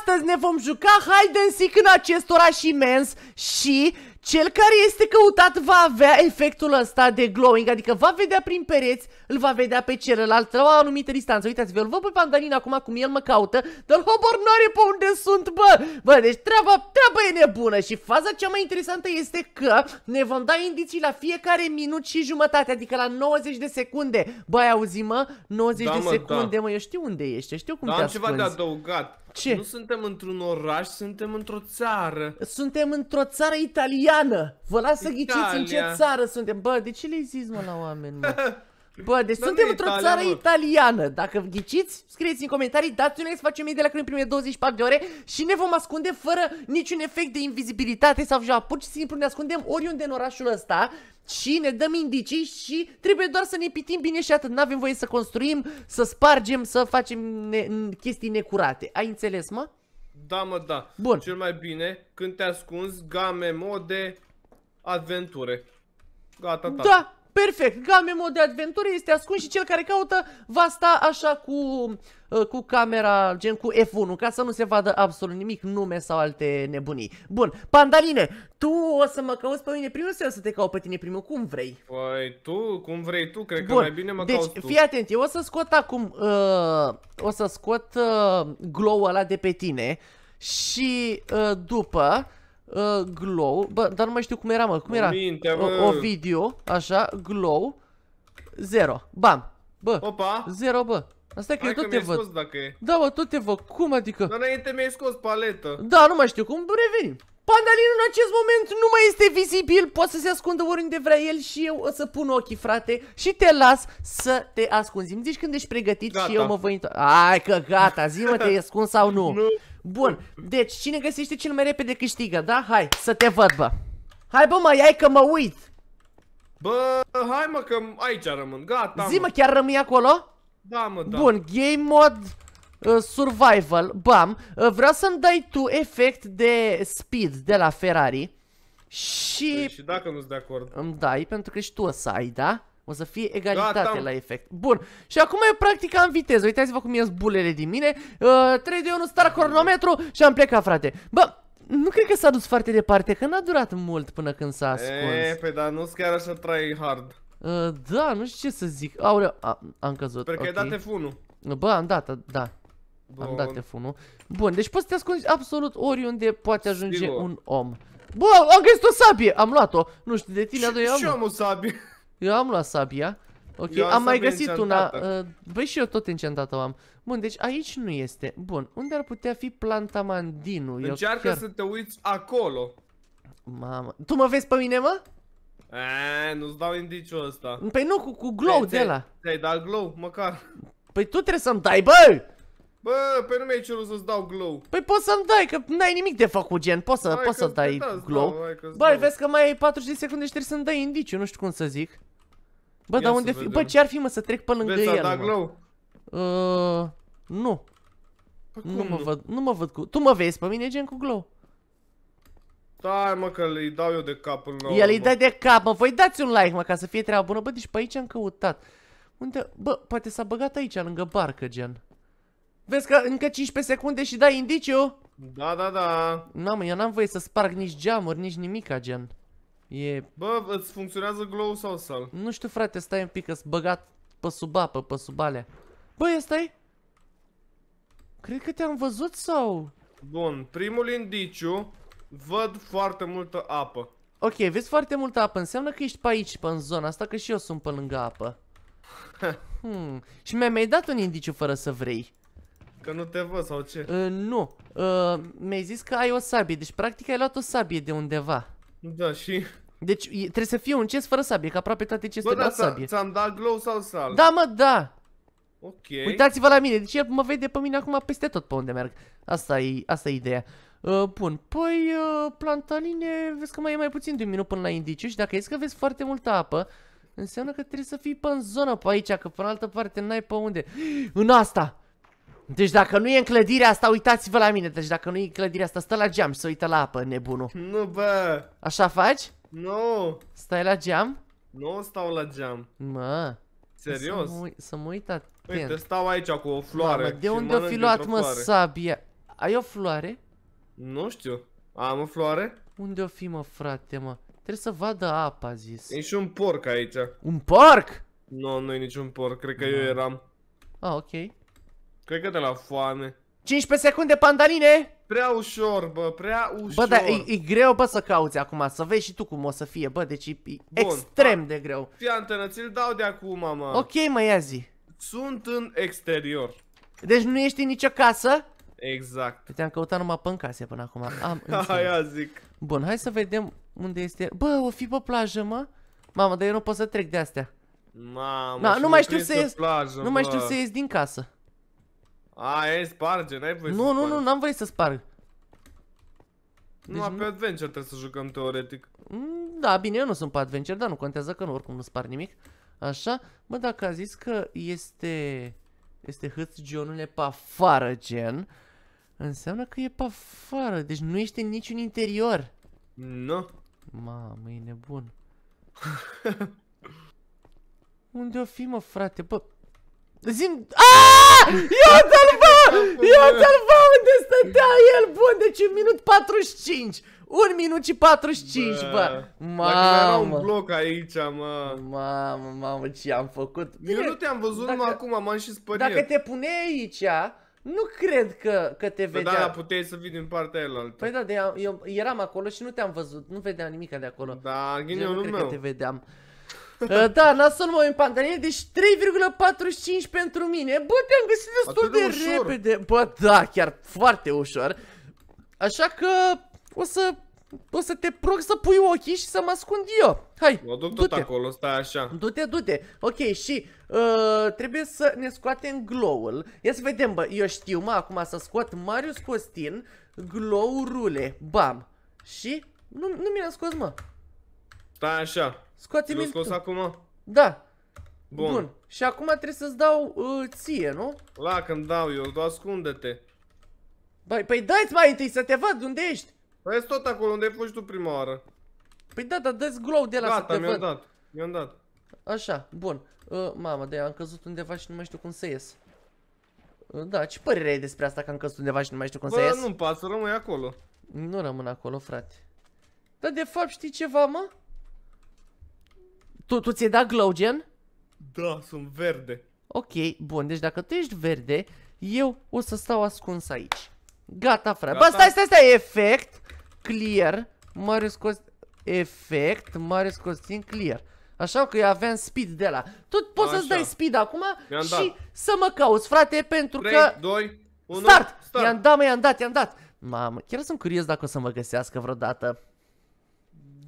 astăzi ne vom juca hide and seek în acest oraș imens și cel care este căutat va avea efectul ăsta de glowing, adică va vedea prin pereți, îl va vedea pe celălalt la o anumită distanță. Uitați-vă, îl văd pe Pandalin acum cum el mă caută, dar habar n-are pe unde sunt, bă! Bă, deci treaba, treaba e nebună și faza cea mai interesantă este că ne vom da indiții la fiecare minut și jumătate, adică la 90 de secunde. Bă, ai auzi, mă? 90 Da, de mă, secunde, da. mă, eu știu unde ești, eu știu cum Dar te am ceva de ascunzi. adăugat. Ce? Nu suntem într-un oraș, suntem într-o țară. Suntem într-o țară italiană. Vă las să ghiciți în ce Italia. țară suntem. Bă, de ce le zis mă la oameni, mă? Bă, deci Dar suntem nu e într-o Italia, țară mă. italiană. Dacă ghiciți, scrieți în comentarii, dați un like să facem imediat la când primim 24 de ore și ne vom ascunde fără niciun efect de invizibilitate sau ceva. Pur și simplu ne ascundem oriunde în orașul ăsta și ne dăm indicii și trebuie doar să ne pitim bine și atât. N-avem voie să construim, să spargem, să facem ne- chestii necurate. Ai înțeles, mă? Da, mă, da. Bun. Cel mai bine, când te ascunzi, game, mode, adventure. Gata, da. Da, perfect. Game mod de adventură este ascuns și cel care caută va sta așa cu, uh, cu camera, gen cu F1, ca să nu se vadă absolut nimic, nume sau alte nebunii. Bun, Pandaline, tu o să mă cauți pe mine primul sau să te caut pe tine primul, cum vrei? Păi, tu, cum vrei tu, cred că Bun, mai bine mă deci cauți tu. fii atent, eu o să scot acum, uh, o să scot uh, glow ăla de pe tine și uh, după uh, glow, bă, dar nu mai știu cum era, mă, cum O era? minte, o, bă. o video, așa, glow, zero, bam, bă, Opa, zero, bă, asta e că hai eu că tot te mi-ai văd. scos dacă e. Da, bă, tot te văd, cum adică? Dar înainte mi-ai scos paletă. Da, nu mai știu cum, revenim. Pandalin în acest moment nu mai este vizibil, poate să se ascundă oriunde vrea el și eu o să pun ochii, frate, și te las să te ascunzi. Îmi zici când ești pregătit Gata. și eu mă voi întoarce. Ai că gata, zi-mă, te-ai ascuns sau nu? Nu. Bun, deci cine găsește cel mai repede câștigă, da? Hai, să te văd, bă. Hai, bă, mai ai că mă uit. Bă, hai mă că aici rămân, gata Zi-mă, chiar rămâi acolo? Da, mă, da. Bun, game mod uh, survival, bam. Uh, vreau să-mi dai tu efect de speed de la Ferrari. Și Păi, Și dacă nu-s de acord. îmi dai, pentru că și tu o să ai, da? O să fie egalitate Gata. la efect. Bun. Și acum eu practic am viteză. Uitați-vă cum ies bulele din mine. Uh, 3 de 1 start cronometru și am plecat, frate. Bă, nu cred că s-a dus foarte departe, că n-a durat mult până când s-a E, ascuns. păi dar nu-s chiar așa try hard. Uh, da, nu știu ce să zic. Aoleu, a, am căzut. Sper că ai ok. dat F1. Bă, am dat, da. Am Bun. dat F1. Bun, deci poți să te ascunzi absolut oriunde poate ajunge Sigur. un om. Bă, am găsit o sabie! Am luat-o. Nu știu, de tine, dar eu Și am, am o sabie. eu am luat sabia. Ok, Eu am am mai sabie găsit una. enchantată. Uh, băi, și eu tot enchantată o am. Bun, deci aici nu este. Bun, unde ar putea fi plantamandinul? Eu Încearcă chiar... să te uiți acolo. Mamă. Tu mă vezi pe mine, mă? Eee, nu-ți dau indiciul ăsta. Păi nu, cu, cu glow de Ți-ai- la. Ți-ai dat glow, măcar. Păi tu trebuie să-mi dai, bă! Bă, pe nu mi-ai cerut să-ți dau glow. Păi poți să-mi dai, că n-ai nimic de făcut, gen. Poți să, Hai poți să că-ți dai da, îți glow. dau, hai că-ți Băi, dau. vezi că mai ai 40 de secunde și trebuie să-mi dai indiciu, nu știu cum să zic. Bă, Ia dar să unde fi? Bă, vedem. ce ar fi, mă, să trec pe lângă Vezi, s-a el, dat mă? glow. Uh, nu, Păi nu cum mă văd, nu mă văd cu... Tu mă vezi pe mine, gen cu glow. Stai mă că le dau eu de cap în El îi dă de cap, mă, voi dați un like, mă, ca să fie treaba bună. Bă, deci pe aici am căutat. Unde? Bă, poate s-a băgat aici, lângă barcă, gen. Vezi că încă 15 secunde și dai indiciu? Da, da, da. Nu, mă, eu n-am voie să sparg nici geamuri, nici nimica, gen. E... Bă, îți funcționează glow sau sal? Nu știu, frate, stai un pic, că-s băgat pe sub apă, pe sub alea. Băi, stai? Cred că te-am văzut sau... Bun, primul indiciu, văd foarte multă apă. Ok, vezi foarte multă apă, înseamnă că ești pe aici, pe în zona asta, că și eu sunt pe lângă apă. Hmm. Și mi-ai mai dat un indiciu fără să vrei. Că nu te văd sau ce? Uh, nu. Uh, mi-ai zis că ai o sabie, deci practic ai luat o sabie de undeva. Da, și... Deci e- trebuie să fie un chest fără sabie, că aproape toate Bă, chestele da, au ți-a- sabie. ți-am dat glow sau sal? Da, mă, da. Ok. Uitați-vă la mine, deci el mă vede pe mine acum peste tot pe unde merg. Asta e, asta e ideea. Uh, bun, păi uh, plantaline, vezi că mai e mai puțin de un minut până la indiciu și dacă ești că vezi foarte multă apă, înseamnă că trebuie să fii pe în zonă pe aici, că pe altă parte n-ai pe unde. În asta! Deci dacă nu e în clădirea asta, uitați-vă la mine, deci dacă nu e în clădirea asta, stă la geam și se uită la apă, nebunul. Nu, bă! Așa faci? Nu! Stai la geam? Nu stau la geam. Mă, Serios? Să mă, uit- să mă uit atent. Uite, stau aici cu o floare Mamă, de și unde o fi mănânc luat, dintr-o mă, floare. sabia? ai o floare? Nu știu. Am o floare? Unde o fi, mă, frate, mă? Trebuie să vadă apa, a zis. E și un porc aici. Un porc? Nu, nu e niciun porc. Cred că eu Da. eram. Ah, ok. Cred că de la foame. 15 secunde, pandaline! Prea ușor, bă, prea ușor. Bă, dar e, e greu, bă, să cauți acum, să vezi și tu cum o să fie, bă, deci e, e Bun, extrem de greu. Fii antenă, ți-l dau de acum, mă. Ok, mă, ia zi. Sunt în exterior. Deci nu ești în nicio casă? Exact. Te-am căutat numai pe în case până acum. Am înțeles. Aia zic. Bun, hai să vedem unde este. Bă, o fi pe plajă, mă? Mamă, dar eu nu pot să trec de astea. Mamă, Da, și nu m-a mai știu prins să pe ies- Plajă, Nu mai bă. știu să ies din casă. A, e sparge, n-ai voie să Nu, nu, spargi. nu, n-am voie să sparg. Numai Deci pe Adventure trebuie să jucăm teoretic. Mm, Da, bine, eu nu sunt pe adventure, dar nu contează că nu, oricum nu spar nimic. Așa, bă, dacă a zis că este... Este hâț Johnule pe afară, gen, înseamnă că e pe afară, deci nu ești în niciun interior. Nu. Mamă, e nebun. Unde o fi, mă, frate? Bă, zim... Aaaa! Ia-ți-l, bă! Ia-ți-l, bă! Unde stătea el? Bun, deci un minut 45. Un minut și 45, bă. Dacă era un Mamă. bloc aici, mă. Mamă, mamă, ce am făcut. Eu nu te-am văzut dacă- numai acum, m-am și speriat. Dacă te puneai aici, nu cred că, că te Bă, vedea. da, dar puteai să vii din partea aia Păi da, de, eu eram acolo și nu te-am văzut, nu vedeam nimic de acolo. Da, Gen, nu ghinionul cred că meu. te vedeam. Uh, da, nasol mă în pantalie, deci 3,45 pentru mine. Bă, te-am găsit destul Atât de de, ușor. repede. Bă, da, chiar foarte ușor. Așa că o să o să te rog să pui ochii și să mă ascund eu. Hai, Mă duc tot du-te. acolo, stai așa. Du-te, du-te. Ok, și uh, trebuie să ne scoatem glow-ul. Ia să vedem, bă, eu știu, mă, acum să scot Marius Costin, glow rule, bam. Și nu, nu mi l-am scos, mă. Stai așa. Scoate-mi Ți-l scos tu. acum? Da. Bun. Bun. Și acum trebuie să-ți dau uh, ție, nu? La când dau eu, tu ascunde-te. Băi, păi dai-ți mai întâi să te văd unde ești. Păi ești tot acolo unde ai fost tu prima oară. Păi da, dar dă-ți glow de la să Gata, te mi-am văd. dat. Mi-am dat. Așa, bun. Uh, mamă, de am căzut undeva și nu mai știu cum să ies. Uh, da, ce părere ai despre asta că am căzut undeva și nu mai știu cum să Bă, ies? nu-mi pasă, rămâi acolo. Nu rămân acolo, frate. Dar de fapt știi ceva, mă? Tu, tu ți-ai dat glow, gen? Da, sunt verde. Ok, bun, deci dacă tu ești verde, eu o să stau ascuns aici. Gata, frate. Bă, Gata? stai, stai, stai, efect, clear, Marius Cost... Efect, Marius Costin, clear. Așa că eu aveam speed de la. Tu poți să-ți Așa. dai speed acum Mi-am și dat. să mă cauți, frate, pentru 3, că... 2, 1, Start! start. I-am dat, mă, i-am dat, i-am dat. Mamă, chiar sunt curios dacă o să mă găsească vreodată.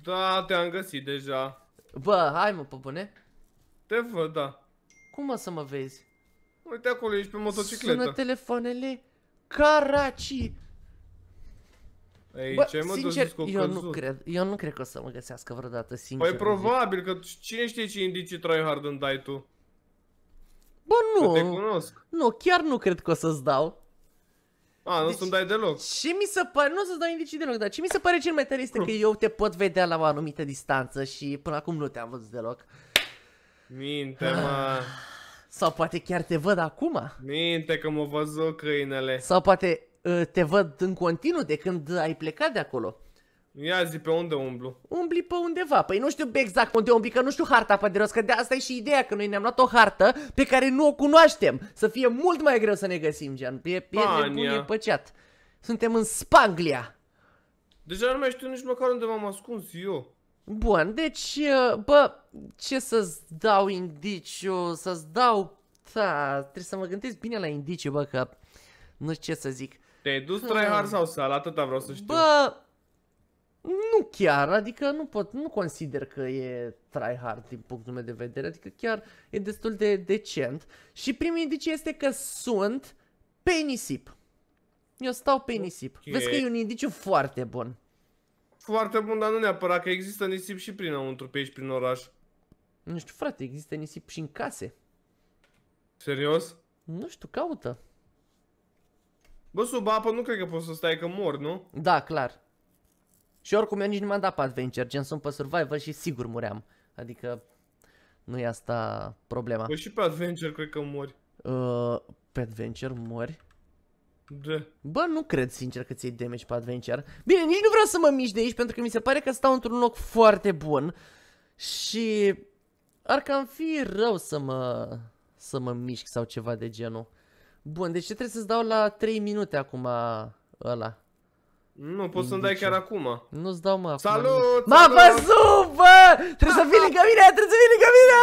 Da, te-am găsit deja. Bă, hai mă, pe bune. Te văd, da. Cum mă să mă vezi? Uite acolo, ești pe motocicletă. Sună telefoanele Caraci. Ei, Bă, ce mă sincer, duci cu eu nu căzut? cred, eu nu cred că o să mă găsească vreodată, sincer. Păi probabil că cine știe ce indicii tryhard îmi dai tu? Bă, Că te nu, cunosc. nu, chiar nu cred că o să-ți dau. A, nu Deci- să-mi dai deloc. Ce mi se pare, nu o să-ți dau indicii deloc, dar ce mi se pare cel mai tare este că eu te pot vedea la o anumită distanță și până acum nu te-am văzut deloc. Minte, mă. Sau poate chiar te văd acum. Minte că m-a văzut câinele. Sau poate uh, te văd în continuu de când ai plecat de acolo. Ia zi pe unde umblu. Umbli pe undeva. Păi nu știu exact unde umbli, că nu știu harta pe de rost, că de asta e și ideea, că noi ne-am luat o hartă pe care nu o cunoaștem. Să fie mult mai greu să ne găsim, gen. E, e Spania. nebunie păceat. Suntem în Spanglia. Deja nu mai știu nici măcar unde m-am ascuns eu. Bun, deci, uh, bă, ce să-ți dau indiciu, să-ți dau... Da, trebuie să mă gândesc bine la indiciu, bă, că nu știu ce să zic. Te-ai dus tryhard sau sal? Atâta vreau să știu. Bă, nu chiar, adică nu pot, nu consider că e tryhard din punctul meu de vedere, adică chiar e destul de decent. Și primul indiciu este că sunt pe nisip. Eu stau pe nisip. Ok. Vezi că e un indiciu foarte bun. Foarte bun, dar nu neapărat că există nisip și prinăuntru pe aici, prin oraș. Nu știu, frate, există nisip și în case. Serios? Nu știu, caută. Bă, sub apă nu cred că poți să stai că mor, nu? Da, clar. Și oricum eu nici nu m-am dat pe adventure, gen sunt pe survival și sigur muream. Adică nu e asta problema. Păi și pe adventure cred că mori. Uh, pe adventure mori. De. Bă, nu cred sincer că ți iei damage pe adventure. Bine, nici nu vreau să mă mișc de aici pentru că mi se pare că stau într-un loc foarte bun. Și ar cam fi rău să mă, să mă mișc sau ceva de genul. Bun, deci ce trebuie să-ți dau la 3 minute acum ăla? Nu, poți să-mi dai chiar acum. Nu-ți dau mă acum. Salut! M-a văzut, bă! Trebuie să fii lângă mine, trebuie să fii lângă mine!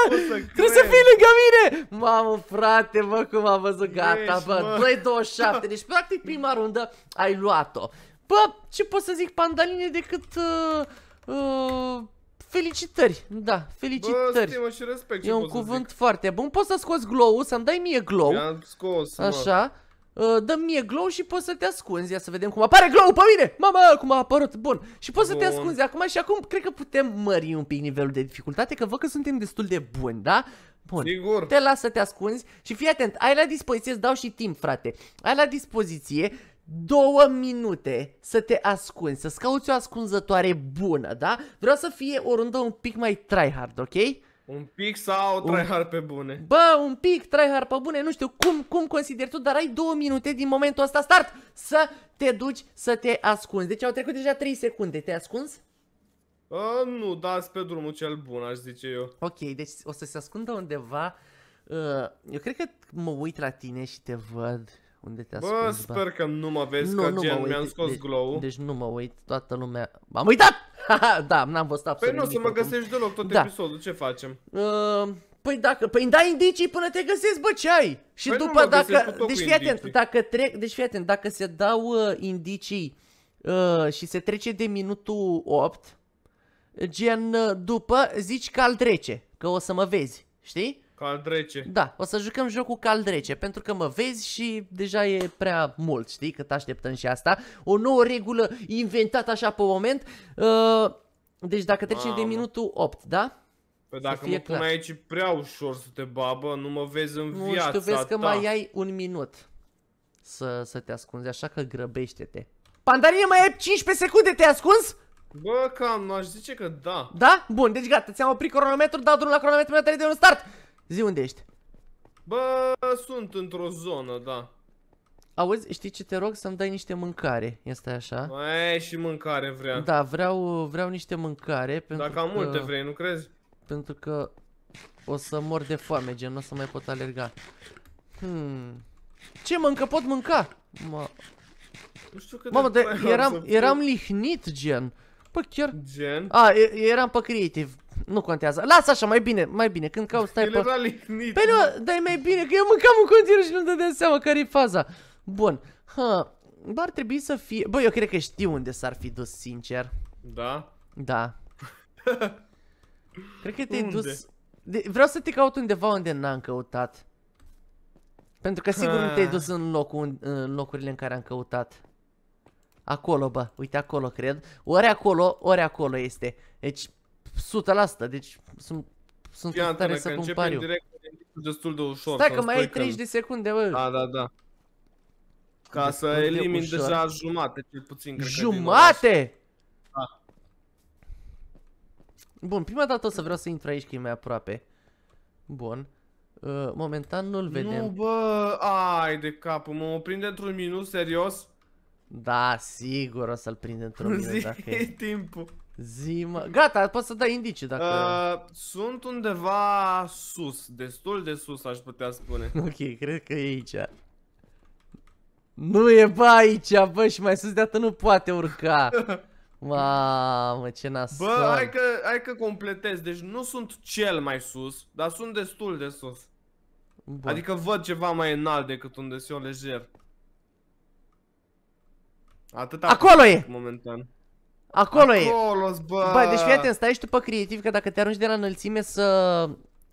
Trebuie să fii lângă mine! Mamă, frate, bă, cum a văzut, gata, Ești, bă, mă. 2-27, deci practic prima rundă ai luat-o. Bă, ce pot să zic, pandaline, decât... Uh, uh, felicitări, da, Bă, felicitări. stimă și respect, ce E un pot să cuvânt foarte bun. Poți să scoți glow să-mi dai mie glow. zic? Mi-am scos, mă. Așa. Uh, dă mie glow și poți să te ascunzi. Ia să vedem cum apare glow pe mine. Mama, cum a apărut. Bun. Și poți să te Bun. ascunzi acum și acum cred că putem mări un pic nivelul de dificultate, că văd că suntem destul de buni, da? Bun. Sigur. Te las să te ascunzi și fii atent, ai la dispoziție, îți dau și timp, frate. Ai la dispoziție două minute să te ascunzi, să-ți cauți o ascunzătoare bună, da? Vreau să fie o rundă un pic mai tryhard, ok? Un pic sau tryhard pe bune? Bă, un pic, tryhard pe bune, nu știu cum, cum consideri tu, dar ai două minute din momentul ăsta start să te duci să te ascunzi. Deci au trecut deja 3 secunde, te-ai ascuns? A, nu, dați pe drumul cel bun, aș zice eu. Ok, deci o să se ascundă undeva. Uh, eu cred că mă uit la tine și te văd unde te Bă, ascunzi. sper că nu mă vezi, că gen mi-am scos de- glow Deci nu mă uit, toată lumea... M-am uitat! da, n-am văzut Păi absolut nu, să nimic mă oricum. găsești deloc tot Da. episodul, ce facem? Uh, păi dacă, păi îmi dai indicii până te găsesc, bă, ce ai? Și Păi nu după mă găsești dacă, cu tot deci cu fii atent, indicii. dacă trec, deci fii atent, dacă se dau uh, indicii uh, și se trece de minutul 8, gen uh, după zici cald rece, că o să mă vezi, știi? Cald rece. Da, o să jucăm jocul cald rece, pentru că mă vezi și deja e prea mult, știi, că te așteptăm și asta. O nouă regulă inventată așa pe moment. Uh, deci dacă trecem de Mamă. minutul 8, da? Păi dacă fie mă pun clar. aici prea ușor să te babă, nu mă vezi în Nu viața știu, vezi că ta. mai ai un minut să, să te ascunzi, așa că grăbește-te. Pandarine, mai ai 15 secunde, te-ai ascuns? Bă, cam, aș zice că da. Da? Bun, deci gata, ți-am oprit cronometru, dau drumul la cronometru, mi-a de un start. Zi unde ești. Bă, sunt într-o zonă, da. Auzi, știi ce te rog? Să-mi dai niște mâncare. Este așa? Mai e și mâncare vrea. Da, vreau, vreau niște mâncare pentru Dacă am că, multe vrei, nu crezi? Pentru că o să mor de foame, gen, nu o să mai pot alerga. Hmm. Ce mâncă? Pot mânca? Ma... Nu știu cât Mamă, de de, tryhard eram, să fiu. eram lihnit, gen. Bă, chiar... Gen? A, e- eram pe creative. Nu contează. Lasă așa, mai bine, mai bine. Când caut, stai El pe... era lihnit. Păi nu, dai mai bine, că eu mâncam în continuu și nu-mi dădeam seama care e faza. Bun. Ha, bă, ar trebui să fie... Bă, eu cred că știu unde s-ar fi dus, sincer. Da? Da. Cred că te-ai Unde? dus... De, vreau să te caut undeva unde n-am căutat. Pentru că sigur nu te-ai Ah. dus în, locul, în locurile în care am căutat. Acolo, bă. Uite acolo, cred. Ori acolo, ori acolo este. Deci, 100%. Deci, sunt, sunt Fii în stare antenă, să că compar începem eu. direct destul de ușor. Stai să că mai spui ai 30 de secunde, bă. Da, da, da. Ca Destul să de elimin ușor. deja jumate, cel puțin, cred că, din oraș. Jumate! Da. Bun, prima dată o să vreau să intru aici că e mai aproape. Bun. Uh, momentan nu-l vedem. Nu, bă, ai de capul, mă oprind într-un minut, serios? Da, sigur o să-l prind într-un minut Zi dacă e. timpul. Zi, mă. Gata, poți să dai indicii dacă... Uh, sunt undeva sus, destul de sus, aș putea spune. Ok, cred că e aici. Nu e bă aici, bă, și mai sus de atât nu poate urca. Mamă, ce nasol. Bă, hai că, hai că completez, deci nu sunt cel mai sus, dar sunt destul de sus. Bun. Adică văd ceva mai înalt decât unde sunt eu lejer. Atât Acolo e! Momentan. Acolo e! Acolo, bă! Bă, deci fii atent, stai și tu pe creativ, că dacă te arunci de la înălțime să,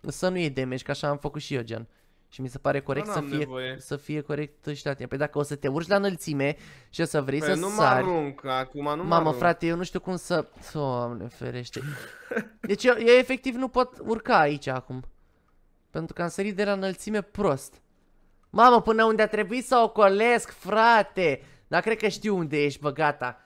să nu iei damage, că așa am făcut și eu, gen. Și mi se pare corect Bă, să n-am fie, nevoie. să fie corect și la tine. Păi dacă o să te urci la înălțime și o să vrei Păi să nu mă sari... arunc, acum nu mă Mamă, arunc. frate, eu nu știu cum să... Doamne, ferește. Deci eu, eu efectiv nu pot urca aici acum. Pentru că am sărit de la înălțime prost. Mamă, până unde a trebuit să ocolesc, frate! Dar cred că știu unde ești, bă, gata.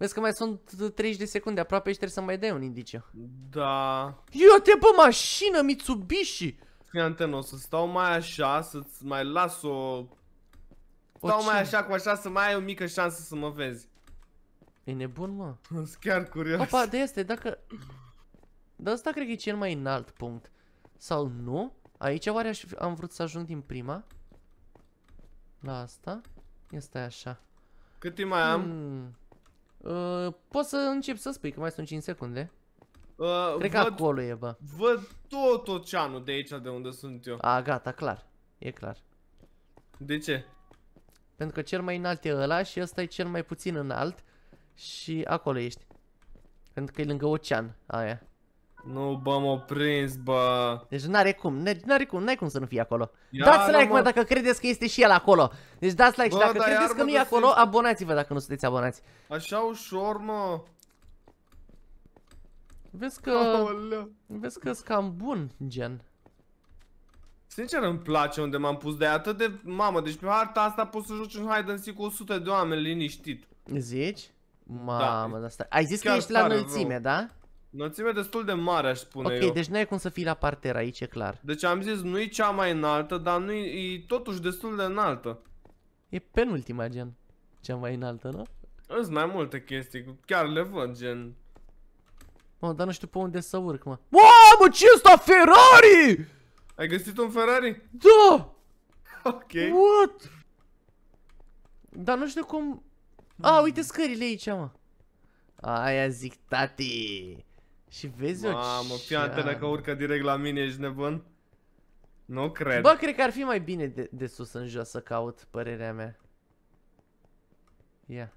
Vezi că mai sunt 30 de secunde aproape și trebuie să mai dai un indiciu. Da. Eu te bă, mașină, Mitsubishi! Fii antenă, o să stau mai așa, să-ți mai las o Stau ce? mai așa cu așa să mai ai o mică șansă să mă vezi. E nebun, mă. Sunt chiar curios. Opa, de este, dacă... Dar asta cred că e cel mai înalt punct. Sau nu? Aici oare aș fi- am vrut să ajung din prima? La asta? Este așa. Cât timp mai am? Hmm. Uh, poți să încep să spui, că mai sunt 5 secunde. Uh, Cred că văd, acolo e, bă. văd tot oceanul de aici de unde sunt eu. A, gata, clar. E clar. De ce? Pentru că cel mai înalt e ăla și ăsta e cel mai puțin înalt. Și acolo ești. Pentru că e lângă ocean, aia. Nu, bă, m-a prins, bă. Deci n-are cum, n- n-are cum, n-ai cum să nu fie acolo. Ia, dați da, like, mă, mă. dacă credeți că este și el acolo. Deci dați like Bă, și dacă dar credeți iar că mă nu e acolo, găsești. abonați-vă dacă nu sunteți abonați. Așa ușor, mă. Vezi că, Aoleu. vezi că sunt cam bun, gen. Sincer îmi place unde m-am pus de atât de... Mamă, deci pe harta asta poți să joci în hide and seek cu 100 de oameni liniștit. Zici? Mamă, da. asta. Ai zis că Chiar ești la pare înălțime, rău. da? Înălțime destul de mare, aș spune Ok, eu. deci n-ai cum să fii la parter aici, e clar. Deci am zis, nu e cea mai înaltă, dar nu e, e totuși destul de înaltă. E penultima, gen. Cea mai înaltă, nu? Sunt mai multe chestii, chiar le văd, gen... Mă, dar nu știu pe unde să urc, mă. Mamă, ce ăsta Ferrari? Ai găsit un Ferrari? Da! Ok. What? Dar nu știu cum... A, uite scările aici, mă. Aia zic, tati. Și vezi o Mamă, fii antenă că urcă direct la mine, ești nebun? Nu cred. Bă, cred că ar fi mai bine de, de sus în jos să caut, părerea mea. Ia.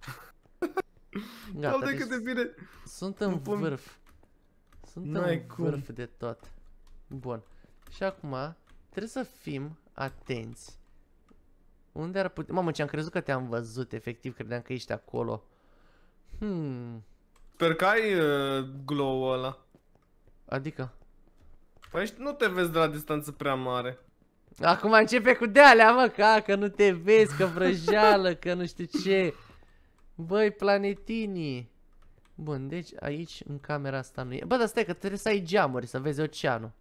Gata, Doamne, deci cât de bine. sunt în pun- vârf. Sunt N-ai în cum. vârf de tot. Bun. Și acum trebuie să fim atenți. Unde ar putea... Mamă, ce-am crezut că te-am văzut, efectiv, credeam că ești acolo. Hmm, Sper că ai uh, glow-ul ăla. adică... Păi ești- nu te vezi de la distanță prea mare. Acum începe cu dealea, mă, ca, că nu te vezi, că vrăjeală, că nu știu ce. Băi, planetinii. Bun, deci aici, în camera asta nu e. Bă, dar stai că trebuie să ai geamuri, să vezi oceanul.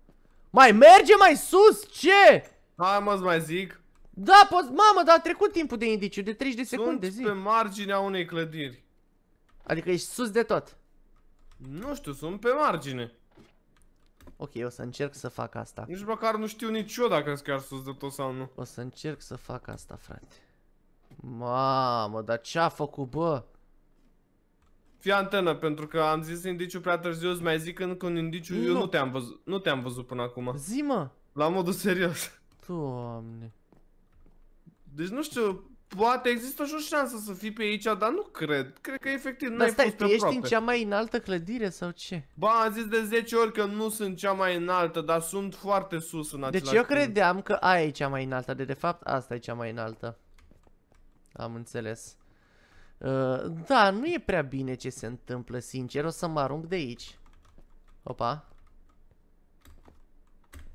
Mai merge mai sus, ce? Hai mă mai zic. Da, poți, mamă, dar a trecut timpul de indiciu, de 30 de secunde, sunt zi. pe marginea unei clădiri. Adică ești sus de tot. Nu știu, sunt pe margine. Ok, o să încerc să fac asta. Nici măcar nu știu nici eu dacă sunt chiar sus de tot sau nu. O să încerc să fac asta, frate. Mamă, dar ce-a făcut, bă? Fii antenă, pentru că am zis indiciu prea târziu, îți mai zic încă un indiciu, eu Nu. nu te-am văzut, nu te-am văzut până acum. Zi, mă. La modul serios. Doamne. Deci nu știu, poate există și o șansă să fii pe aici, dar nu cred. Cred că efectiv Dar n-ai stai, fost tu pe ești aproape. în cea mai înaltă clădire sau ce? Ba, am zis de 10 ori că nu sunt cea mai înaltă, dar sunt foarte sus în același Deci eu timp. credeam că aia e cea mai înaltă, de de fapt asta e cea mai înaltă. Am înțeles. Uh, da, nu e prea bine ce se întâmplă, sincer, o să mă arunc de aici. Opa.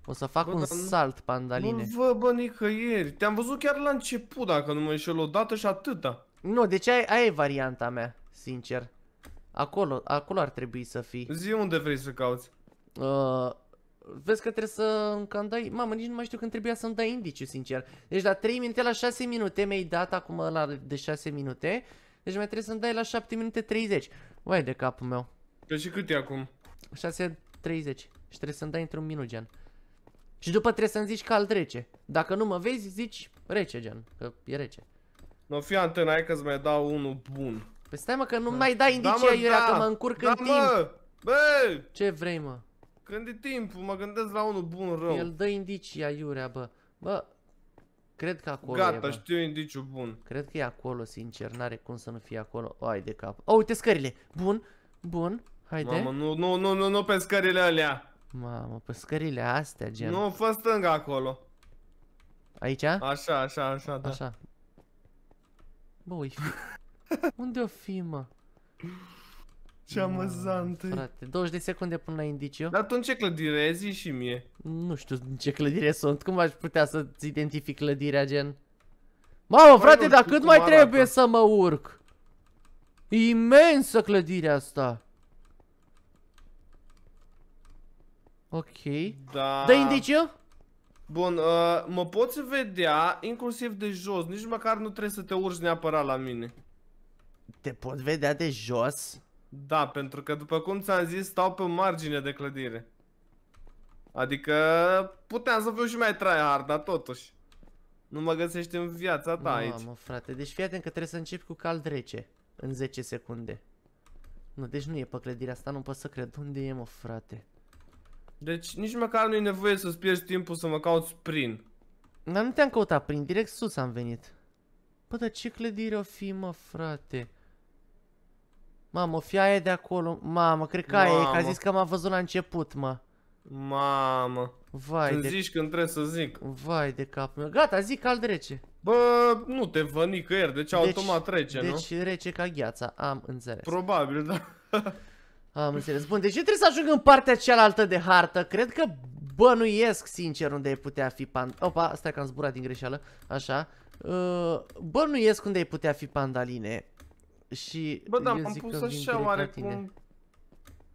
O să fac Bă, un dar nu- salt, pandaline. Nu-l văd, bă, nicăieri. Te-am văzut chiar la început, dacă nu mă înșel, o dată și atâta. Nu, deci aia, aia e varianta mea, sincer. Acolo, acolo ar trebui să fii. Zi unde vrei să cauți. Uh, vezi că trebuie să îmi dai... Mamă, nici nu mai știu când trebuia să-mi dai indiciu, sincer. Deci la 3 minute la 6 minute mi-ai dat acum la de 6 minute. Deci mai trebuie să-mi dai la 7 minute 30. Vai de capul meu. Că și cât e acum? 6 30. Și trebuie să-mi dai într-un minut, gen. Și după trebuie să-mi zici cald rece. Dacă nu mă vezi, zici rece, gen. Că e rece. Nu, fii antenă, hai că-ți mai dau unul bun. Păi stai mă că nu mai dai Da, indicii aiurea că mă încurc da, în timp. mă! Bă! Ce vrei, mă? Când e timpul, mă gândesc la unul bun rău. El dă indicii aiurea, bă. Bă, cred că acolo e, Gata, bă. știu indiciu bun. Cred că e acolo, sincer, n-are cum să nu fie acolo. Ai de cap. Oh, uite scările. Bun, bun. Haide. Mamă, nu, nu, nu, nu, nu pe scările alea. Mamă, pe scările astea, gen. Nu, fă stânga acolo. Aici? Așa, așa, așa, da. Așa. Bă, ui fi... Unde o fi, mă? Ce amuzant e. Frate, 20 de secunde până la indiciu. Dar tu în ce clădire zi și mie? Nu știu în ce clădire sunt. Cum aș putea să-ți identific clădirea, gen? Mamă, frate, nu dar știu cât cum mai arată. trebuie să mă urc? Imensă clădirea asta. Ok. Da. Dă indiciu? Bun, uh, mă poți vedea inclusiv de jos, nici măcar nu trebuie să te urci neapărat la mine. Te pot vedea de jos? Da, pentru că după cum ți-am zis, stau pe margine de clădire. Adică puteam să fiu și mai tryhard, dar totuși. Nu mă găsești în viața ta aici. Mamă, frate, deci fii atent că trebuie să începi cu cald rece în 10 secunde. Nu, deci nu e pe clădirea asta, nu pot să cred. Unde e, mă, frate? Deci nici măcar nu e nevoie să-ți pierzi timpul să mă cauți prin. Dar nu te-am căutat prin, direct sus am venit. Bă, dar ce clădire o fi, mă, frate? Mamă, o fi aia de acolo. Mamă, cred că aia e, că a Mamă. zis că m-a văzut la început, mă. Mamă. Vai Când de... zici când trebuie să zic. Vai de capul meu. Gata, zic cald rece. Bă, nu te văd nicăieri, deci, automat trece, nu? Deci rece ca gheața, am înțeles. Probabil, da. Am înțeles. Bun, deci eu trebuie să ajung în partea cealaltă de hartă. Cred că bănuiesc, sincer, unde ai putea fi pand... Opa, stai că am zburat din greșeală. Așa. Uh, bănuiesc unde ai putea fi pandaline. Și Bă, da, eu m-am zic pus că vin așa direct la tine. oarecum...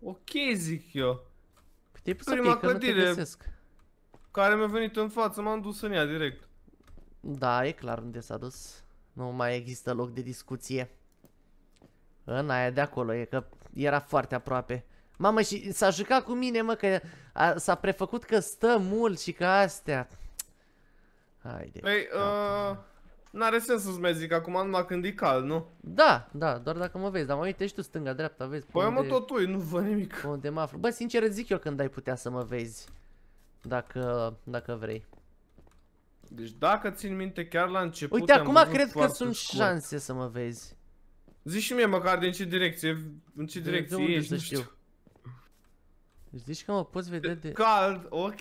Ok, zic eu. Păi te-ai pus Prima ok, că nu te clădire. găsesc. Care mi-a venit în față, m-am dus în ea direct. Da, e clar unde s-a dus. Nu mai există loc de discuție. În aia de acolo, e că era foarte aproape. Mamă, și s-a jucat cu mine, mă, că a- s-a prefăcut că stă mult și că astea. Haide. Păi, uh, n-are sens să-ți mai zic acum numai când e cald, nu? Da, da, doar dacă mă vezi, dar mă uite și tu stânga, dreapta, vezi pe Păi unde, mă tot ui, nu văd nimic. pe unde mă aflu. Bă, sincer îți zic eu când ai putea să mă vezi. Dacă, dacă vrei. Deci dacă țin minte chiar la început Uite, am acum văzut cred că foarte sunt scurt. șanse să mă vezi. Zici și mie măcar din ce direcție, în ce De- direcție de unde ești, să nu știu? știu. Deci zici că mă poți vedea de... Cald, ok.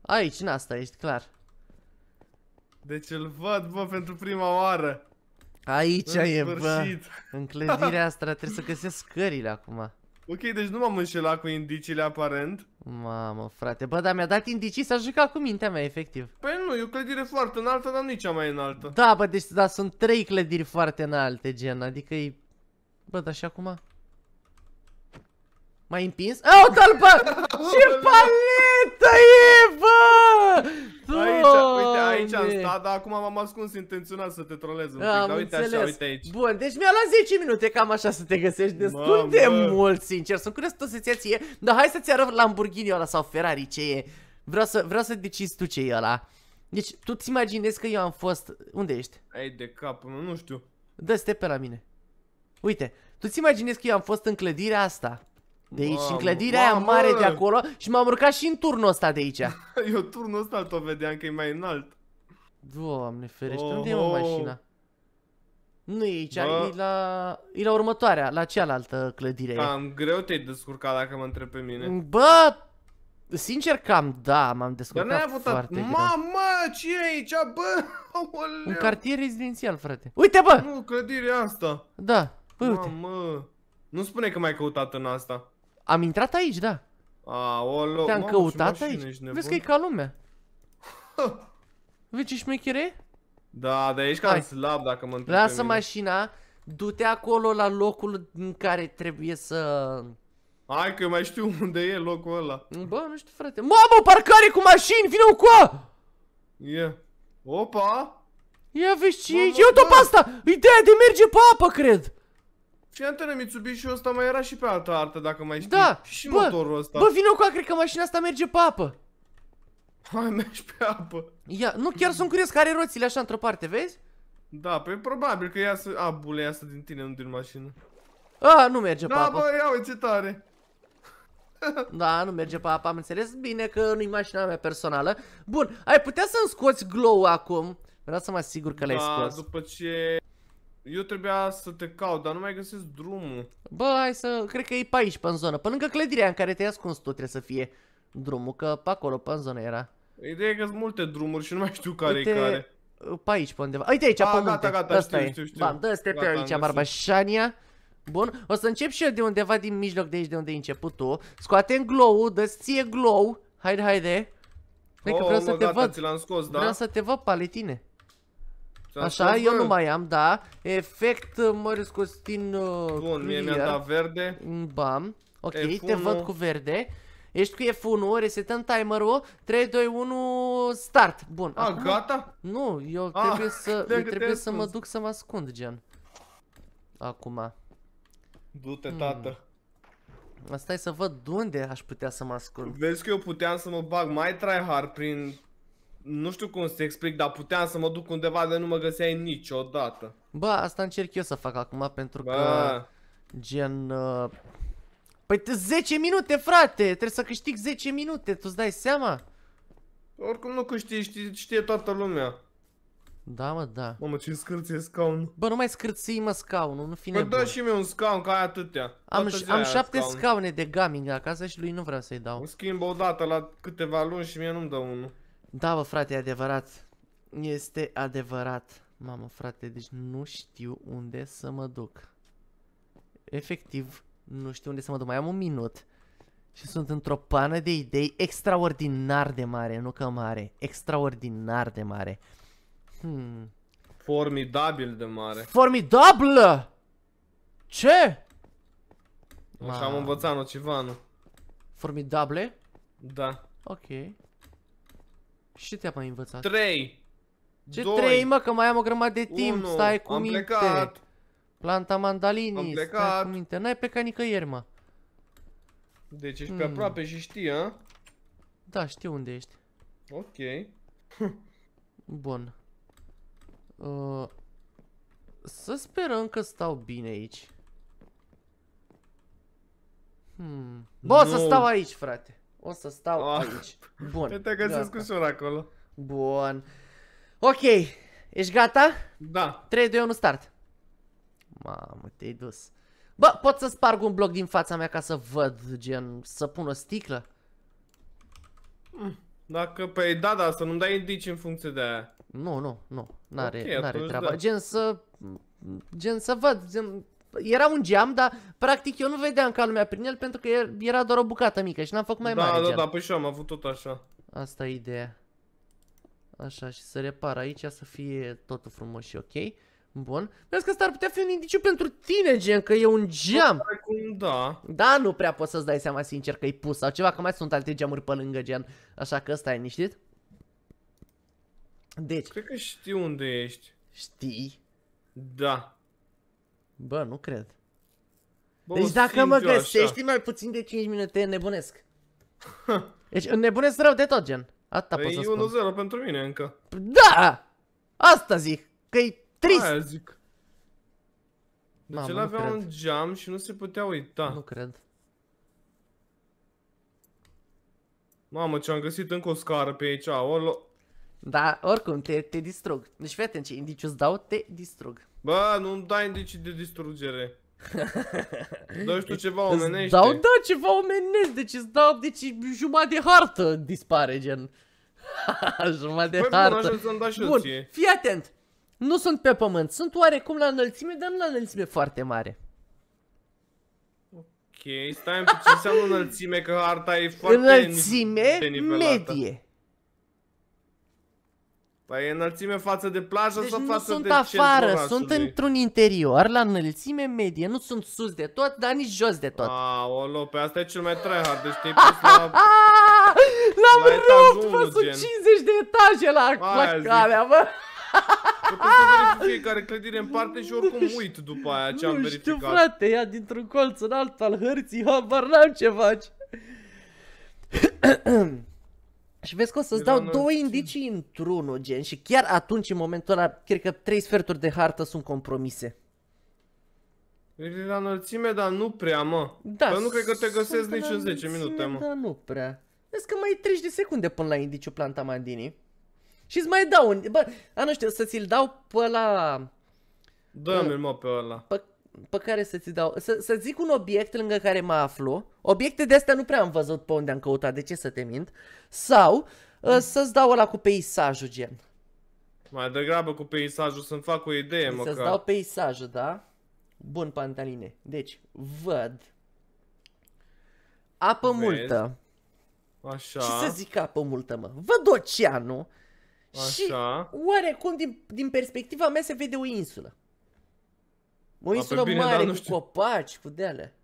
Aici, în asta ești, clar. Deci îl văd, bă, pentru prima oară. Aici În e, bă. sfârșit. În clădirea asta trebuie să găsesc scările acum. Ok, deci nu m-am înșelat cu indiciile aparent. Mamă, frate. Bă, dar mi-a dat indicii să jucat cu mintea mea, efectiv. Păi nu, e o clădire foarte înaltă, dar nici cea mai înaltă. Da, bă, deci da, sunt trei clădiri foarte înalte, gen, adică e... Bă, dar și acum? M-ai împins? A, uite-l, bă! Ce paletă e, bă! Aici, uite, aici am Doamne! stat, dar acum m-am ascuns intenționat să te trolez un pic. Am Dar uite înțeles. așa, uite aici. Bun, deci mi-a luat 10 minute cam așa să te găsești destul Mamă. de mult, sincer. Sunt curios tot să-ți ia ție, dar hai să-ți arăt Lamborghini ăla sau Ferrari ce e. Vreau să, vreau să decizi tu ce e ăla. Deci, tu ți imaginezi că eu am fost... Unde ești? Ai de capul meu, nu știu. Dă-te pe la mine. Uite, tu ți imaginezi că eu am fost în clădirea asta. De aici, și în Mamă, clădirea aia mamă! mare de acolo și m-am urcat și în turnul ăsta de aici. Eu turnul ăsta tot vedeam că e mai înalt. Doamne ferește, Oh, unde e mă oh. mașina? Nu e aici, Bă. e la, e la următoarea, la cealaltă clădire. Cam greu te-ai descurcat dacă mă întreb pe mine. Bă, sincer cam da, m-am Dar descurcat n-ai avut foarte greu. Mamă, ce e aici, bă? Aoleu. Un cartier rezidențial, frate. Uite, bă! Nu, clădirea asta. Da, bă, uite. Mamă. Nu spune că m-ai căutat în asta. Am intrat aici, da. Aoleu, Te-am mamă, ce căutat mașină, aici. ești nebun. Vezi că e ca lumea. Vezi ce șmechere? Da, dar ești cam Hai. slab dacă mă întrebi Lasă pe mine. mașina, du-te acolo la locul în care trebuie să... Hai că eu mai știu unde e locul ăla. Bă, nu știu, frate. Mamă, parcare cu mașini, vină cu a! E. Opa! Ia vezi ce e Mamă, aici, ia-o pe bă! asta! Ideea de merge pe apă, cred! Și antena Mitsubishi ăsta mai era și pe altă artă, dacă mai știi. Da, Și bă, motorul ăsta. Bă, vină cu a, cred că mașina asta merge pe apă. Hai, mergi pe apă. Ia, nu, chiar sunt curios că are roțile așa într-o parte, vezi? Da, pe probabil că iasă... A, bule, iasă din tine, nu din mașină. A, nu merge pe Da, apă. bă, ia uite ce tare. Da, nu merge pe apă, am înțeles bine că nu-i mașina mea personală. Bun, ai putea să-mi scoți glow acum? Vreau să mă asigur că l-ai da, scos. după ce... Eu trebuia să te caut, dar nu mai găsesc drumul. Bă, hai să... Cred că e pe aici, pe în zonă. Pe lângă clădirea în care te-ai ascuns tu trebuie să fie drumul, că pe acolo, pe în zonă era. Ideea e că sunt multe drumuri și nu mai știu care Uite, e care. Pe aici, pe undeva. Uite aici, A, pe gata, munte. gata, Ăsta știu, e. știu, știu. Bam, dă-te pe Gata, am aici, găsit. Barbașania. Bun, o să încep și eu de undeva din mijloc de aici de unde ai început tu. Scoatem glow-ul, dă-ți ție glow. Haide, haide. Hai că oh, vreau mă, să te gata, văd. ți l-am scos, da? Vreau să te văd paletine. Ți-am Așa, scos, eu bă? nu mai am, da. Efect uh, Marius Costin uh, Bun, mie mi-a clear. dat verde. Bam. Ok, F1. te văd cu verde. Ești cu F1, resetăm timerul, 3, 2, 1, start. Bun. A, acum- gata? Nu, eu Ah, trebuie să, credeam eu că trebuie te-ai să mă ascuns. duc să mă ascund, gen. Acum. Du-te, Hmm. tată. Asta e să văd unde aș putea să mă ascund. Vezi că eu puteam să mă bag mai tryhard prin... Nu știu cum să te explic, dar puteam să mă duc undeva de nu mă găseai niciodată. Bă, asta încerc eu să fac acum pentru că Bă, gen uh... Păi te- 10 minute, frate, trebuie să câștig 10 minute, tu-ți dai seama? oricum nu câștigi, știe, știe toată lumea. Da, mă, da. Mamă, ce scârție scaun. Bă, nu mai scârții mă scaunul, nu fi Păi nebun. dă și mie un scaun, ca ai atâtea. Am, Toată ș- ziua am ai șapte scaun. scaune de gaming acasă și lui nu vreau să-i dau. Îmi schimb o dată la câteva luni și mie nu-mi dă unul. Da, bă, frate, e adevărat. Este adevărat. Mamă, frate, deci nu știu unde să mă duc. Efectiv, nu știu unde să mă duc. Mai am un minut. Și sunt într-o pană de idei extraordinar de mare, nu că mare. Extraordinar de mare. Hmm. Formidabil de mare. Formidabilă! Ce? Așa am Mamă. învățat Nocivanu. Formidable? Da. Ok. Și ce te-a mai învățat? 3. Ce trei, mă, că mai am o grămadă de timp, stai cu am minte. plecat. Planta Am mandalinii, stai plecat. cu minte. N-ai plecat nicăieri, mă. Deci ești pe Hmm. aproape și știi, a? Da, știu unde ești. Ok. Bun. Uh, să sperăm că stau bine aici. Hmm. Bă, o să Nu. stau aici, frate. O să stau Ah. aici. Bun. Te te găsesc gata. ușor acolo. Bun. Ok. Ești gata? Da. 3, 2, 1, start. Mamă, te-ai dus. Bă, pot să sparg un bloc din fața mea ca să văd, gen, să pun o sticlă? Dacă, păi da, da, să nu-mi dai indicii în funcție de aia. Nu, nu, nu. N-are, Ok, n-are atunci treaba. da. Gen să... Gen să văd, gen... Era un geam, dar practic eu nu vedeam ca lumea prin el pentru că er- era doar o bucată mică și n-am făcut mai da, mare da, gen. da, păi și eu am avut tot așa. Asta e ideea. Așa, și să repar aici să fie totul frumos și ok. Bun. Vezi că asta ar putea fi un indiciu pentru tine, gen, că e un geam. Acum da. Da, nu prea poți să-ți dai seama sincer că e pus sau ceva, că mai sunt alte geamuri pe lângă gen. Așa că ăsta e niștit. Deci, Cred că știu unde ești. știi? Da. Bă, nu cred. Bă, Deci o dacă simt mă eu așa. găsești mai puțin de 5 minute, nebunesc. Deci înnebunesc rău de tot, gen. Asta pot să Păi spun. 1-0 pentru mine încă. Da! Asta zic, că e trist. Aia zic. Deci Mamă, el nu avea cred. un geam și nu se putea uita. Nu cred. Mamă, ce am găsit încă o scară pe aici. Olo. Da, oricum, te, te distrug. Deci fii atent ce indiciu îți dau, te distrug. Bă, nu-mi dai indicii de distrugere. Dă știu ceva Îți omenește. dau, da, ceva omenesc, deci îți dau, deci jumătate de hartă dispare, gen. jumătate de Păi bun, hartă. așa să-mi dai și eu Bun, ție. fii atent. Nu sunt pe pământ, sunt oarecum la înălțime, dar nu la înălțime foarte mare. Ok, stai un pic, ce înseamnă înălțime, că harta e foarte Înălțime denivelată. medie. Păi e înălțime față de plajă Deci sau nu față sunt de centrul afară, orașului? sunt într-un interior, la înălțime medie. Nu sunt sus de tot, dar nici jos de tot. Aolo, pe asta e cel mai tryhard, deci te-ai pus la... Ah, L-am La etajul rupt, mă, unu, sunt gen. 50 de etaje la, Aia la zic. calea, bă. Că pot să verific fiecare clădire în parte și oricum uit după aia ce am nu știu, verificat. frate, ia dintr-un colț în altul al hărții, habar n-am ce faci. și vezi că o să-ți De la dau noi- două indicii într-unul, gen, și chiar atunci, în momentul ăla, cred că trei sferturi de hartă sunt compromise. E la înălțime, dar nu prea, mă. Da, Că nu cred că te găsesc sunt nici la în 10 înălțime, minute, mă. Da, nu prea. Vezi că mai e 30 de secunde până la indiciu planta mandini. Și îți mai dau un... Bă, a, nu știu, să ți-l dau pe la... Dă-mi-l, mă, pe ăla. Pe, pe care să ți dau... Să, să zic un obiect lângă care mă aflu. Obiecte de astea nu prea am văzut pe unde am căutat, de ce să te mint. Sau uh, să-ți dau ăla cu peisajul, gen. Mai degrabă cu peisajul să-mi fac o idee, Să-ți măcar. dau peisajul, da? Bun, pantaline. Deci, văd apă Vezi? multă. Așa, Ce să zic apă multă, mă? Văd oceanul și așa. oarecum din, din perspectiva mea se vede o insulă. O insulă bine, mare dar nu cu știu. copaci, cu deale.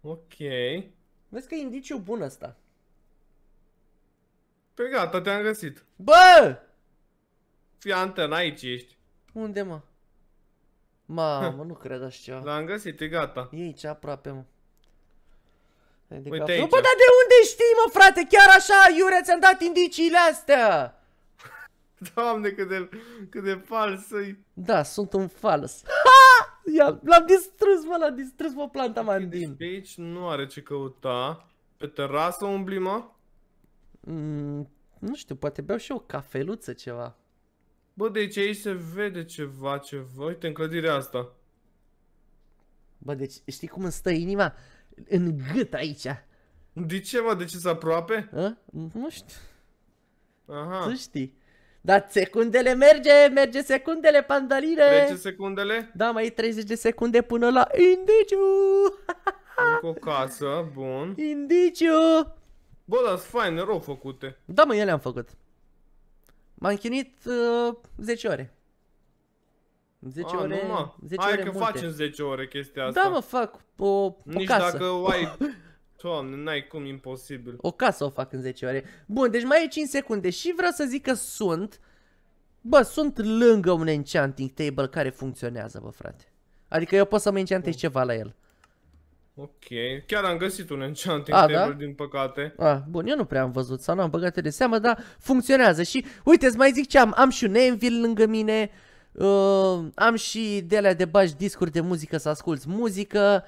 Ok. Vezi că e indiciu bun ăsta. Păi gata, te-am găsit. Bă! Fii antena, aici ești. Unde, mă? Mamă, nu cred așa ceva. L-am găsit, e gata. E aici aproape, mă. Hai de Uite cap. aici. Bă, dar de unde știi, mă, frate? Chiar așa, Iurea, ți-am dat indiciile astea. Doamne, cât de, cât de fals -i. Da, sunt un fals. Ha! Ia, l-am distrus, mă, l-am distrus, mă, planta mandin. Pe aici nu are ce căuta. Pe terasă umbli, mă? Mm, nu știu, poate beau și o cafeluță ceva. Bă, deci aici se vede ceva, ceva. Uite, în clădirea asta. Bă, deci știi cum îmi stă inima? În gât aici. De ce, mă? De ce s aproape? A? Nu știu, Aha. tu știi. Dar secundele merge, merge secundele, pandaline. Trece secundele. Da, mai e 30 de secunde până la indiciu. Încă o casă, bun. Indiciu. Bă, dar sunt faine, rău făcute. Da, mă, eu le-am făcut. M-am chinuit uh, 10 ore. 10 A, ore, nu, mă. 10 Hai ore că multe. faci în 10 ore chestia asta. Da, mă, fac o, o Nici casă. dacă ai... Doamne, n-ai cum, imposibil. O casă o fac în 10 ore. Bun, deci mai e 5 secunde și vreau să zic că sunt... Bă, sunt lângă un enchanting table care funcționează, bă, frate. Adică eu pot să mă enchantez ceva la el. Ok, chiar am găsit un enchanting A, table, da? din păcate. Ah, bun, eu nu prea am văzut sau nu am băgat de seamă, dar funcționează și uite, îți mai zic ce am, am și un Anvil lângă mine, uh, am și de alea de bagi discuri de muzică să asculti muzică,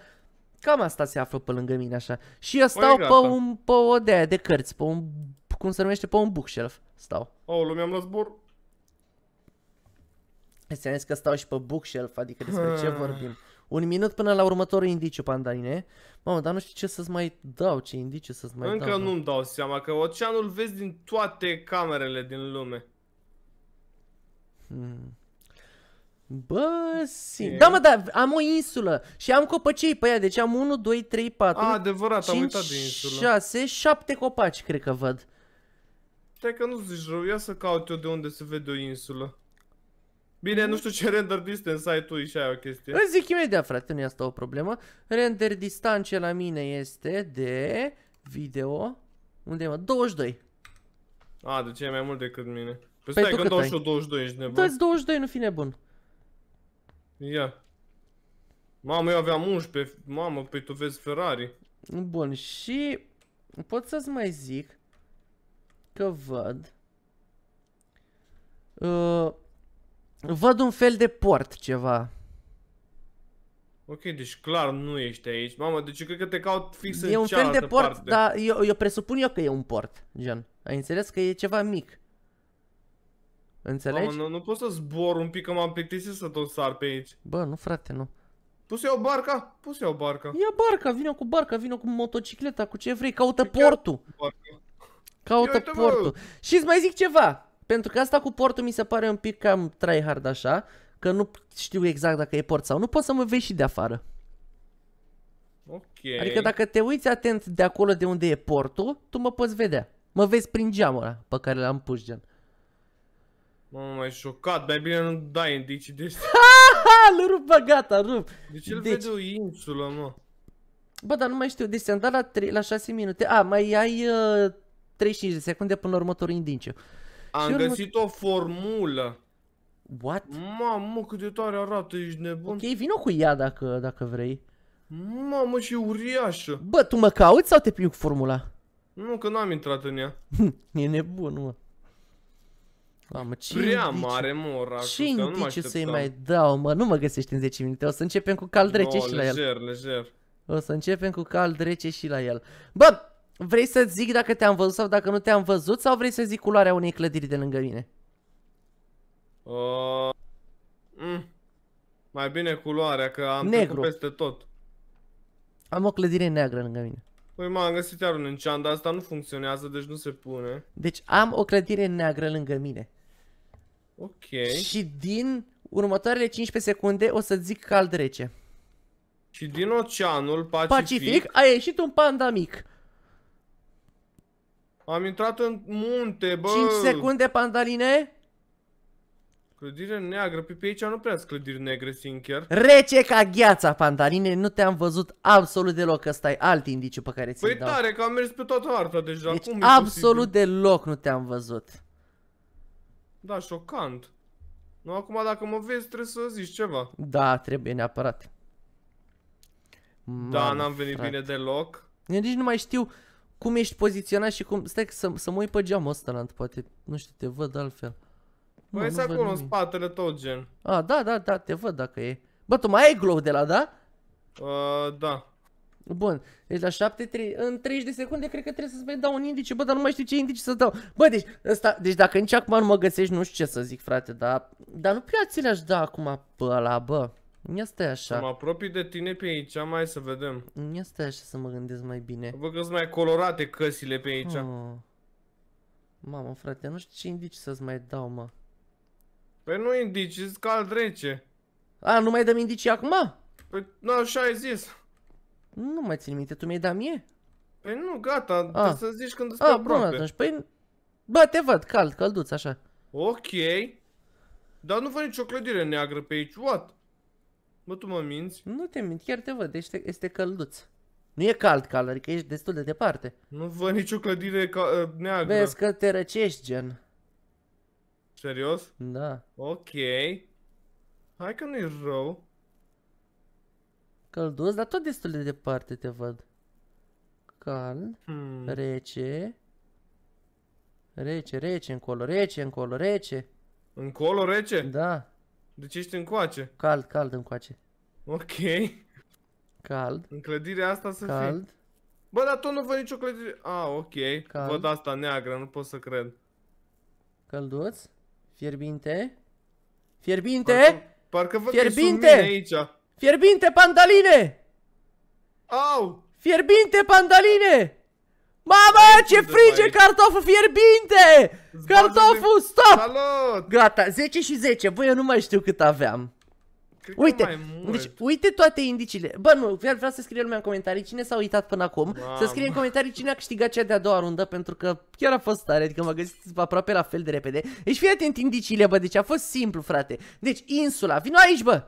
cam asta se află pe lângă mine așa. Și eu stau pe, gata. un, pe o de aia de cărți, pe un, cum se numește, pe un bookshelf stau. Oh, mi-am luat zbor. Este zis că stau și pe bookshelf, adică despre ce vorbim. Un minut până la următorul indiciu, pandaline. Mamă, dar nu știu ce să-ți mai dau, ce indiciu să-ți mai Încă dau. mă. nu-mi dau seama că oceanul vezi din toate camerele din lume. Bă, sim. E? Da, mă, da, am o insulă și am copăcei pe ea, deci am 1, 2, 3, 4, A, adevărat, am 5, uitat de insulă. 6, 7 copaci, cred că văd. Stai că nu zici rău, ia să caut eu de unde se vede o insulă. Bine, nu știu ce render distance ai tu și aia o chestie. Îți zic imediat, frate, nu e asta o problemă. Render distanțe la mine este de video, unde e, mă? 22. A, deci e mai mult decât mine. Păi Păi stai tu că cât dau ai? și eu 22, ești nebun. Dă-ți 22, nu fi nebun. Ia. Mamă, eu aveam 11. Mamă, păi tu vezi Ferrari. Bun, și pot să-ți mai zic că văd uh, văd un fel de port ceva. Ok, deci clar nu ești aici. Mamă, deci eu cred că te caut fix E în un fel cealaltă de port, parte. dar eu, eu presupun eu că e un port, gen. Ai înțeles că e ceva mic. Înțelegi? Mamă, nu, nu pot să zbor un pic, că m-am plictisit să tot sar pe aici. Bă, nu frate, nu. Pus să iau barca? Pus să iau barca. Ia barca, vină cu barca, vină cu motocicleta, cu ce vrei, caută Păi chiar- portul. barca. Caută uite, bă. portul. Și îți mai zic ceva. Pentru că asta cu portul mi se pare un pic cam tryhard așa. Că nu știu exact dacă e port sau nu. Poți să mă vezi și de afară. Ok. Adică dacă te uiți atent de acolo de unde e portul, tu mă poți vedea. Mă vezi prin geamul ăla pe care l-am pus gen. Mamă, mai șocat, mai bine nu dai indicii de Ha, l rup, bă, gata, rup. Deci el Deci- vede o insulă, mă. Bă, dar nu mai știu. Deci ți-am dat la, 3, la 6 minute. A, mai ai uh, 35 de secunde până la următorul indiciu. Am urmă- găsit o formulă. What? Mamă, cât de tare arată, ești nebun. Ok, vino cu ea dacă, dacă vrei. Mamă, și uriașă. Bă, tu mă cauți sau te plimbi cu formula? Nu, că n-am intrat în ea. e nebun, mă. Mamă, ce Prea indiciu? mare, mă, orașul Ce ăsta, nu mă indiciu să-i așteptam. mai dau, mă? Nu mă găsești în 10 minute. O să începem cu cald rece No, și la el. lejer, lejer. O să începem cu cald rece și la el. Bă, vrei să zic dacă te-am văzut sau dacă nu te-am văzut sau vrei să zic culoarea unei clădiri de lângă mine? Uh, mm, mai bine culoarea, că am Negru. trecut peste tot. Am o clădire neagră lângă mine. Păi m-am găsit iar un enchant, dar asta nu funcționează, deci nu se pune. Deci am o clădire neagră lângă mine. Ok. Și din următoarele 15 secunde o să zic cald rece. Și din oceanul Pacific, Pacific, a ieșit un panda mic. am intrat în munte, bă. 5 secunde, pandaline. Clădire neagră, pe, pe aici nu prea sunt clădiri negre, sincer. Rece ca gheața, Pandaline, nu te-am văzut absolut deloc, ăsta e alt indiciu pe care ți-l Păi dau. tare, că am mers pe toată harta deja, Deci cum e absolut posibil? deloc nu te-am văzut. Da, șocant. Nu, acum dacă mă vezi trebuie să zici ceva. Da, trebuie neapărat. Da, Mamă, n-am venit frate. bine deloc. Eu nici nu mai știu cum ești poziționat și cum... Stai să, să mă uit pe geamul ăsta, Nant, poate, nu știu, te văd altfel. Nu, Păi nu sunt văd acolo în nimic. spatele tot, gen. A, da, da, da, te văd dacă e. Bă, tu mai ai glow de la, da? Uh, da. Bun, deci la 7, 3, în 30 de secunde cred că trebuie să-ți mai dau un indice, bă, dar nu mai știu ce indice să dau. Bă, deci, ăsta, deci dacă nici acum nu mă găsești, nu știu ce să zic, frate, dar, dar nu prea ți le-aș da acum pe ăla, bă. Ia stai Să mă așa, apropii de tine pe aici, mai să vedem. ia stai așa să mă gândesc mai bine. Văd că sunt mai colorate căsile pe aici. Oh. Mamă, frate, nu știu ce indici să-ți mai dau, mă. Păi nu indici, sunt cald rece. A, nu mai dăm indicii acum? Păi, nu, așa ai zis. Nu mai țin minte, tu mi-ai dat mie? Păi nu, gata, trebuie să zici când îți A, aproape. bun atunci, păi... Bă, te văd, cald, călduț, așa. Ok. Dar nu văd nicio clădire neagră pe aici, what? Bă, tu mă minți? Nu te mint, chiar te văd, este, este călduț. Nu e cald, cald, adică ești destul de departe. Nu văd nicio clădire ca, uh, neagră. Vezi că te răcești, gen. Serios? Da. Ok. Hai că nu-i rău. Călduț, dar tot destul de departe te văd. Cald, Hmm. rece. Rece, rece încolo, rece încolo, rece. Încolo rece? Da. Deci ești încoace. Cald, cald încoace. Ok. Cald, În clădirea asta să fii. cald. Bă, dar tot nu văd nicio clădire. Ah, ok. Cald. Văd asta neagră, nu pot să cred. Călduț. Fierbinte. Fierbinte. Parcă, parcă văd Fierbinte! că sunt mine aici. Fierbinte, pandaline! Au! Fierbinte, pandaline! Mamă, Aici ce undeva frige aici. cartoful fierbinte! Îți bage Cartoful, de- stop! Salut! Gata, 10 și 10, băi, eu nu mai știu cât aveam. Cred că Uite, mai mult. deci uite toate indiciile. Bă, nu, vreau, vreau să scrie lumea în comentarii cine s-a uitat până acum. Să Mamă. scrie în comentarii cine a câștigat cea de-a doua rundă, pentru că chiar a fost tare, adică m-a găsit aproape la fel de repede. Deci fii atent indiciile, bă, deci a fost simplu, frate. Deci insula, vino aici, bă!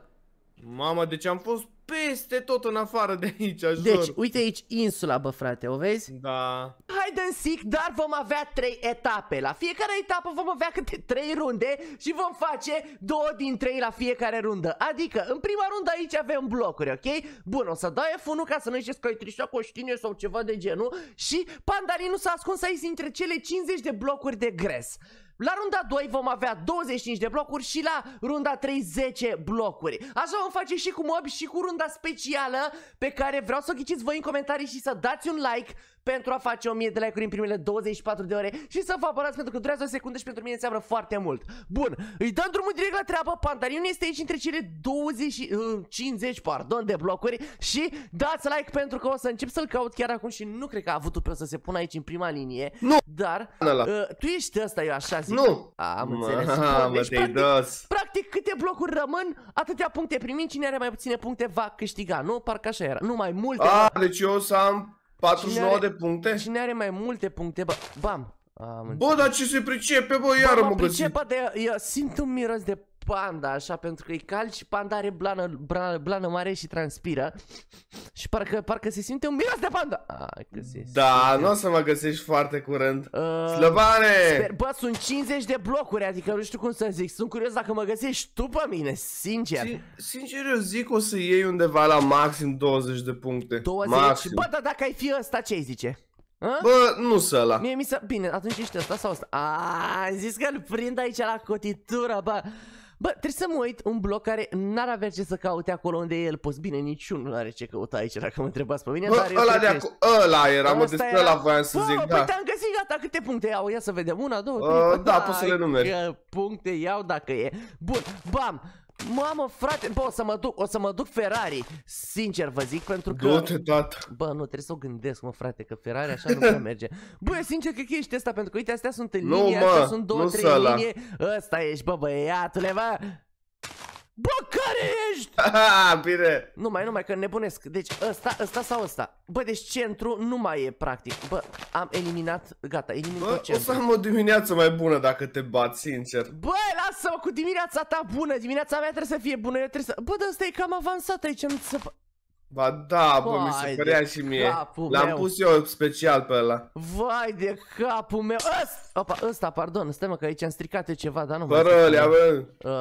Mamă, deci am fost peste tot în afară de aici, jur. Deci, uite aici insula, bă, frate, o vezi? Da. Hide and seek, dar vom avea trei etape. La fiecare etapă vom avea câte trei runde și vom face două din trei la fiecare rundă. Adică, în prima rundă aici avem blocuri, ok? Bun, o să dau F1 ca să nu ziceți că ai trișat cu o știne sau ceva de genul și Pandalinul s-a ascuns aici între cele 50 de blocuri de gres. La runda 2 vom avea 25 de blocuri și la runda 3 10 blocuri. Așa vom face și cu mobi și cu runda specială pe care vreau să o ghiciți voi în comentarii și să dați un like pentru a face 1000 de like-uri în primele 24 de ore și să vă apărați pentru că durează o secundă și pentru mine înseamnă foarte mult. Bun, îi dăm drumul direct la treabă, Pantalinul este aici între cele 20, și- uh, 50 pardon, de blocuri și dați like pentru că o să încep să-l caut chiar acum și nu cred că a avut pe să se pună aici în prima linie. Nu. Dar Ăla. uh, tu ești ăsta, eu așa zic. Nu! A, am Mă, înțeles. mă, Bun, deci, te-ai practic, dus. practic, câte blocuri rămân, atâtea puncte primim, cine are mai puține puncte va câștiga, nu? Parcă așa era. Nu mai multe. A, bă. deci eu o să am 49 Cine are- de puncte? Cine are mai multe puncte, bă, bam. Am Bă, dar ce se pricepe, bă, iară Bă, mă mă găsit. pricep, bă, de, eu simt un miros de panda, așa, pentru că e cald și panda are blană, blană, blană mare și transpiră. Și parcă, parcă se simte un miros de panda. Ai, că se Da, simte. nu o să mă găsești foarte curând. Uh, Slăbane! Sper, bă, sunt 50 de blocuri, adică nu știu cum să zic. Sunt curios dacă mă găsești tu pe mine, sincer. Sin- Sincer, eu zic o să iei undeva la maxim 20 de puncte. 20. Maxim. Bă, dar dacă ai fi ăsta, ce ai zice? A? Bă, nu să ăla. Mie mi se... Bine, atunci ești ăsta sau ăsta? A, am zis că îl prind aici la cotitură, bă. Bă, trebuie să mă uit un bloc care n-ar avea ce să caute acolo unde e el pus. Bine, niciunul nu are ce căuta aici, dacă mă întrebați pe mine, Bă, dar eu ăla cred de că acolo, ăla era, mă, Ăsta despre era- ăla voiam să Bă, zic, Păi da. te-am găsit, gata, câte puncte iau? Ia să vedem, una, două, Uh, trei, patru, da, poți să le numeri. Că puncte iau dacă e. Bun, bam, Mamă, frate, bă, o să mă duc, o să mă duc Ferrari Sincer vă zic, pentru că Du-te, tată. Bă, nu, trebuie să o gândesc, mă, frate, că Ferrari așa nu prea merge Bă, sincer, cred că ești ăsta, pentru că uite, astea sunt în Nu, linie, mă, astea sunt două, nu trei sunt în ăla. linie Ăsta ești, bă, băiatule, bă Bă, care ești? Haha, bine. Nu mai, nu mai, că nebunesc. Deci ăsta, ăsta sau ăsta. Bă, deci centru nu mai e practic. Bă, am eliminat, gata, elimin Bă, tot o să centru. am o dimineață mai bună dacă te bat, sincer. Bă, lasă-mă cu dimineața ta bună. Dimineața mea trebuie să fie bună. Eu trebuie să... Bă, dar ăsta e cam avansat aici. Nu se... Ba da, bă, mi se Vai părea de și mie. capul L-am meu. pus eu special pe ăla. Vai de capul meu. Ăsta, opa, ăsta, pardon. Stai mă că aici am stricat eu ceva, dar nu mai Fără știu. alea, bă. Um,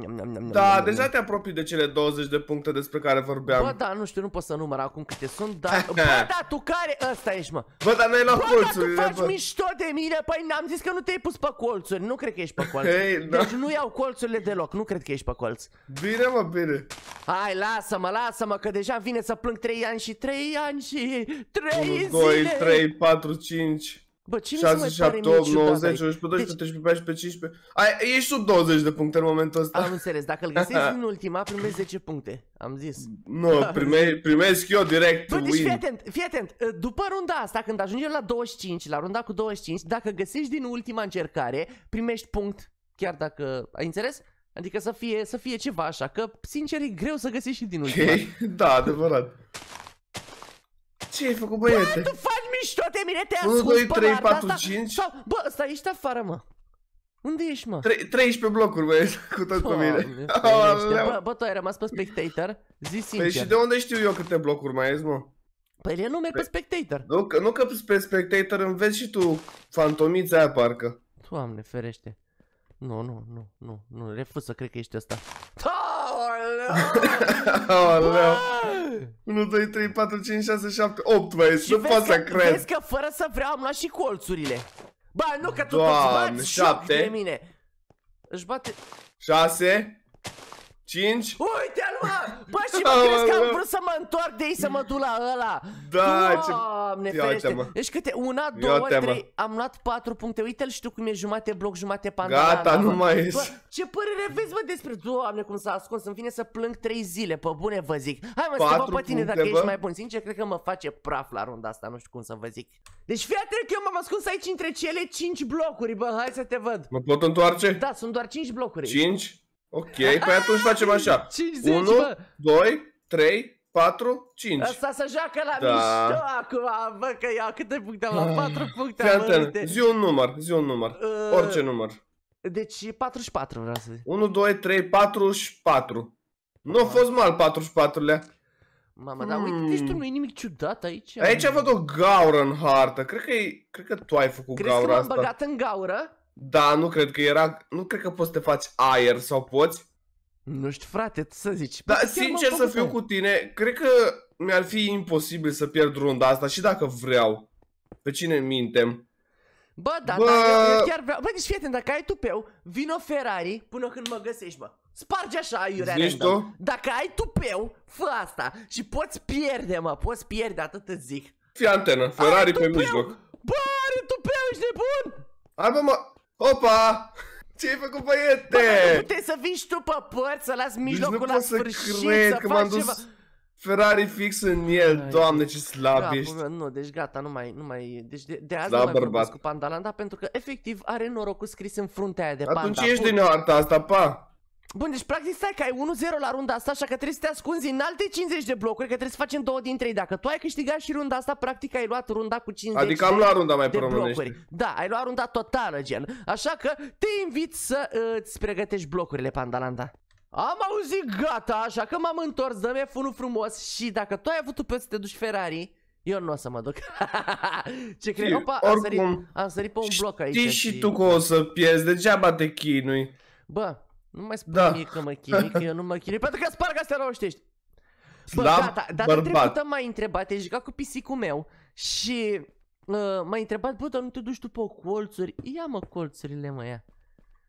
nham, nham, nham, Da, nham, deja nham. te apropii de cele 20 de puncte despre care vorbeam. Bă, da, nu știu, nu pot să număr acum câte sunt, dar... Bă, da, tu care ăsta ești, mă? Bă, dar n-ai luat Bă, dar tu colțurile, faci bă. mișto de mine? Păi n-am zis că nu te-ai pus pe colțuri, nu cred că ești pe colț. Hei, da. Deci nu iau colțurile deloc, nu cred că ești pe colț. Bine, mă, bine. Hai, lasă-mă, lasă-mă, că deja vine să plâng 3 ani și 3 ani și 3 1, 2, zile. 3, 4, 5, Bă, ce mi se 6, mai 7, pare 8, mie 9, ciudat 10, aici? 11, 12, Deci, 13, 14, 15. Ai, ești sub 20 de puncte în momentul ăsta. am înțeles, dacă îl găsești din ultima, primești 10 puncte, am zis. Nu, prime, primesc eu direct Bă, deci fii win. atent, fii atent, după runda asta, când ajungi la 25, la runda cu 25, dacă găsești din ultima încercare, primești punct, chiar dacă, ai înțeles? Adică să fie, să fie ceva așa, că sincer e greu să găsești și din ultima. Ok, da, adevărat. Ce ai făcut, băiete? Tu faci mișto de mine, te-ai 1, ascuns 2, pe 3, harta 4, asta? 5. Sau, bă, ăsta ești afară, mă. Unde ești, mă? Tre- 13 blocuri, băieți, cu tot cu Doamne, mine. ferește. Aoleu. Bă, bă, tu ai rămas pe spectator? Zi Păi sincer. și de unde știu eu câte blocuri mai ești, mă? Păi eu nu merg pe spectator. Nu că, nu că pe spectator înveți și tu fantomița aia, parcă. Doamne, ferește. Nu, nu, nu, nu, nu, refuz să cred că ești ăsta. Aoleu! Aoleu. Bă! 1, 2, 3, 4, 5, 6, 7, 8, băieți, Și nu vezi pot să că, cred. vezi că fără să vreau am luat și colțurile. Ba, nu că tu Doamne, îți bați joc șapte. de mine. Își bate... 6, 5, Uite, luat! Bă, și mă crezi că am Aoleu. vrut să mă întorc de aici să mă duc la ăla? Da, ce- Doamne, Ia ferește. uite-mă. Deci câte? Una, Ia două, uite-mă. trei. Am luat patru puncte. Uite-l și tu cum e jumate bloc, jumate pandala. Gata, nu mai Bă, ești. ce părere vezi, bă, despre... Doamne, cum s-a ascuns. Îmi vine să plâng trei zile, pe bune vă zic. Hai mă, să vă Patru pe tine puncte, dacă ești bă. mai bun. Sincer, cred că mă face praf la runda asta. Nu știu cum să vă zic. Deci fii atent că eu m-am ascuns aici între cele cinci blocuri, bă. Hai să te văd. Mă pot întoarce? Da, sunt doar cinci blocuri. 5, ok, păi atunci facem așa. 50, 1, bă. 2, 3, 4, 5. Asta se joacă la Da. mișto acum, bă, că ia câte puncte am la 4 puncte Fii am atent, uite. zi un număr, zi un număr. Uh, Orice număr. Deci 44 vreau să zic. 1, 2, 3, 44. Nu a fost mal 44-lea. Mamă, dar Hmm. uite, deci tu nu e nimic ciudat aici. Aici văd o gaură în hartă. Cred că, e, cred că tu ai făcut Crezi că gaura m-am asta. băgat în gaură? Da, nu cred că era... Nu cred că poți să te faci aer sau poți. Nu știu, frate, tu să zici. Dar Bă, chiar m-am sincer să făcut fiu aia. cu tine, cred că mi-ar fi imposibil să pierd runda asta și dacă vreau. Pe cine mintem? Bă, da, Bă. dar eu, eu chiar vreau. Bă, deci fii atent, dacă ai tupeu, vino Ferrari până când mă găsești, bă. Sparge așa aiurea Zici random. tu? Dacă ai tupeu, fă asta și poți pierde, mă, poți pierde, atât îți zic. Fii antenă, Ferrari Are pe tupeu! mijloc. Bă, are tupeu, ești nebun! Hai bă mă... Opa! Ce-ai făcut Bă, dar nu băiete? puteai să vii și tu pe părți, să las Deci mijlocul nu la pot să sfârșit, cred să că m-am faci dus ceva. Ferrari fix în el. Hai, Doamne ce slab Capul ești. meu, nu, deci gata, nu mai, nu mai, deci de, de azi Da, nu mai bărbat. vorbesc cu Pandalanda pentru că efectiv are norocul scris în fruntea aia de panda. Atunci ești Bun. din harta asta, pa. Bun, deci practic stai că ai 1-0 la runda asta, așa că trebuie să te ascunzi în alte 50 de blocuri, că trebuie să facem două din trei. Dacă tu ai câștigat și runda asta, practic ai luat runda cu 50 Adică de, am luat runda mai de românește. blocuri. Da, ai luat runda totală, gen. Așa că te invit să uh, îți pregătești blocurile, Pandalanda. Am auzit gata, așa că m-am întors, dă-mi funul frumos și dacă tu ai avut pe să te duci Ferrari, eu nu o să mă duc. Ce crezi? Știi, Opa, am sărit, oricum, am sărit pe un bloc aici. Știi și tu că o să pierzi, degeaba te chinui. Bă, nu mai spune Da. mie că mă chinui, că eu nu mă chinui, pentru că sparg astea roștești. Bă, Slab gata, data bărbat. trecută m-ai întrebat, te jucat cu pisicul meu și uh, m-ai întrebat, bă, dar nu te duci tu pe colțuri? Ia mă colțurile, mă, ia.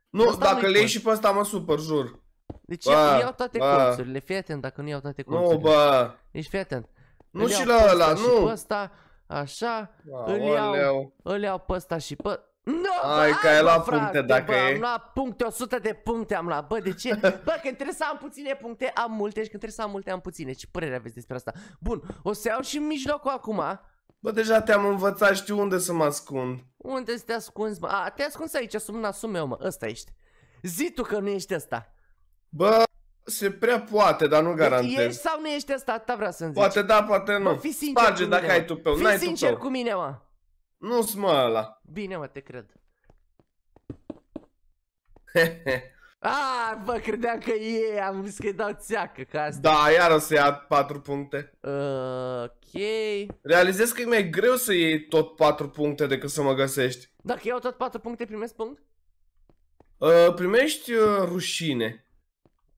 Nu, Asta dacă nu-i le iei cool. și pe ăsta mă supăr, jur. Deci Bă, iau, iau toate bă. colțurile, fii atent dacă nu iau toate colțurile. Nu, bă. Deci fii atent. Nu Îl și iau la pe ăla, ăsta și nu. pe ăsta, așa, îl iau, Aoleu. îl iau pe ăsta și pe... Nu, Hai bă, că ai bă, luat frate, puncte dacă bă, e. am luat puncte, 100 de puncte am luat. Bă, de ce? Bă, când trebuie să am puține puncte, am multe și când trebuie să am multe, am puține. Ce părere aveți despre asta? Bun, o să iau și în mijlocul acum. Bă, deja te-am învățat, știu unde să mă ascund. Unde să te ascunzi, mă? A, te ascunzi aici, sub nasul meu, mă. Ăsta ești. Zi tu că nu ești ăsta. Bă, Se prea poate, dar nu Deci garantez. ești sau nu ești ăsta? Asta vreau să-mi zici. Poate da, poate nu. Bă, fii sincer Sparge cu dacă mine, ai mă. tupeu, Fii n-ai sincer tupeu. cu mine, mă. Nu-s mă ăla. Bine, mă, te cred. Ah, bă, credeam că e, am zis că-i dau țeacă, că asta. da, iar o să ia 4 puncte. Uh, ok. Realizez că e mai greu să iei tot 4 puncte decât să mă găsești. Dacă iau tot 4 puncte, primesc punct? Uh, primești uh, rușine.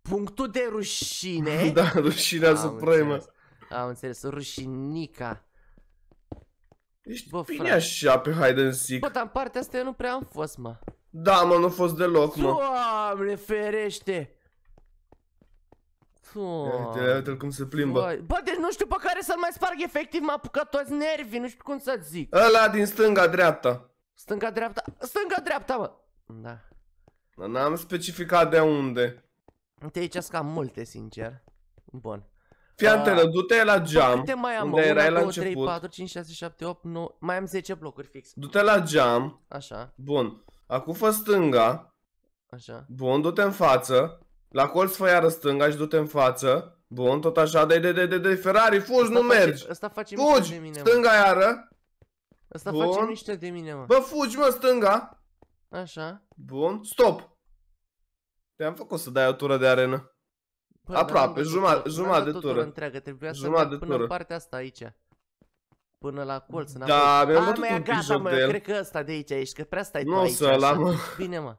Punctul de rușine? da, rușinea Am supremă. înțeles. Am înțeles, rușinica. Ești Bă, bine frate. așa pe hide and seek. Bă, dar în partea asta eu nu prea am fost, mă. Da, mă, nu a fost deloc, mă. Doamne, ferește! Uite, Doamne. uite cum se plimbă. Bă, bă, deci nu știu pe care să-l mai sparg efectiv, m-a apucat toți nervii, nu știu cum să zic. Ăla din stânga-dreapta. Stânga-dreapta, stânga-dreapta, mă. Da. Dar N-am specificat de unde. Uite, aici sunt cam multe, sincer. Bun. Fii Ah. antenă, du-te la Bă, geam. câte mai am, mă? unde erai 1, la 2, 3, început. 4, 5, 6, 7, 8, 9, mai am 10 blocuri fix. Du-te la geam. Așa, Bun. Acum fă stânga. așa. Bun, du-te în față. La colț fă iară stânga și du-te în față. Bun, tot așa, de de de de, de Ferrari, fugi, nu face- mergi. Ăsta face mișto Fugi, de mine, mă. stânga iară. Ăsta Bun. face mișto de mine, mă. Bă, fugi, mă, stânga. Așa. Bun, stop. Te-am făcut să dai o tură de arenă. Bă, Aproape, dar n-am dat o jumătate- tură- jumătate n-am dat de o tură. întreagă, trebuia să Jumătate merg de până în tură. partea asta aici. Până la colț, înapoi. Da, mi-am A, bătut mă, ia un pic gata, joc mă, de eu el. cred că ăsta de aici ești, că prea stai tu Nu o aici. să ăla, așa. mă. Bine, mă.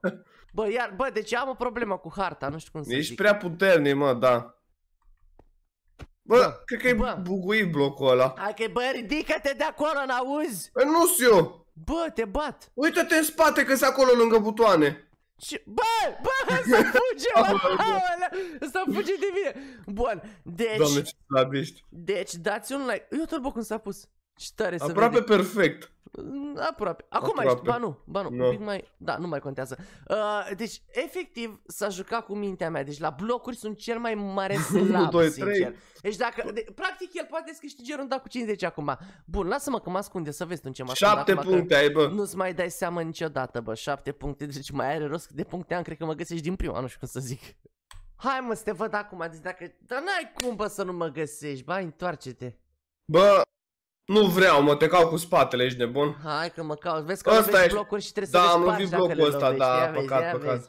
Bă, iar, bă, deci am o problemă cu harta, nu știu cum să Ești zic. prea puternic, mă, da. Bă, Bă, cred că e bă. buguit blocul ăla. Hai că, bă, ridică-te de acolo, n-auzi? Bă, nu știu eu. Bă, te bat. Uită-te în spate că sunt acolo lângă butoane. Ce? Bă, bă, să fuge, mă, aolea, să fuge de mine. Bun, deci, Doamne, ce slab ești. deci dați un like. Eu tot bă cum s-a pus. Ce tare să Aproape vede. perfect. Mm, Aproape. Acum mai Aproape. ești, ba nu, ba nu, Nu. un pic mai, da, nu mai contează. Uh, deci, efectiv, s-a jucat cu mintea mea, deci la blocuri sunt cel mai mare slab, doi, sincer. trei. Deci dacă, de, practic el poate să câștige runda cu 50 acum. Bun, lasă-mă că mă ascunde, să vezi tu în ce mă ascund Șapte acum, că puncte ai, bă. Nu-ți mai dai seama niciodată, bă, 7 puncte, deci mai are rost cât de puncte am, cred că mă găsești din prima, nu știu cum să zic. Hai mă, să te văd acum, deci dacă, dar n-ai cum, bă, să nu mă găsești, bă, hai, întoarce-te. Bă, nu vreau, mă, te cau cu spatele, ești nebun. Hai că mă caut, vezi că Ăsta lovești ești. blocuri și trebuie Da, să am le lovit spargi dacă blocul le ăsta, lovești. da, Ia vezi, păcat, ia păcat. vezi.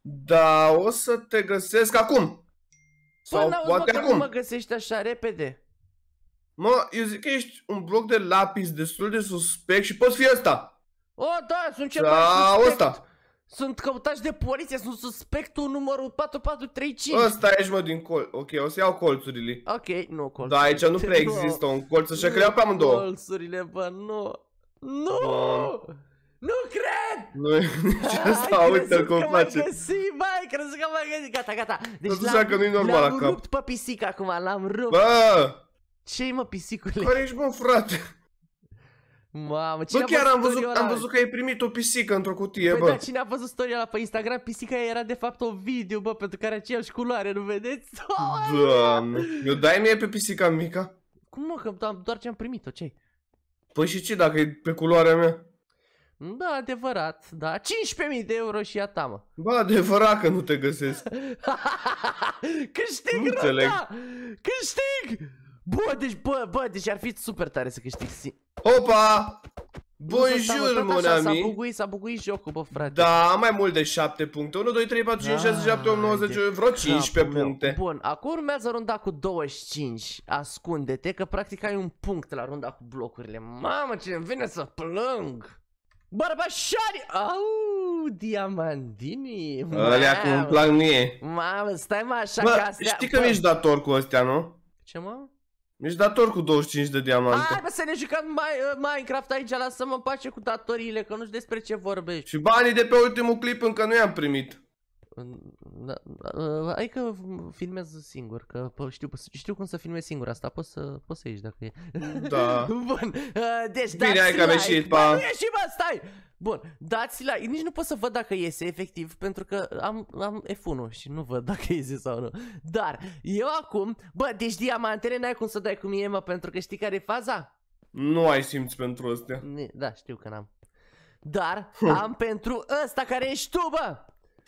Da, o să te găsesc acum. Bă, Sau n-auzi, mă, poate că nu acum. mă găsești așa repede. Mă, eu zic că ești un bloc de lapis destul de suspect și poți fi ăsta. O, da, sunt cel mai Sau suspect. ăsta. Sunt căutați de poliție, sunt suspectul numărul 4435. Ăsta ești, mă, din colț. Ok, o să iau colțurile. Ok, nu colț. Da, aici nu prea există un colț, așa că le iau pe amândouă. Colțurile, bă, nu. Nu! Bun. Nu cred! Nu e nici asta, Ai uite-l crezut cum că m-ai face. găsit, bă, ai crezut că m-ai găsit, gata, gata. Deci Tot așa că nu-i normal l-am la cap. rupt pe pisic acum, l-am rupt. Bă, Ce-i mă pisicule? care ești, mă, frate? Mamă, cine Bă, a chiar văzut am văzut, story-ul am ăla? văzut că ai primit o pisică într-o cutie, Păi bă. da, cine a văzut storia ăla pe Instagram, pisica aia era de fapt o video, bă, pentru care aceeași culoare, nu vedeți? Doamne. Eu dai mie pe pisica mica? Cum mă, că do- doar ce am primit-o, ce Păi și ce dacă e pe culoarea mea? Da, adevărat, da, 15.000 de euro și a ta, mă. Bă, adevărat că nu te găsesc. Câștig Nu înțeleg. runda! Câștig! Bă, deci, bă, bă, deci ar fi super tare să câștig. Si- Opa! Nu să stau, Bonjour, tot mon așa, S-a ami. buguit, s-a buguit jocul, bă, frate. Da, am mai mult de 7 puncte. 1, 2, 3, 4, 5, 6, 7, 8, 9, 10, vreo 15 Capul meu. puncte. Bun, acum urmează runda cu 25. Ascunde-te că practic ai un punct la runda cu blocurile. Mamă, ce îmi vine să plâng! Bărbașani! Au, diamandini! Alea cum îmi Mamă. plac mie. Mamă, stai mă așa Bă, ca astea. știi că bă. mi-ești dator cu astea, nu? Ce mă? Mi-ești dator cu 25 de Hai diamante. bă să ne jucăm mai, uh, Minecraft aici, lasă-mă în pace cu datoriile, că nu știu despre ce vorbești. Și banii de pe ultimul clip încă nu i-am primit. Da, uh, hai că filmez singur, că pă, știu, știu cum să filmez singur asta, poți să, poți să ieși dacă e. Da. Bun, uh, deci Bine, dați hai că am like. ieșit, Bă, pa. nu ieși, bă, stai! Bun, dați like, nici nu pot să văd dacă iese efectiv, pentru că am, am F1 și nu văd dacă iese sau nu. Dar, eu acum, bă, deci diamantele n-ai cum să dai cu mine, mă, pentru că știi care e faza? Nu ai simț pentru astea. Ne- Da, știu că n-am. Dar am pentru ăsta care ești tu, bă!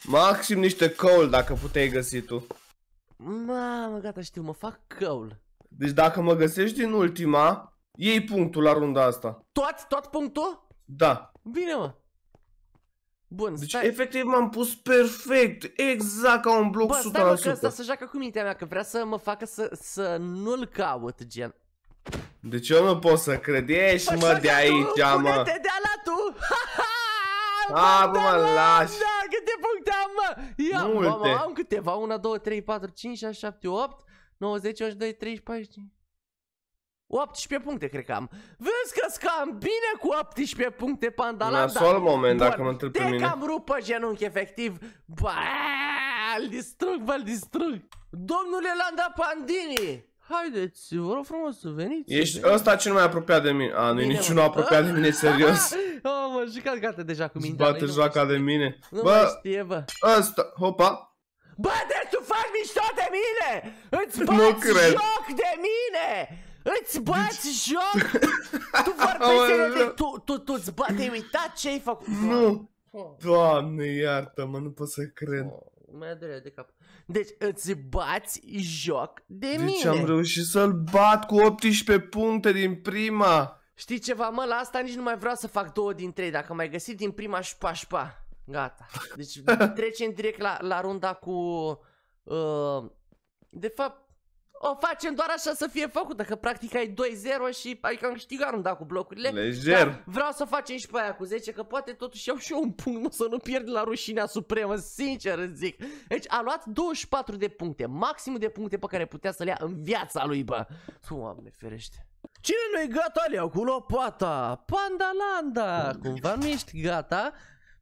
Maxim niște coal dacă puteai găsi tu. Mamă, gata, știu, mă fac căul. Deci dacă mă găsești din ultima, iei punctul la runda asta. Tot, tot punctul? Da. Bine, mă. Bun, Deci stai. efectiv m-am pus perfect, exact ca un bloc Bă, stai mă, că ăsta 100%. să joacă cu mintea mea, că vrea să mă facă să, să nu-l caut, gen. Deci eu nu pot să cred, ieși Păi mă joacă de tu, aici, mă. pune-te de ala tu! A, bă, mă, lași. Ia, Multe. mă, mă, am câteva, 1, 2, 3, 4, 5, 6, 7, 8, 90, 82, 30, 45... 18 puncte, cred că am. Vezi că scam bine cu 18 puncte pandalanda. Nasol moment dacă Bun, mă întreb pe te mine. cam rup pe genunchi, efectiv. Bă, îl distrug, bă, îl distrug. Domnule Landa Pandini, haideți, vă rog frumos să veniți. Ești să veniți. ăsta cel mai apropiat de mine. A, nu e Bine, niciunul mă. apropiat de mine, serios. oh, mă, jucat gata deja cu Îți mintea. bate lui, nu joaca mai de știe. mine. Nu mai Bă, știe, bă. ăsta, hopa. Bă, deci tu faci mișto de mine! Îți Nu bați cred. joc de mine! Îți bați joc! Tu vorbești Aoleu. de... Tu, tu, tu îți bate, ai uitat ce ai făcut? Nu. Oh, Doamne, iartă-mă, nu pot să cred. oh, Mai durere de cap. Deci îți bați joc de Deci mine. am reușit să-l bat cu 18 puncte din prima. Știi ceva, mă, la asta nici nu mai vreau să fac două din trei. Dacă mai găsit din prima șpa șpa. Gata. Deci trecem direct la, la runda cu... Uh, de fapt, o facem doar așa să fie făcută, că practic ai 2-0 și ai cam câștigat runda cu blocurile. Lejer. Dar vreau să facem și pe aia cu 10, că poate totuși iau și eu un punct, mă, să nu pierd la rușinea supremă, sincer îți zic. Deci a luat 24 de puncte, maximul de puncte pe care putea să le ia în viața lui, bă. Doamne ferește. Cine nu-i gata, le cu lopata? Pandalanda! Cumva nu ești gata?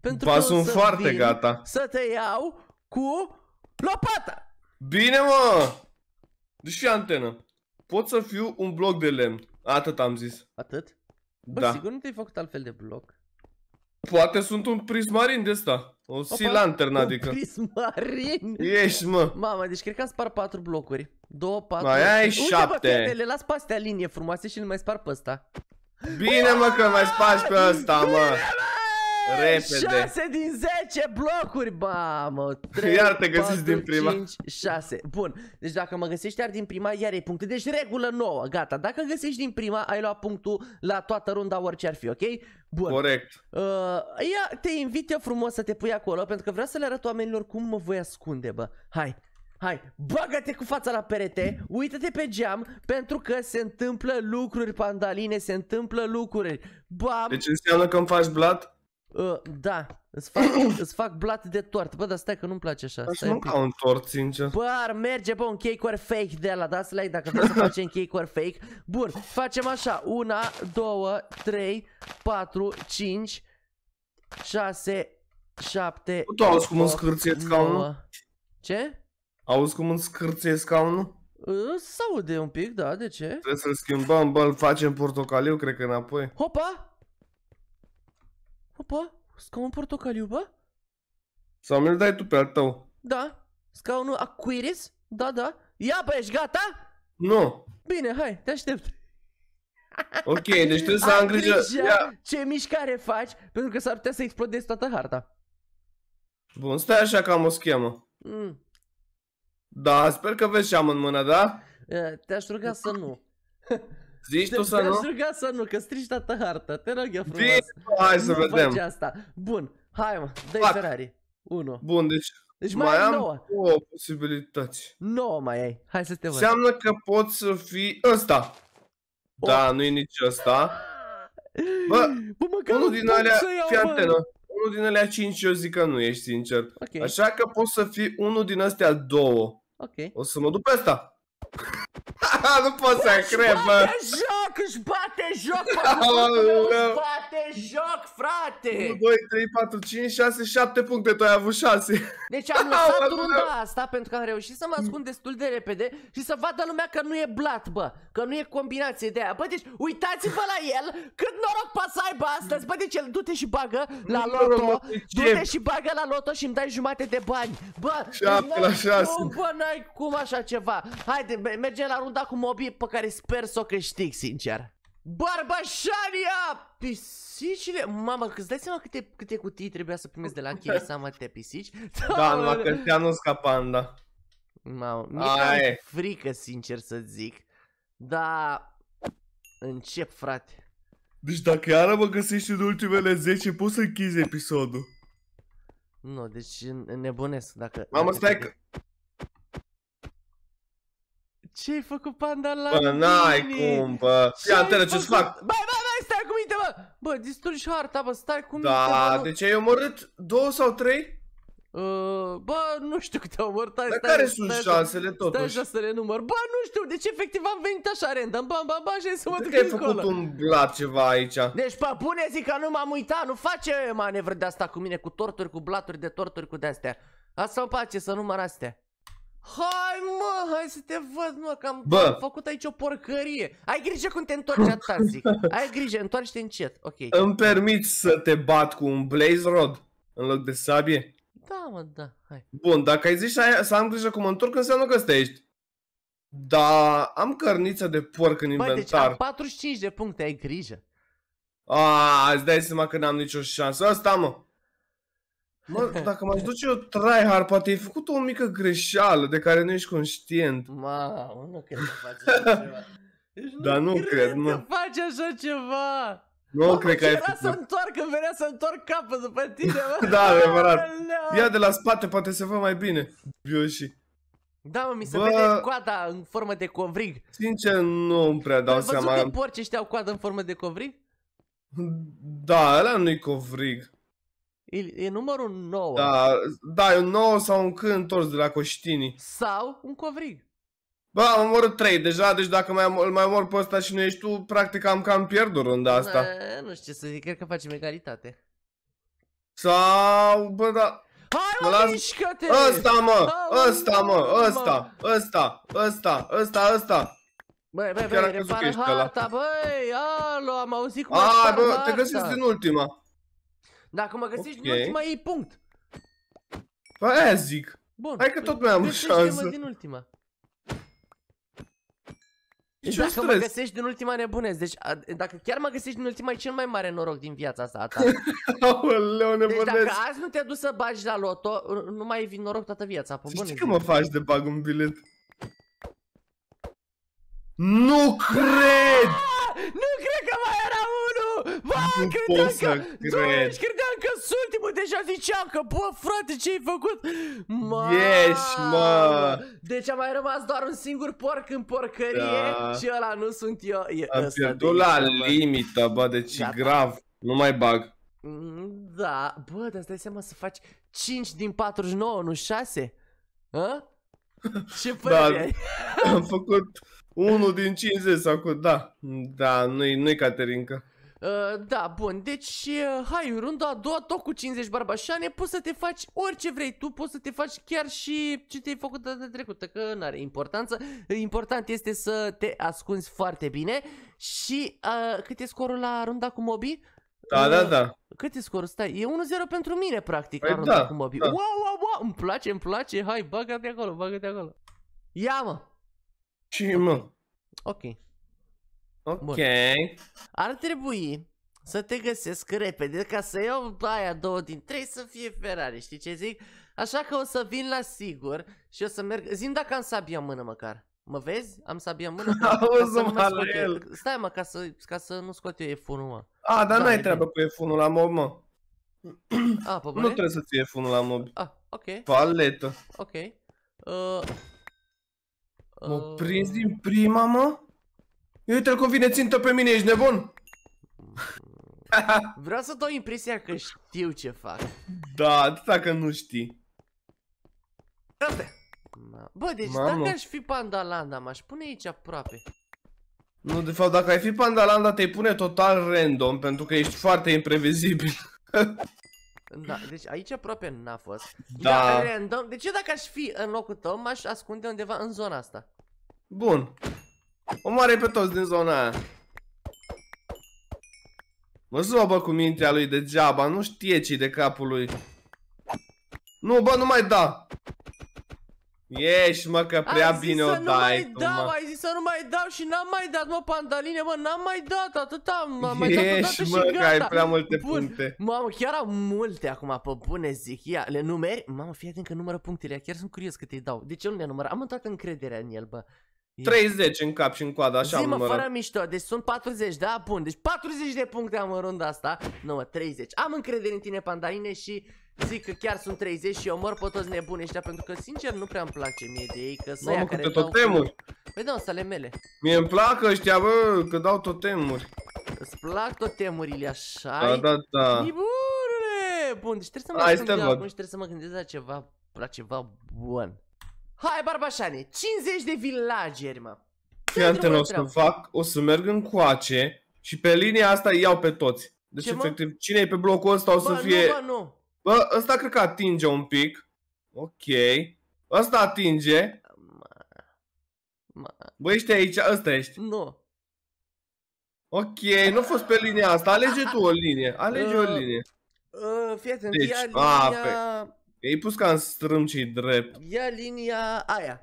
Pentru Ba, că o sunt să foarte vin gata. Să te iau cu lopata! Bine, mă! Deci fii antenă. Pot să fiu un bloc de lemn. Atât am zis. Atât? Bă, Da. sigur nu te-ai făcut altfel de bloc. Poate sunt un prismarin de ăsta. O sea lantern, adică. Un prismarin! Ești, mă. Mamă, deci cred că am spart 4 blocuri. 2, 4. Mai ai Uite, șapte. Bă, fete, le las pe astea linie frumoase și le mai spar pe ăsta. Bine, mă, că mai spargi pe ăsta, mă. Repede. 6 din 10 blocuri, mamă. 3, Iar te găsiți din prima. 5, 6. Bun. Deci dacă mă găsești iar din prima, iar ai puncte. Deci regulă nouă, gata. Dacă găsești din prima, ai luat punctul la toată runda orice ar fi, ok? Bun. Corect. Uh, ia, te invit eu frumos să te pui acolo pentru că vreau să le arăt oamenilor cum mă voi ascunde, bă. Hai, hai, bagă-te cu fața la perete, uită-te pe geam pentru că se întâmplă lucruri, pandaline, se întâmplă lucruri. Bam, Deci înseamnă că îmi faci blat? Uh, da, îți fac, îți fac blat de tort. Bă, dar stai că nu-mi place așa. Aș Stai un mânca pic. un tort, sincer. Bă, ar merge, bă, un cake fake de la dați like dacă vreți să facem cake fake. Bun, facem așa, una, două, trei, patru, cinci, șase, șapte, Tu auzi cum îmi opt, scârție scaunul? nouă. Ce? Auzi cum îmi scârție scaunul? Uh, S-aude un pic, da, de ce? Trebuie să-l schimbăm, bă, îl facem portocaliu, cred că înapoi. Hopa! Hopa! Scaun portocaliu, bă? Sau mi-l dai tu pe al tău? Da. Scaunul Aquiris? Da, da. Ia, bă, ești gata? Nu. Bine, hai, te aștept. Ok, deci trebuie să am grijă. Ia. ce mișcare faci, pentru că s-ar putea să explodezi toată harta. Bun, stai așa că am o schemă. Mm. Da, sper că vezi ce am în mână, da? Eh, Te-aș ruga să nu. Zici tu să Te-aș nu? ruga să nu, că strici toată harta. Te rog eu frumos. Bine, hai să nu vedem. faci asta. Bun, hai mă, dă Fac. Ferrari. 1. Bun, deci Deci mai, mai ai am 9. două posibilități. 9 mai ai. Hai să te văd. Înseamnă că pot să fii ăsta. Da, nu e nici ăsta. Bă, bă măcar Unul un din punct alea, să iau, fii bă. antenă. Unul din alea 5 eu zic că nu ești sincer. Ok, Așa că poți să fii unul din astea două. ok. O să mă duc pe ăsta. nu pot să cred, bă. Bate joc, își bate joc, pământul meu, își Aoleu. bate joc, 1, frate! 2, 3, 4, 5, 6, 7 puncte, tu ai avut 6. Deci am lăsat Aoleu. runda asta pentru că am reușit să mă ascund destul de repede și să vadă lumea că nu e blat, bă, că nu e combinație de aia. Bă, deci uitați-vă la el, cât noroc pa să aibă astăzi, bă, deci el du-te și bagă la Nu, loto, mă, ce? du-te și bagă la loto și îmi dai jumate de bani. Bă, Șapte n-ai la șase. cum, bă, n-ai cum așa ceva. Haide, me- mergem la runda cu mobii pe care sper să o câștig, sincer. Barbașania! Pisicile? Mamă, că îți dai seama câte, câte cutii trebuia să primesc de la Chirisama te pisici? Da, numai că ți-a nu ca panda. Mamă, mi-e Aia e. cam frică, sincer să zic. Da, încep, frate. Deci dacă iară mă găsești în ultimele 10, poți să închizi episodul. Nu, deci n- nebunesc dacă... Mamă, dacă stai te- că... Ce-ai făcut, panda, la Bă, n-ai mine? cum, bă. Fii Ce-ai antenă, ce-ți făcut? fac? Bă, bă, bă, stai cu minte, bă! Bă, distrugi harta, bă, stai cu minte, Da, bă, nu- deci ai omorât două sau trei? Uh, bă, nu știu câte au omorât, stai, Dar stai, care stai sunt așa- șansele Stai totuși? așa să le număr. Bă, nu știu, deci efectiv am venit așa random. Bă, bă, bă, așa să mă Cred duc că ai încolo. făcut un blat ceva aici. Deci, pă, pune zic că nu m-am uitat, nu face manevră de asta cu mine, cu torturi, cu blaturi de torturi, cu de-astea. Asta îmi place, să număr astea. Hai mă, hai să te văd mă, că am, Bă. am făcut aici o porcărie Ai grijă când te întorci atâta zic Ai grijă, întoarce-te încet, ok Îmi permiți să te bat cu un blaze rod în loc de sabie? Da mă, da, hai Bun, dacă ai zis să ai- să am grijă cum mă întorc, înseamnă că ăsta ești. Da, am cărniță de porc în Băi, deci inventar. am 45 de puncte, ai grijă A, îți dai seama că n-am nicio șansă. Asta, mă. Mă, dacă m-aș duce eu tryhard, poate ai făcut o mică greșeală de care nu ești conștient. Mamă, nu cred că faci așa ceva deci Da, nu cred, că mă. faci așa ceva Nu Mamă, cred că ce ai era să făcut. întorc, când venea să întorc capul după tine, mă. Da, adevărat. Aoleu. Ia de la spate, poate se văd mai bine. Eu și. Da, mă, mi se Bă. vede coada în formă de covrig. Sincer, nu îmi prea dau Ai văzut seama. de porci ăștia au coadă în formă de covrig? Da, ăla nu-i covrig. E, e numărul 9. Da, da, e un nou sau un cânt întors de la Coștinii. Sau un covrig. Bă, am omorât 3 deja, deci dacă mai, îl mai omor pe ăsta și nu ești tu, practic am cam pierdut runda asta. E, nu știu ce să zic, cred că facem egalitate. Sau, bă, da, Hai, Mă mă, las- mișcă-te! ăsta, mă, Aoleu, ăsta, mă, ăsta, ăsta, ăsta, ăsta, ăsta. Băi, băi, Chiar băi, am crezut că repară ești pe ăla. harta, băi, alo, am auzit cum ai A, spart bă, te harta. găsesc din ultima. Dacă mă găsești Ok. din ultima, iei punct. Bă, aia zic. Bun. Hai că tot mai am găsește-mă șansă. din ultima. Ce dacă mă stres. găsești din ultima nebunesc, deci a, dacă chiar mă găsești din ultima, e cel mai mare noroc din viața asta a ta. Aoleu, Deci dacă nebunesc. azi nu te duci să bagi la loto, nu mai vin noroc toată viața, pe Să bune Știi că zic. mă faci de bag un bilet? Nu cred! Nu cred că mai era unul! Bă, Nu credeam pot să că... cred. Doamne, credeam că sunt ultimul, deja ziceam că, bă, frate, ce-ai făcut? Mamă! Ești, mă! Deci a mai rămas doar un singur porc în porcărie Da. și ăla nu sunt eu. E Am ăsta pierdut de la aici, bă. limită, bă, deci e Gata. grav. Nu mai bag. Mm, Da, bă, dar îți dai seama să faci 5 din 49, nu 6? Hă? Ce părere ai? Am făcut unul din 50 sau cu... Da, da, nu-i, nu-i Caterinca. Uh, da, bun, deci, uh, hai, runda a doua, tot cu 50 barbașane, poți să te faci orice vrei tu, poți să te faci chiar și ce te-ai făcut data trecută, că nu are importanță. Important este să te ascunzi foarte bine și uh, cât e scorul la runda cu Mobi? Da, Uh, da, da. Cât e scorul? Stai, e 1-0 pentru mine, practic, Păi la runda da, cu Mobi. da. Wow, wow, wow, îmi place, îmi place, hai, bagă-te acolo, bagă-te acolo. Ia, mă. Și mă. Ok. Ok. Ar trebui să te găsesc repede ca să iau aia două din trei să fie Ferrari, știi ce zic? Așa că o să vin la sigur și o să merg... Zim dacă am sabia în mână măcar. Mă vezi? Am sabia în mână? ca- ca Auzi, să nu mă, mai scot la eu- el. Stai mă, ca să, ca să nu scot eu F1 mă. A, dar Da, n-ai e treabă cu F1 la mob, mă. A, pe Nu bune? trebuie să ții F1 la mob. Ah, ok, Paletă. ok. Uh, Mă uh, prins din prima, mă? Uite-l cum vine țintă pe mine, ești nebun? Vreau să dau impresia că știu ce fac. Da, atâta că nu știi. Asta e. Ma- Bă, deci Mamă. dacă aș fi Pandalanda, m-aș pune aici aproape. Nu, de fapt, dacă ai fi Pandalanda, te pune total random, pentru că ești foarte imprevizibil. Da, deci aici aproape n-a fost. Da. Dar random, deci eu dacă aș fi în locul tău, m-aș ascunde undeva în zona asta. Bun. Omoare pe toți din zona aia. Mă zobă cu mintea lui degeaba, nu știe ce de capul lui. Nu, bă, nu mai da. Ești, mă, că prea ai zis bine să o nu dai mai tu, dau, mă. ai zis să nu mai dau și n-am mai dat, mă, pandaline, mă, n-am mai dat, atâta, m-am mai dat odată Ești, și mă, că ai gata. prea multe Bun. puncte. Mamă, chiar am multe acum, pe bune zic, ia, le numeri? Mamă, fii atent că numără punctele, chiar sunt curios cât îi dau. De ce nu le număr? Am toată încrederea în el, bă. Ia. 30 în cap și în coadă, așa am Zi, mă, numărat. fără mișto, deci sunt 40, da? Bun, deci 40 de puncte am în runda asta. Nu, mă, 30. Am încredere în tine, Pandaline, și zic că chiar sunt 30 și omor pe toți nebuni ăștia, pentru că, sincer, nu prea îmi place mie de ei, că să Mamă, ia câte care dau... totemuri. Păi da, să mele. Mie îmi plac ăștia, bă, că dau totemuri. Îți plac totemurile așa Da, da, da. Bunule! Bun, deci trebuie să mă Hai gândesc să te acum văd. și trebuie să mă gândesc la ceva, la ceva bun. Hai, Barbașane, 50 de villageri, mă. Fii atent, drumul o să treabă. fac, o să merg în coace și pe linia asta îi iau pe toți. Deci, Ce, mă? efectiv, cine e pe blocul ăsta o să Bă, fie... nu, bă, nu. Bă, ăsta cred că atinge un pic. Ok. Ăsta atinge. Mă, mă, Bă, ești aici, ăsta ești. nu. Ok, nu a fost pe linia asta. Alege tu o linie. Alege o Uh, linie. Uh, fii atent, Deci, ia a, linia... Ei pus ca în strâm ce drept. Ia linia aia.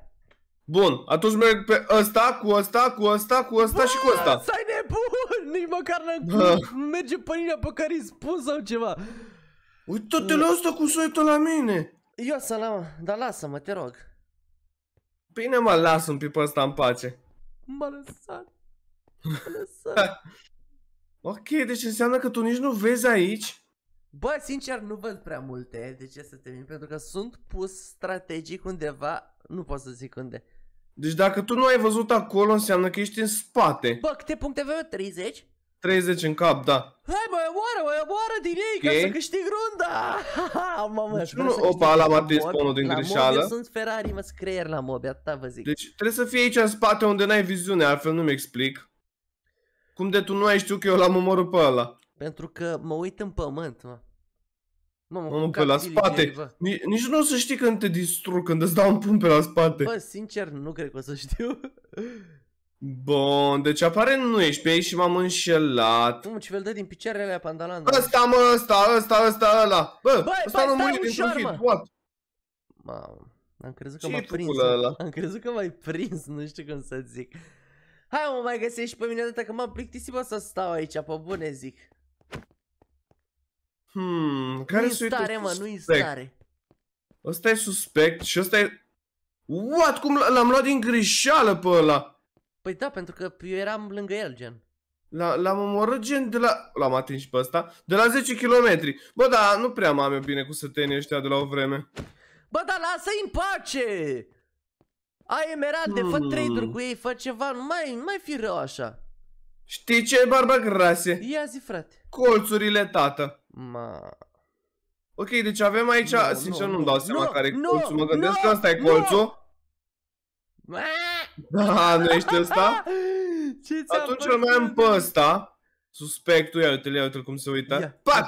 Bun, atunci merg pe ăsta, cu ăsta, cu ăsta, cu ăsta și cu ăsta. Stai nebun! Nici măcar Bă. nu merge pe linia pe care îi spun sau ceva. Uite-te la ăsta cu soitul la mine. Eu să la dar lasă-mă, te rog. Bine mă, lasă un pic pe ăsta în pace. M-a lăsat. M-a lăsat. Ok, deci înseamnă că tu nici nu vezi aici? Bă, sincer, nu văd prea multe. De ce să te mint? Pentru că sunt pus strategic undeva. Nu pot să zic unde. Deci dacă tu nu ai văzut acolo, înseamnă că ești în spate. Bă, câte puncte avem? eu? 30? 30 în cap, da. Hai mă, omoară, mă, omoară din ei Ok. ca să câștig runda! Mamă, Deci vreau nu- să opa, câștig l-am la atins mob. pe unul din la greșeală. Mob, eu sunt Ferrari, mă, creier la mob, atâta vă zic. Deci trebuie să fii aici în spate unde n-ai viziune, altfel nu-mi explic. Cum de tu nu ai știut că eu l-am omorât pe ăla? Pentru că mă uit în pământ, mă. Mă, mă, Mă, cu pe la captilii spate. ei, bă. Ni- Nici nu o să știi când te distrug, când îți dau un pumn pe la spate. Bă, sincer, nu cred că o să știu. Bun, deci aparent nu ești pe aici și m-am înșelat. Cum, ce fel dă din picioarele alea pandalan? Ăsta, mă, ăsta, ăsta, ăsta, ăla. Bă, Băi, ăsta băi, nu stai murit dintr-un ușor, hit, mă. what? Mamă, am crezut că Ce-i m-a cu prins. culă ăla? Am crezut că m-ai prins, nu știu cum să zic. Hai mă, mai găsești și pe mine data că m-am plictisit bă, să stau aici, pe bune zic. Hmm, care Nu-i suitul stare, mă, nu-i suspect? stare. Ăsta e suspect și ăsta e... What? Cum l- l-am luat din greșeală pe ăla? Păi da, pentru că eu eram lângă el, gen. L- L-am omorât gen de la... L-am atins și pe ăsta. De la 10 km. Bă, da, nu prea m-am eu bine cu sătenii ăștia de la o vreme. Bă, dar lasă-i în pace! Ai emeralde, fă Hmm. trade-uri cu ei, fă ceva, nu mai, nu mai fi rău așa. Știi ce, barba grase? Ia zi, frate. Colțurile, tată. Ma... Ok, deci avem aici, Nu, sincer nu, nu-mi nu, dau seama nu, care e nu, colțul. Mă gândesc nu, că ăsta e nu. colțul. Ma! Da, nu ești ăsta? Ce ți-a Atunci îl mai am pe ăsta. Suspectul, ia uite-l, ia uite-l cum se uită. Ia. Pac!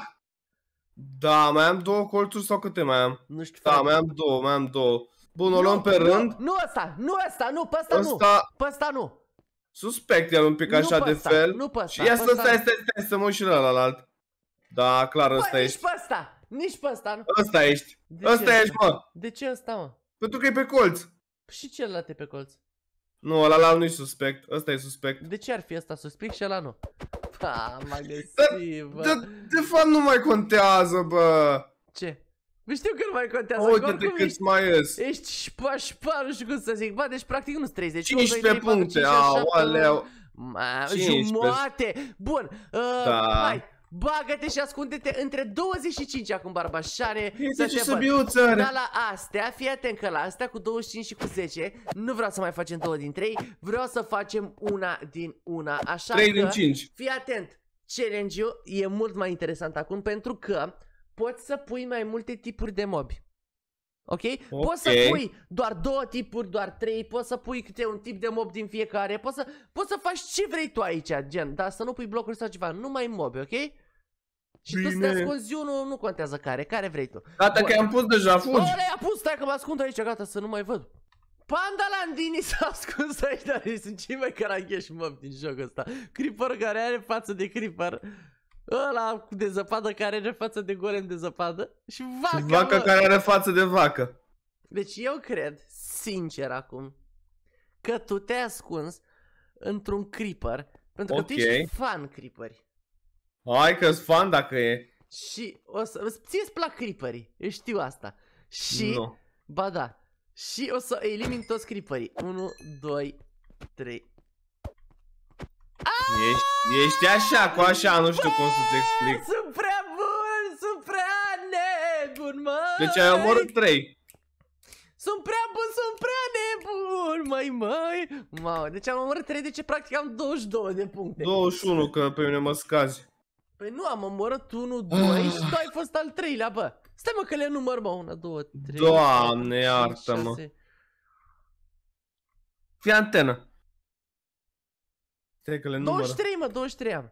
Da, mai am două colțuri sau câte mai am? Nu știu, Da, frate. mai am două, mai am două. Bun, o Nu, luăm pe nu, rând. Nu ăsta, nu ăsta, nu, pe ăsta nu. Ăsta, Pe ăsta nu. suspect el un pic Nu așa pe de ăsta, fel. nu pe ăsta, Și ia pe să ăsta stai, nu. stai, stai, să mă uit și la alt. Da, clar, ăsta Bă, nici ești. pe ăsta, nici pe ăsta nu. Ăsta ești. De Ăsta ce? ești, mă. De ce ăsta, mă? Pentru că e pe colț. Și celălalt e pe colț. Nu, ăla la nu-i suspect. Ăsta e suspect. De ce ar fi ăsta suspect și ăla nu? Ha, m-a găsit, De, bă. de fapt nu mai contează, bă. Ce? Nu știu că nu mai contează, că Uite-te oricum cât ești, mai ies. ești șpa, șpa, nu știu cum să zic. Bă, deci practic nu-s 30. 15 puncte, aoleu. Ma, 15. jumate! Bun, uh, Da. hai, bagă-te și ascunde-te între 25 acum, Barbașane, să Uite ce te văd. săbiuță Dar la astea, fii atent că la astea cu 25 și cu 10 Nu vreau să mai facem două din 3 Vreau să facem una din una Așa 3 că, din 5. fii atent Challenge-ul e mult mai interesant acum Pentru că poți să pui mai multe tipuri de mobi Ok? Poți să Ok. pui doar două tipuri, doar trei, poți să pui câte un tip de mob din fiecare, poți să, poți să faci ce vrei tu aici, gen, dar să nu pui blocuri sau ceva, numai mobi, ok? Și tu să te Bine. ascunzi unul, nu contează care, care vrei tu. Gata Bun. că am pus deja, Bă, fugi. ăla i-a pus, stai că mă ascund aici, gata, să nu mai văd. Panda Landini s-a ascuns aici, dar ei sunt cei mai caragheși mob din jocul ăsta. Creeper care are față de Creeper. Ăla de zăpadă care are față de golem de zăpadă. Și vaca, Vaca mă. care are față de vacă. Deci eu cred, sincer acum, că tu te-ai ascuns într-un creeper, pentru că tu Ok. ești fan creeperi. Hai că-s fan dacă e. Și o să, îți- ție îți plac creeperii, eu știu asta. Și, Nu. ba da, și o să elimin toți creeperii. 1, 2, 3. Ești, ești așa, cu așa, nu știu cum să-ți explic. Sunt prea bun, sunt prea nebun, mă. Deci ai omorât 3. Sunt prea bun, sunt prea nebun, mai mai. Mamă, deci am omorât 3, deci practic am 22 de puncte. 21, că pe mine mă scazi. Păi nu, am omorât 1, 2 Ah. și tu ai fost al treilea, bă. Stai mă că le număr, mă, 1, 2, 3, Doamne, iartă-mă. Fii antenă. Stai că le numără. 23, mă, 23 am.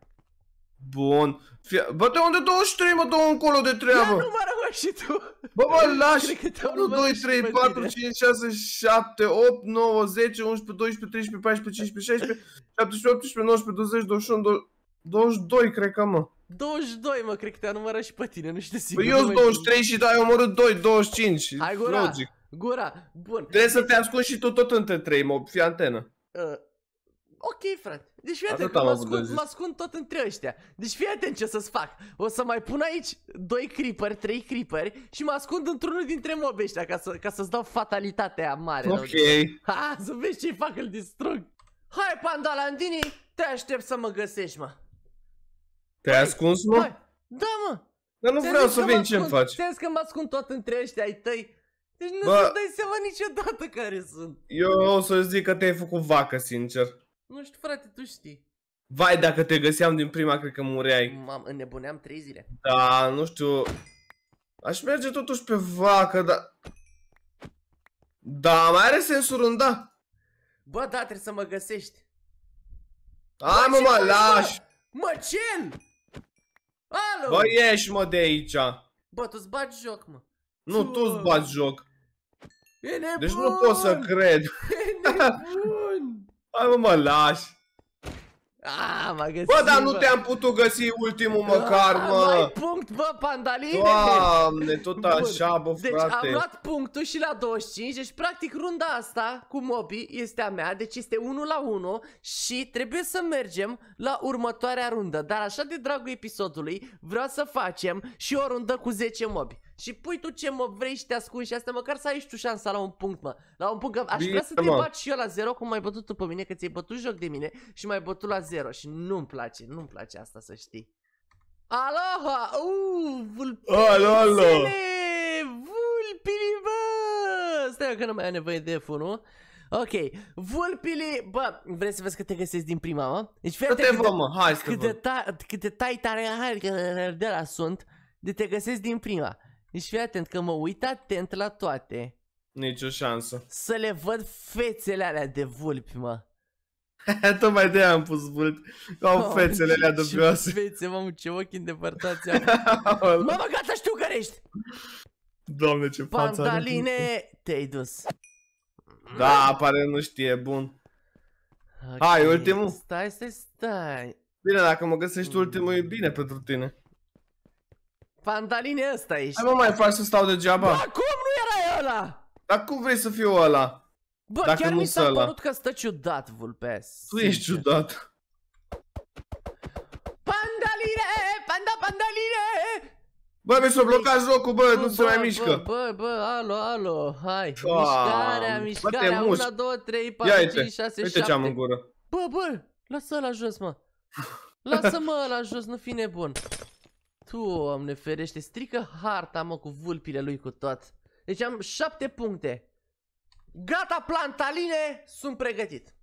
Bun. Fii... Bă, de unde 23, mă, dă încolo de Ia treabă. numără, mă, și tu. Bă, mă, lași. Cred că te-au 1, numărat 2, și 3, pe 4, tine. 5, 6, 7, 8, 9, 10, 11, 12, 13, 14, 15, 16, 17, 18, 19, 20, 21, 22, cred că, mă. 22, mă, cred că te-a numărat și pe tine, nu știu sigur. Păi eu nu sunt mai 23 și tu ai omorât 2, 25. Hai gura, Logic. gura, bun. Trebuie să te ascunzi și tu tot între 3, mă, fii antenă. Uh, ok, frate. Deci fii atent, Atâta că mă am avut de ascund, zis. mă ascund tot între ăștia. Deci fii atent ce să-ți fac. O să mai pun aici doi creeperi, trei creeperi și mă ascund într-unul dintre mobi ăștia ca, să, ca să-ți dau fatalitatea mare. Ok. Ha, să vezi ce-i fac, îl distrug. Hai, Pandalandini, te aștept să mă găsești, mă. Te-ai ascuns, mă? Hai, da, mă. Dar nu Ți-am vreau zis să că vin mă ce-mi ascund- faci. Ți-am zis că mă ascund tot între ăștia ai tăi. Deci nu Bă. să dai seama niciodată care sunt. Eu o să zic că te-ai făcut vacă, sincer. Nu știu, frate, tu știi. Vai, dacă te găseam din prima, cred că mureai. M-am înnebuneam trei zile. Da, nu știu. Aș merge totuși pe vacă, dar... Da, mai are sensul în da. Bă, da, trebuie să mă găsești. Hai mă, ce mă, faci, lași! Mă, cel! Alo! Bă, ieși, mă, de aici. Bă, tu-ți bagi joc, mă. Nu, tu-ți bați joc. E nebun! Deci nu pot să cred. E nebun! Hai mă, mă, lași. A, m-a găsit, Bă, dar nu bă. te-am putut găsi ultimul măcar, Ah, mă. Mai punct, bă, pandaline! Doamne, tot Bun. așa, bă, Deci am frate. luat punctul și la 25, deci practic runda asta cu Mobi este a mea, deci este 1 la 1 și trebuie să mergem la următoarea rundă. Dar așa de dragul episodului, vreau să facem și o rundă cu 10 mobi. Și pui tu ce mob vrei și te ascunzi și asta, măcar să ai și tu șansa la un punct, mă. La un punct, că aș Bine, vrea să te mă. bat și eu la 0, cum ai bătut tu pe mine, că ți-ai bătut joc de mine și m-ai bătut la 0 și nu-mi place, nu-mi place asta să știi. Aloha! Uuu, vulpile! Alo, alo. Vulpili, bă! Stai că nu mai ai nevoie de F1. Ok, vulpili, bă, vrei să vezi că te găsesc din prima, mă? Deci fii Să te atent cât de- văd, mă, hai să te cât de, văd. ta, cât de tai tare hai, că de la sunt, de te găsesc din prima. Deci fii atent că mă uit atent la toate, Nici o șansă. să le văd fețele alea de vulpi, mă. Tocmai de am pus mult. Au Oh, fețele alea ce dubioase. Fețe, mamă, ce ochi îndepărtați am. Mamă, gata, știu care ești! Doamne, ce față are. Pandaline, te-ai dus. Da, pare nu știe, bun. Ok, Hai, ultimul. Stai, stai, stai. Bine, dacă mă găsești ultimul, e bine pentru tine. Pandaline ăsta ești. Hai mă, mai faci să stau degeaba. Bă, cum nu era ăla? Dar cum vrei să fiu ăla? Bă, Dacă chiar nu mi s-a ăla. părut că stă ciudat, vulpes. Tu ești ciudat. Pandaline, panda, pandaline! Bă, mi s-a blocat jocul, bă, nu se mai bă, mișcă. Bă, bă, alo, alo, hai. Doamne, Mișcarea, bă, te mișcarea, mușc. 1, 2, 3, Ia 4, uite, 5, 6, uite ce am în 7. gură. Bă, bă, lasă la jos, mă. Lasă-mă la jos, nu fi nebun. Doamne ferește, strică harta, mă, cu vulpile lui cu tot. Deci am 7 puncte. Gata, plantaline, sunt pregătit.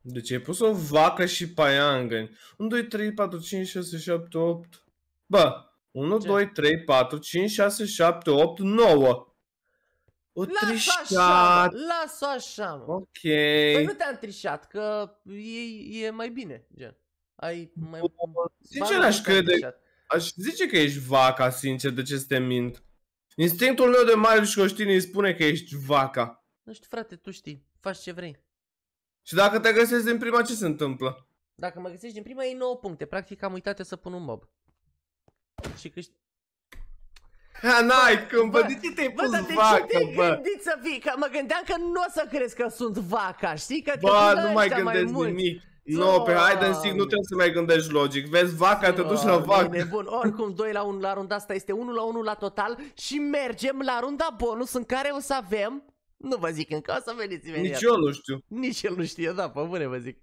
Deci ai pus o vacă și paiangăni. 1, 2, 3, 4, 5, 6, 7, 8. Bă, 1, Ce? 2, 3, 4, 5, 6, 7, 8, 9. O Lasă așa, trișat. mă, lasă așa, mă. Ok. Păi nu te-am trișat, că e, e mai bine, gen. Ai mai... Sincer, Ba, nu aș te-am crede, trișat. Aș zice că ești vaca, sincer, de ce să te mint. Instinctul meu de Marius Coștini îmi spune că ești vaca. Nu știu, frate, tu știi, faci ce vrei. Și dacă te găsesc din prima, ce se întâmplă? Dacă mă găsești din prima, e 9 puncte. Practic am uitat eu să pun un mob. Și câști... Ha, n-ai cum, bă, de ce te-ai Bă, pus dar de ce vacă, te-ai bă? gândit să vii? Că mă gândeam că nu o să crezi că sunt vaca, știi? Că te Bă, pun nu mai ăștia gândesc mulți. nimic. Nu, pe hide and seek nu Doamne. trebuie să mai gândești logic. Vezi vaca, te duci la Oh, vacă. bine, bun, oricum 2 la 1 la runda asta este 1 la 1 la total și mergem la runda bonus în care o să avem nu vă zic încă, o să veniți imediat. Nici eu nu știu. Nici el nu știe, da, pe bune vă zic.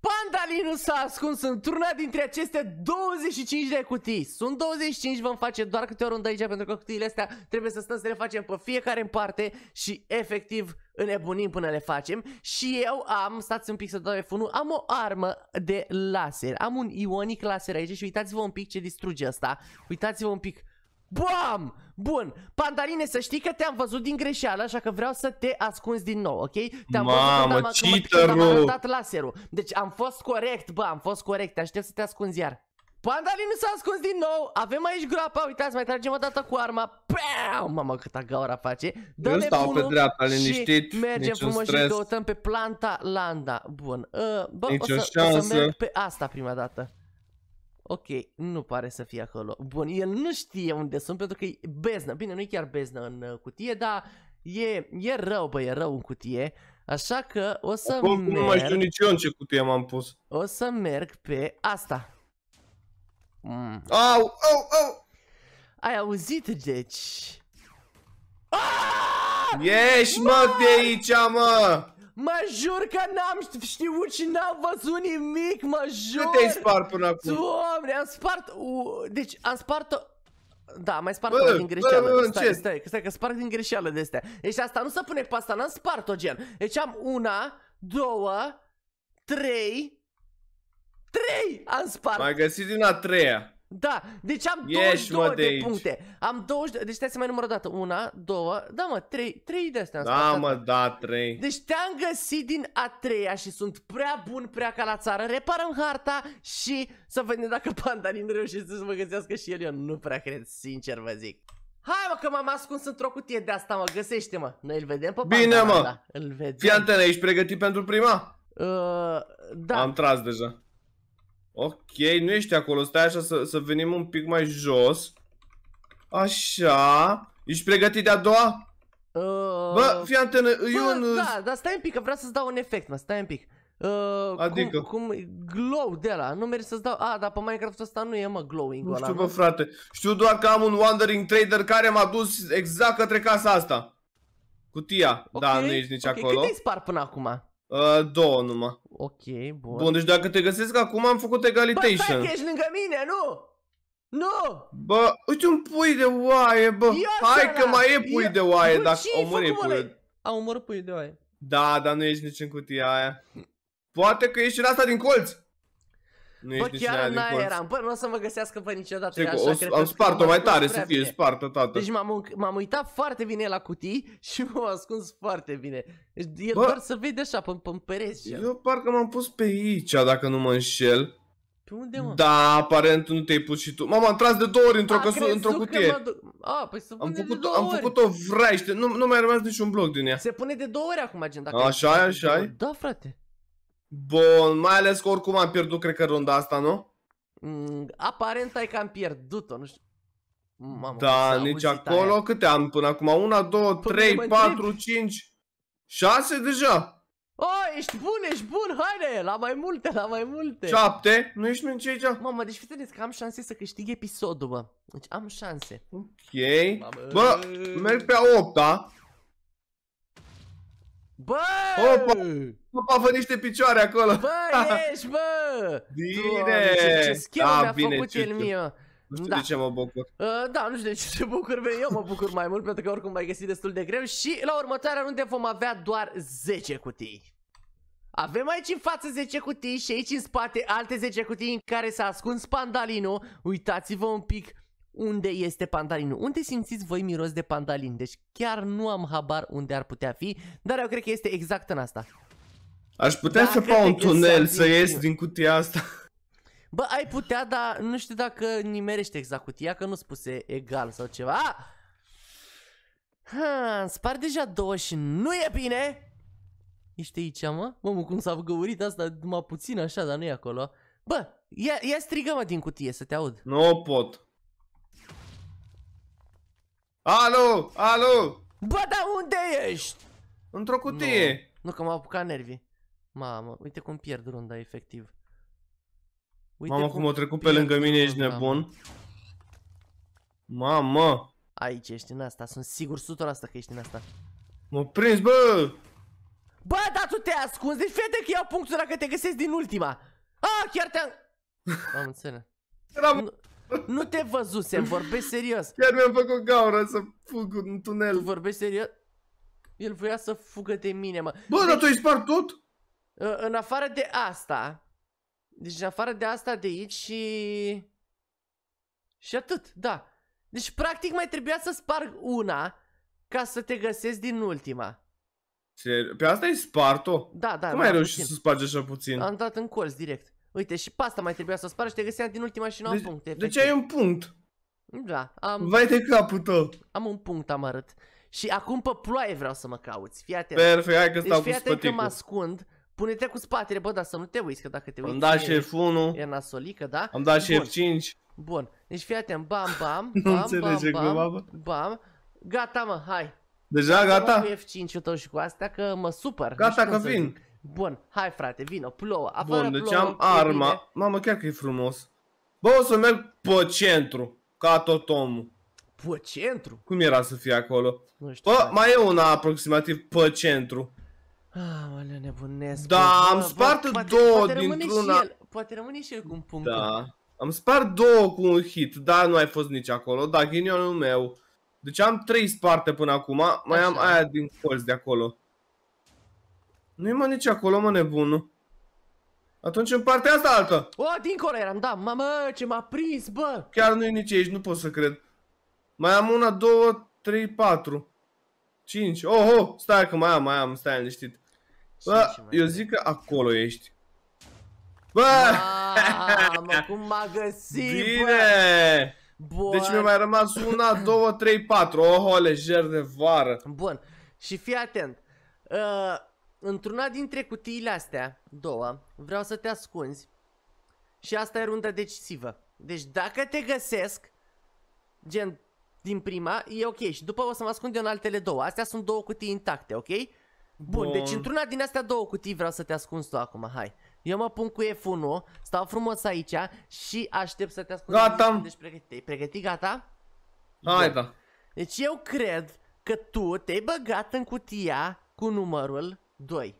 Pandalinu s-a ascuns într-una dintre aceste 25 de cutii. Sunt 25, vom face doar câte o rundă aici pentru că cutiile astea trebuie să stăm să le facem pe fiecare în parte și efectiv înnebunim până le facem. Și eu am, stați un pic să dau F1, am o armă de laser. Am un ionic laser aici și uitați-vă un pic ce distruge asta. Uitați-vă un pic. Bam! Bun, Pandaline, să știi că te-am văzut din greșeală, așa că vreau să te ascunzi din nou, ok? Te-am Mamă, văzut când am, când am cheaterul! arătat laserul. Deci am fost corect, bă, am fost corect, te aștept să te ascunzi iar. Pandaline s-a ascuns din nou, avem aici groapa, uitați, mai tragem o dată cu arma. Pam! Mamă, câta gaura face. Dă Eu stau pe nebunul dreapta, și liniștit, mergem niciun frumos și stres. căutăm pe planta landa. Bun, uh, bă, o Nicio să, o să șansă. merg pe asta prima dată. Ok, nu pare să fie acolo. Bun, el nu știe unde sunt pentru că e beznă. Bine, nu e chiar beznă în uh, cutie, dar e, e rău, bă, e rău în cutie. Așa că o să Acum cum nu mai știu merg, nici eu în ce cutie m-am pus. o să merg pe asta. Mm. Au, au, au! Ai auzit, deci? Ieși, mă, de aici, mă! Mă jur că n-am știut și n-am văzut nimic, mă jur! Cât te-ai spart până acum? Doamne, am spart... Uh, deci, am spart-o... Da, mai spart Bă, o din greșeală. bă, bă, stai, încet. stai, stai, că sparg din greșeală de astea. Deci asta nu se pune pe asta, n-am spart-o, gen. Deci am una, două, trei... Trei am spart! M-ai găsit din a treia. Da, deci am Ieși, 22 mă, de de, aici. puncte. Am 20, deci stai să mai număr o dată. Una, două, da mă, trei, trei de astea am Da, spart. mă, da, trei. Deci te-am găsit din a treia și sunt prea bun, prea ca la țară. Reparăm harta și să vedem dacă Pandarin reușește să mă găsească și el. Eu nu prea cred, sincer vă zic. Hai mă că m-am ascuns într-o cutie de asta, mă, găsește-mă. Noi îl vedem pe Bine, Pandarin, mă. da, Îl vedem. Fii antenă, ești pregătit pentru prima? Uh, da, Am tras deja. Ok, nu ești acolo, stai așa să, să venim un pic mai jos. Așa. Ești pregătit de a doua? uh, Bă, fii antenă, e bă, un... da, dar stai un pic, că vreau să-ți dau un efect, mă, stai un pic. Uh, Adică? Cum, cum, glow de la, nu merge să-ți dau, a, dar pe Minecraft ăsta nu e, mă, glowing Nu ăla, știu, bă, frate. Știu doar că am un Wandering Trader care m-a dus exact către casa asta. Cutia. Da, Ok, nu ești nici ok, acolo. Cât ai spart până acum? Uh, două numai. Ok, bun. Bun, deci dacă te găsesc acum am făcut Bă, stai egalitation. că ești lângă mine, nu! Nu! Bă, uite un pui de oaie, bă. Ia Hai să-l că mai e pui ia- de oaie Bă, dacă ce-ai omori făcut, mă, pui. lei? A omorât pui de oaie. Da, dar nu ești nici în cutia aia. Poate că ești în asta din colț. Nu Bă, ești nici în chiar aia în din aia colț. eram. Bă, nu o să mă găsească pe niciodată. Ce, așa, o, cred am că- spart-o m-am mai ascuns tare să prea fie bine. spartă, tată. Deci m-am, m-am uitat foarte bine la cutii și m-am ascuns foarte bine. Deci e Bă. doar să vezi așa pe, pe pereți. gen. Eu parcă m-am pus pe aici, dacă nu mă înșel. Pe unde, mă? Da, aparent nu te-ai pus și tu. Mama, am tras de două ori într-o, A căsu- crezut într-o că cutie. mă duc- A, păi să Am pune de făcut, două am ori. făcut o vraiște, nu, nu mai a rămas niciun bloc din ea. Se pune de două ori acum, gen, dacă... Așa e, așa e? Da, frate. Bun, mai ales că oricum am pierdut, cred că runda asta, nu? Mm, aparent ai că am pierdut-o, nu știu. Mamă, Da, s-a nici auzit acolo. aia. Câte am până acum? Una, două, Păi trei, mă patru, cinci, șase deja. O, ești bun, ești bun, haide, la mai multe, la mai multe. Șapte. Nu ești nici aici? Mamă, deci fiți că am șanse să câștig episodul, bă. Deci am șanse. Ok. Mamă. Bă, merg pe a opta. Bă! Opa! Opa, văd niște picioare acolo. Bă, ești, bă! Bine! Doamne, ce, ce skill Da, mi-a bine, făcut ce el știu. mie. Nu știu Da. de ce mă bucur. Uh, da, nu știu de ce te bucur, bă, eu mă bucur mai mult pentru că oricum m-ai găsit destul de greu și la următoarea runde vom avea doar 10 cutii. Avem aici în față 10 cutii și aici în spate alte 10 cutii în care s-a ascuns pandalinul. Uitați-vă un pic unde este pandalinul. Unde simțiți voi miros de pandalin? Deci chiar nu am habar unde ar putea fi, dar eu cred că este exact în asta. Aș putea Dacă să fac un te tunel găseam să din ies prima. din cutia asta. Bă, ai putea, dar nu știu dacă nimerește exact cutia, că nu spuse egal sau ceva. Ah! Ha, spar deja două și nu e bine. Ești aici, mă? Mamă, cum s-a găurit asta numai puțin așa, dar nu e acolo. Bă, ia, ia strigă-mă din cutie să te aud. Nu pot. Alo, alo! Bă, dar unde ești? Într-o cutie. Nu, nu că m-au apucat nervii. Mamă, uite cum pierd runda, efectiv. Uite Mamă, cum o trecut pe lângă mine, ești nebun. Mamă! Aici ești în asta, sunt sigur 100% că ești în asta. M-a prins, bă! Bă, dar tu te ascunzi, deci fete că iau punctul dacă te găsesc din ultima. Ah, chiar te-am... Am înțeles. Nu, nu te văzusem, vorbesc serios. Chiar mi-am făcut gaură să fug în tunel. Tu vorbești serios? El voia să fugă de mine, mă. Bă, deci, dar tu ai spart tot? În afară de asta, deci în afară de asta de aici și... Și atât, da. Deci practic mai trebuia să sparg una ca să te găsesc din ultima. Pe asta ai spart-o? Da, da. Cum da, ai reușit să spargi așa puțin? Am dat în colț direct. Uite, și pe asta mai trebuia să spargi și te găseam din ultima și nu am deci, punct. Efectiv. Deci ai un punct. Da, am... Vai de capul tău. Am un punct, am arăt. Și acum pe ploaie vreau să mă cauți. Fii atent. Perfect, hai că deci stau fii cu atent că mă ascund. Pune-te cu spatele, bă, dar să nu te uiți, că dacă te uiți... Am dat și F1. E nasolică, da? Am dat și F5. Bun, deci fii atent, bam, bam, nu bam, înțelege bam, bam, bam, bam, gata mă, hai. Deja gata? Cu F5-ul tău și cu astea că mă supăr. Gata că vin. Bun, hai frate, vină, plouă, afară Bun, deci plouă, am arma. Bine. Mamă, chiar că e frumos. Bă, o să merg pe centru, ca tot omul. Pe centru? Cum era să fie acolo? Nu știu. Bă, mai e una aproximativ pe centru. Ah, mă, nebunesc. Da, bă, am spart bă, două dintr-una. Poate rămâne și el cu un punct. Da. Am spart două cu un hit, dar nu ai fost nici acolo. Da, ghinionul meu. Deci am trei sparte până acum, mai Așa. am aia din colț de acolo. Nu-i mă nici acolo, mă nebunul. Atunci în partea asta altă. O, dincolo eram, da, mamă, ce m-a prins, bă. Chiar nu-i nici aici, nu pot să cred. Mai am una, două, trei, patru. Cinci. Oh, oh, stai că mai am, mai am, stai liniștit. Bă, eu zic că acolo ești. Bă! Mamă, cum m-a găsit, Bine! Bun. Deci mi-a mai rămas una, două, trei, patru. Oh, lejer de vară. Bun. Și fii atent. Uh, într-una dintre cutiile astea, două, vreau să te ascunzi. Și asta e runda decisivă. Deci dacă te găsesc, gen din prima, e ok. Și după o să mă ascund eu în altele două. Astea sunt două cutii intacte, ok? Bun, Bun. deci într-una din astea două cutii vreau să te ascunzi tu acum, hai. Eu mă pun cu F1, stau frumos aici și aștept să te ascunzi. Gata. Deci pregătit, pregătit, gata? Hai, da. Deci eu cred că tu te-ai băgat în cutia cu numărul 2.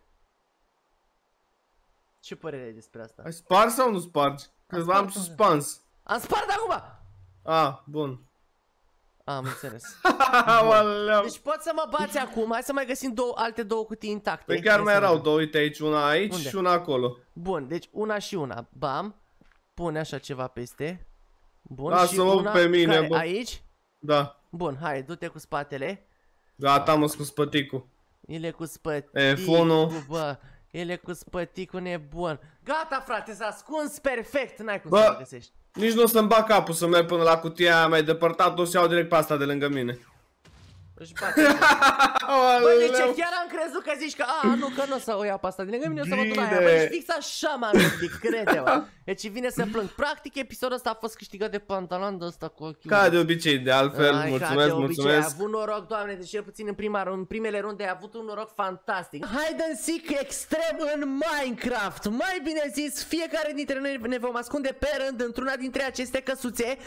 Ce părere ai despre asta? Ai spart sau nu spargi? Că l-am suspans. Am spart acum! Ah, bun. Am înțeles. Bun. Deci poți să mă bați acum, hai să mai găsim două, alte două cutii intacte. Păi chiar mai erau două, uite aici, una aici Unde? și una acolo. Bun, deci una și una. Bam. Pune așa ceva peste. Bun, Lasă și una pe mine, care, bă. aici? Da. Bun, hai, du-te cu spatele. Gata, mă cu spăticul. El e cu spăticul, F1. bă. El e cu spăticul nebun. Gata, frate, s-a ascuns perfect, n-ai cum bă, să găsești. Nici nu o să-mi bag capul să merg până la cutia aia mai depărtat, o să iau direct pe asta de lângă mine. Își bate. Bă, deci chiar am crezut că zici că, a, nu, că nu o să o iau pe asta din lângă mine, o să mă duc la aia. Bă, deci fix așa m-am gândit, crede-mă. Deci vine să plâng. Practic, episodul ăsta a fost câștigat de pantalon de ăsta cu ochiul. Ca de obicei, de altfel, Ai, mulțumesc, de obicei, mulțumesc. Ai avut noroc, doamne, deci cel puțin în, prima, în primele runde ai avut un noroc fantastic. Hide and seek extrem în Minecraft. Mai bine zis, fiecare dintre noi ne vom ascunde pe rând într-una dintre aceste căsuțe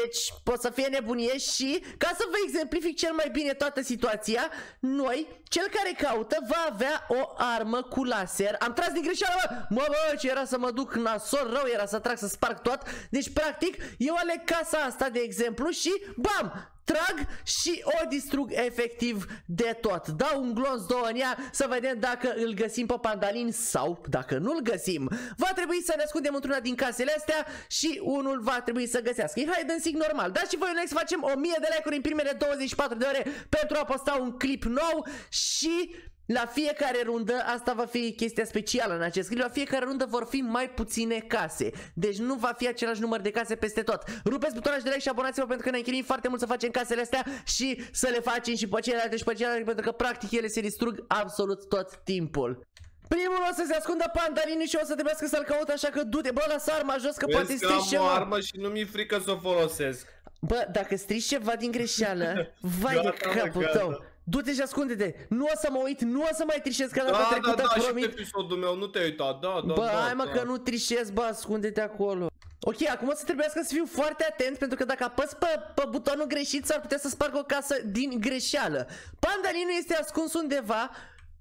deci pot să fie nebunie și ca să vă exemplific cel mai bine toată situația, noi, cel care caută, va avea o armă cu laser. Am tras din greșeală, mă, mă, bă, ce era să mă duc nasol rău, era să trag să sparg tot. Deci, practic, eu aleg casa asta, de exemplu, și bam, trag și o distrug efectiv de tot. Dau un glonț două în ea să vedem dacă îl găsim pe Pandalin sau dacă nu-l găsim. Va trebui să ne ascundem într-una din casele astea și unul va trebui să găsească. E hai sic normal. Dați și voi un like să facem 1000 de like-uri în primele 24 de ore pentru a posta un clip nou și la fiecare rundă, asta va fi chestia specială în acest clip, la fiecare rundă vor fi mai puține case. Deci nu va fi același număr de case peste tot. Rupeți butonul de like și abonați-vă pentru că ne închirim foarte mult să facem casele astea și să le facem și pe celelalte și pe celelalte pentru că practic ele se distrug absolut tot timpul. Primul o să se ascundă pantalini și o să trebuiască să-l caut așa că du-te, bă, lasă arma jos că Vezi poate că am o armă și nu mi-e frică să o folosesc. Bă, dacă strici ceva din greșeală, vai de Gata, mă, capul gata. tău. Du-te și ascunde-te. Nu o să mă uit, nu o să mai trișez ca data Da, da, trecută, da, și pe promit. episodul meu, nu te-ai uitat, da, da, Bă, da, hai mă da. că nu trișez, bă, ascunde-te acolo. Ok, acum o să trebuiască să fiu foarte atent pentru că dacă apăs pe, pe butonul greșit s-ar putea să sparg o casă din greșeală. Pandalinu este ascuns undeva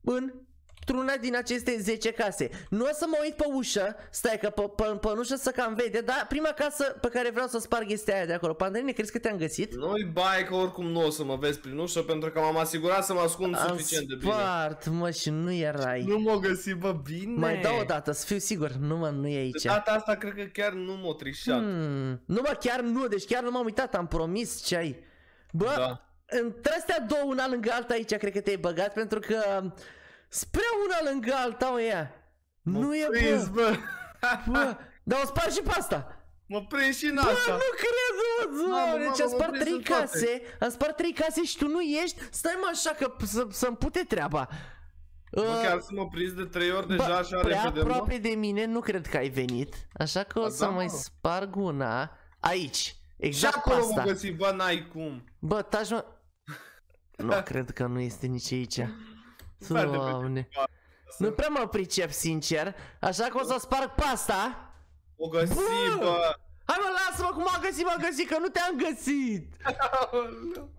în într-una din aceste 10 case. Nu o să mă uit pe ușă, stai că pe, pe, pe ușă să cam vede, dar prima casă pe care vreau să o sparg este aia de acolo. Pandaline, crezi că te-am găsit? Nu-i bai că oricum nu o să mă vezi prin ușă pentru că m-am asigurat să mă ascund Am suficient de bine. spart, mă, și nu erai. Nu m-o găsi, bă, bine. Mai dau o dată, să fiu sigur. Nu mă, nu e aici. De data asta cred că chiar nu m-o trișat. Hmm, nu mă, chiar nu, deci chiar nu m-am uitat, am promis ce ai. Bă, Da. între astea două, una lângă alta aici, cred că te-ai băgat, pentru că spre una lângă alta, o ea. Nu e, Prins, bă, bă. bă, dar o spar și pe asta. Mă prind și în Bă, asta. nu cred, mă, Mamă, doamne, deci am mamă, mă spart prins trei în toate. case, am spart trei case și tu nu ești, stai mă așa că să, să-mi pute treaba. Bă, Uh, chiar să mă prins de trei ori deja Bă, așa prea repede, mă? aproape de mine nu cred că ai venit, așa că o Ba să da, mai mă. sparg una aici. Și Exact pe acolo mă asta. găsi, bă, n-ai cum. Bă, taci mă... Nu cred că nu este nici aici. Foarte pe Doamne. ceva. Nu prea mă pricep, sincer, așa că o să sparg pasta. O găsi, Bă! bă. Hai mă, lasă-mă cum am găsit, m-am găsit, că nu te-am găsit.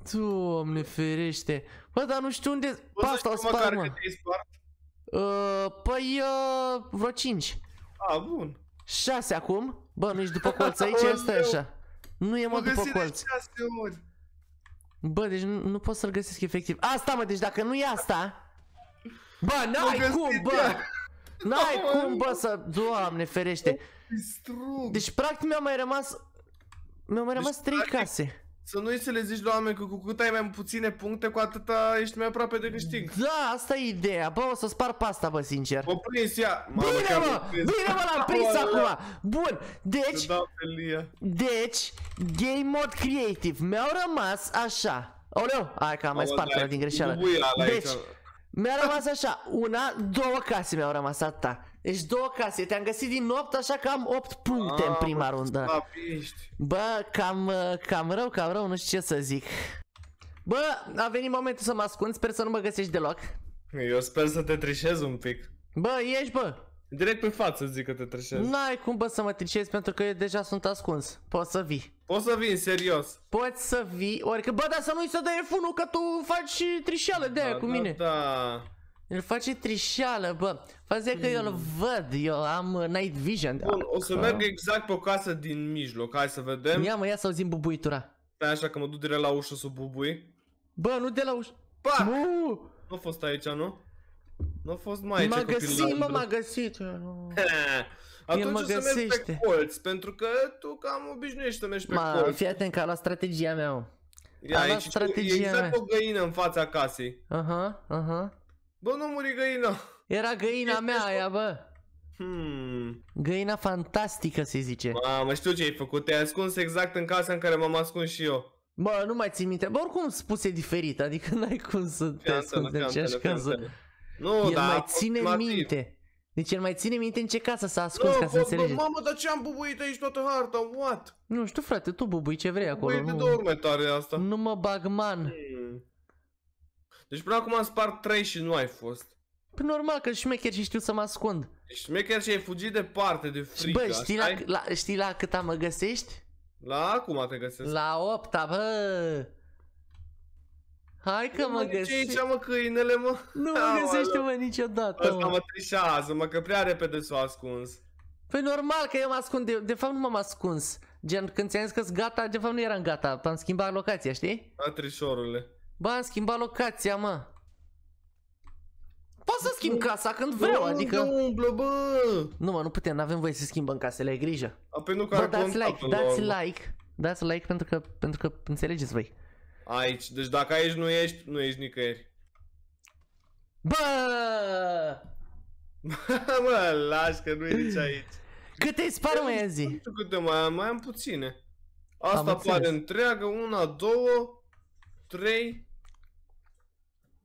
Doamne ferește. Bă, dar nu știu unde... Pasta o Poți să știu sparg, măcar mă. cât ai spart? Uh, păi, uh, vreo 5. A, bun. 6 acum. Bă, nu ești după colț aici, Aoleu. asta e așa. Nu e mă Mă după găsi de colț. șase ori. Bă, deci nu, nu pot să-l găsesc efectiv. Asta, mă, deci dacă nu e asta... Bă, n-ai găsit cum, bă! ea. N-ai Aoleu. cum, bă, să... Doamne, ferește. Distrug. Deci, practic, mi-au mai rămas... Mi-au mai rămas Deci, trei practic- case. Să nu-i să le zici la oameni că cu cât ai mai puține puncte, cu atâta ești mai aproape de câștig. Da, asta e ideea. Bă, o să spar pasta, bă, sincer. Mă prins ea. Mamă, Bine, chiar mă! mă prins. Bine, mă, l-am prins Aoleu. acum! Bun, deci... Să dau pe lia. Deci, game mode creative. Mi-au rămas așa. Oleu, hai că am mai Mamă, spart dar ăla din cu greșeală. bubuia ăla Deci, aici. Mi-a rămas așa, una, două case mi-au rămas atâta. Deci două case, te-am găsit din 8, așa că am 8 puncte în Mamă, prima ce rundă. slab ești. Bă, cam, uh, cam rău, cam rău, nu știu ce să zic. Bă, a venit momentul să mă ascund, sper să nu mă găsești deloc. Eu sper să te trișez un pic. Bă, ești, bă. Direct pe față zic că te trișez. N-ai cum, bă, să mă tricezi pentru că eu deja sunt ascuns. Poți să vii. Poți să vin, serios. Poți să vii, orică, bă, dar să nu-i să dai F1 că tu faci trișeală de aia Da, cu da, mine. Da. El face trișeală, bă. Faza e că eu îl văd, eu am uh, night vision. Bun, o să merg exact pe o casă din mijloc. Hai să vedem. Ia mă, ia să auzim bubuitura. Stai așa că mă duc direct la ușă să o bubui. Bă, nu de la ușă. Pac! Nu! Nu a fost aici, nu? Nu a fost mai aici M-a copil găsit, mă, la m-a găsit. Atunci mă o să mergi pe găsește. colț, pentru că tu cam obișnuiești să mergi pe Ma, colț. fii atent că a luat strategia mea. mă. Ia a luat aici, e strategia exact mea. o găină în fața casei. Aha, aha. Bă, nu muri găina. Era găina mea aia, bă. Hmm. Găina fantastică, se zice. Mamă, știu ce ai făcut. Te-ai ascuns exact în casa în care m-am ascuns și eu. Bă, nu mai țin minte. Bă, oricum spuse diferit, adică n-ai cum să te Fii antenă, ascunzi fii în antenă, aceeași fii casă. antenă. Nu, El da, mai a fost ține filmativ. minte. Deci el mai ține minte în ce casă s-a ascuns, Nu, ca să bă, bă, înțelegeți. mamă, dar ce am bubuit aici toată harta? What? Nu știu, frate, tu bubui ce vrei acolo. Băi, de Nu, două ori mai tare asta. nu mă bag, man. Hmm. Deci până acum am spart 3 și nu ai fost. Păi normal că șmecher și știu să mă ascund. Deci șmecher și ai fugit departe de Și frică, bă, știi la, așa la, știi la cât mă găsești? La acum te găsesc. La 8 bă. Hai că mă Ce găsești. aici, mă, câinele, mă? Nu mă Aoleu. găsește, mă, niciodată, Asta mă. mă trișează, mă, că prea repede s-a ascuns. Păi normal că eu mă ascund, de, de fapt nu m-am ascuns. Gen, când ți-am zis că gata, de fapt nu eram gata, am schimbat locația, știi? A, trișorule. Bă, am schimbat locația, mă. Pot să schimb casa când vreau, Bă, adică... unde umblă, bă! Nu, mă, nu putem, n-avem voie să schimbăm casele, ai grijă. A, păi nu Bă, care dați like, contactul la dați urmă. like, dați like pentru că, pentru că înțelegeți voi. Aici, deci dacă aici nu ești, nu ești nicăieri. Bă! mă, lași că nu e nici aici. Câte îți spar mai Nu zi? știu câte mai am, mai am puține. Asta Am înțeles. pare întreagă, una, două, trei.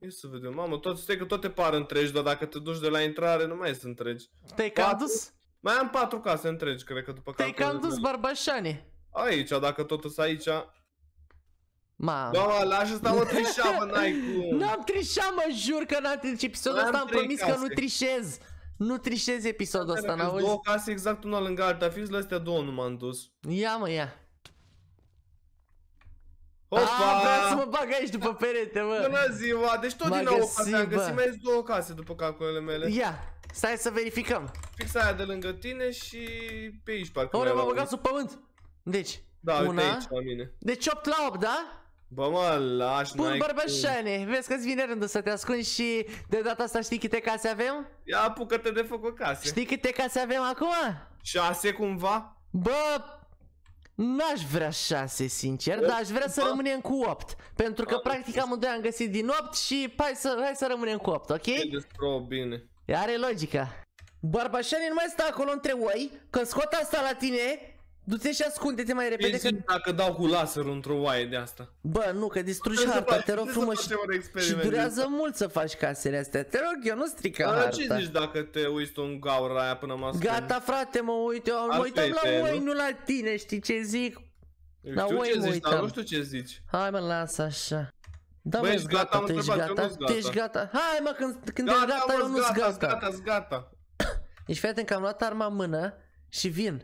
Ia să vedem, mamă, tot, stai că toate par întregi, dar dacă te duci de la intrare, nu mai sunt întregi. Te-ai cam Patru. dus? Mai am patru case întregi, cred că după Te-ai cam calculul dus, meu. barbașane. Aici, dacă tot sunt aici, Ma. Bă, mă, lași ăsta mă trișa, mă, n-ai cum. N-am trișat, mă jur că n-am trișat. Episodul Am ăsta am trei promis că case. nu trișez. Nu trișez episodul ăsta, Sunt n-auzi? două case exact una lângă alta, fiți la astea două nu m-am dus. Ia mă, ia. Opa! A, vreau să mă bag aici după perete, mă. Bună ziua! Deci tot M-a din nou o găsit, case, am bă. găsit mai două case după calculele mele. Ia, stai să verificăm. Fix aia de lângă tine și pe aici parcă Ore, mai m-am era băgat unul. sub pământ. Deci, Da, uite una. aici la mine. Deci 8 la 8, da? Bă, mă, lași, Bun, n-ai cum. bărbășane, vezi că-ți vine rândul să te ascunzi și de data asta știi câte case avem? Ia apucă-te de făcut case. Știi câte case avem acum? Șase cumva? Bă, n-aș vrea 6, sincer, dar aș vrea să Bă. rămânem cu 8. Pentru că Bă, practic amândoi am găsit din 8 și hai să, hai să rămânem cu 8, ok? E despre bine. Are logica. Barbașanii nu mai stă acolo între oi, că scot asta la tine, du-te și ascunde-te mai repede Bine, că... dacă dau cu laserul într-o oaie de asta. Bă, nu, că distrugi Trebuie să harta, faci- te rog trebuie să frumos și, facem un și experiment durează din mult să faci casele astea. Te rog, eu nu strica Dar ce harta. zici dacă te uiți tu în gaura aia până mă ascund? Gata, frate, mă uit, eu mă Asta uitam e la pe, oi, nu? nu la tine, știi ce zic? Eu La știu oi ce mă zici, dar uitam. nu știu ce zici. Hai mă, lasă așa. Da, Bă, mă, ești ești gata? gata, Am tu ești întrebat, gata, eu nu-s tu ești gata. Hai mă, când, când ești gata, eu mă, nu-s gata, gata. gata, gata. Deci fii atent că am luat arma în mână și vin.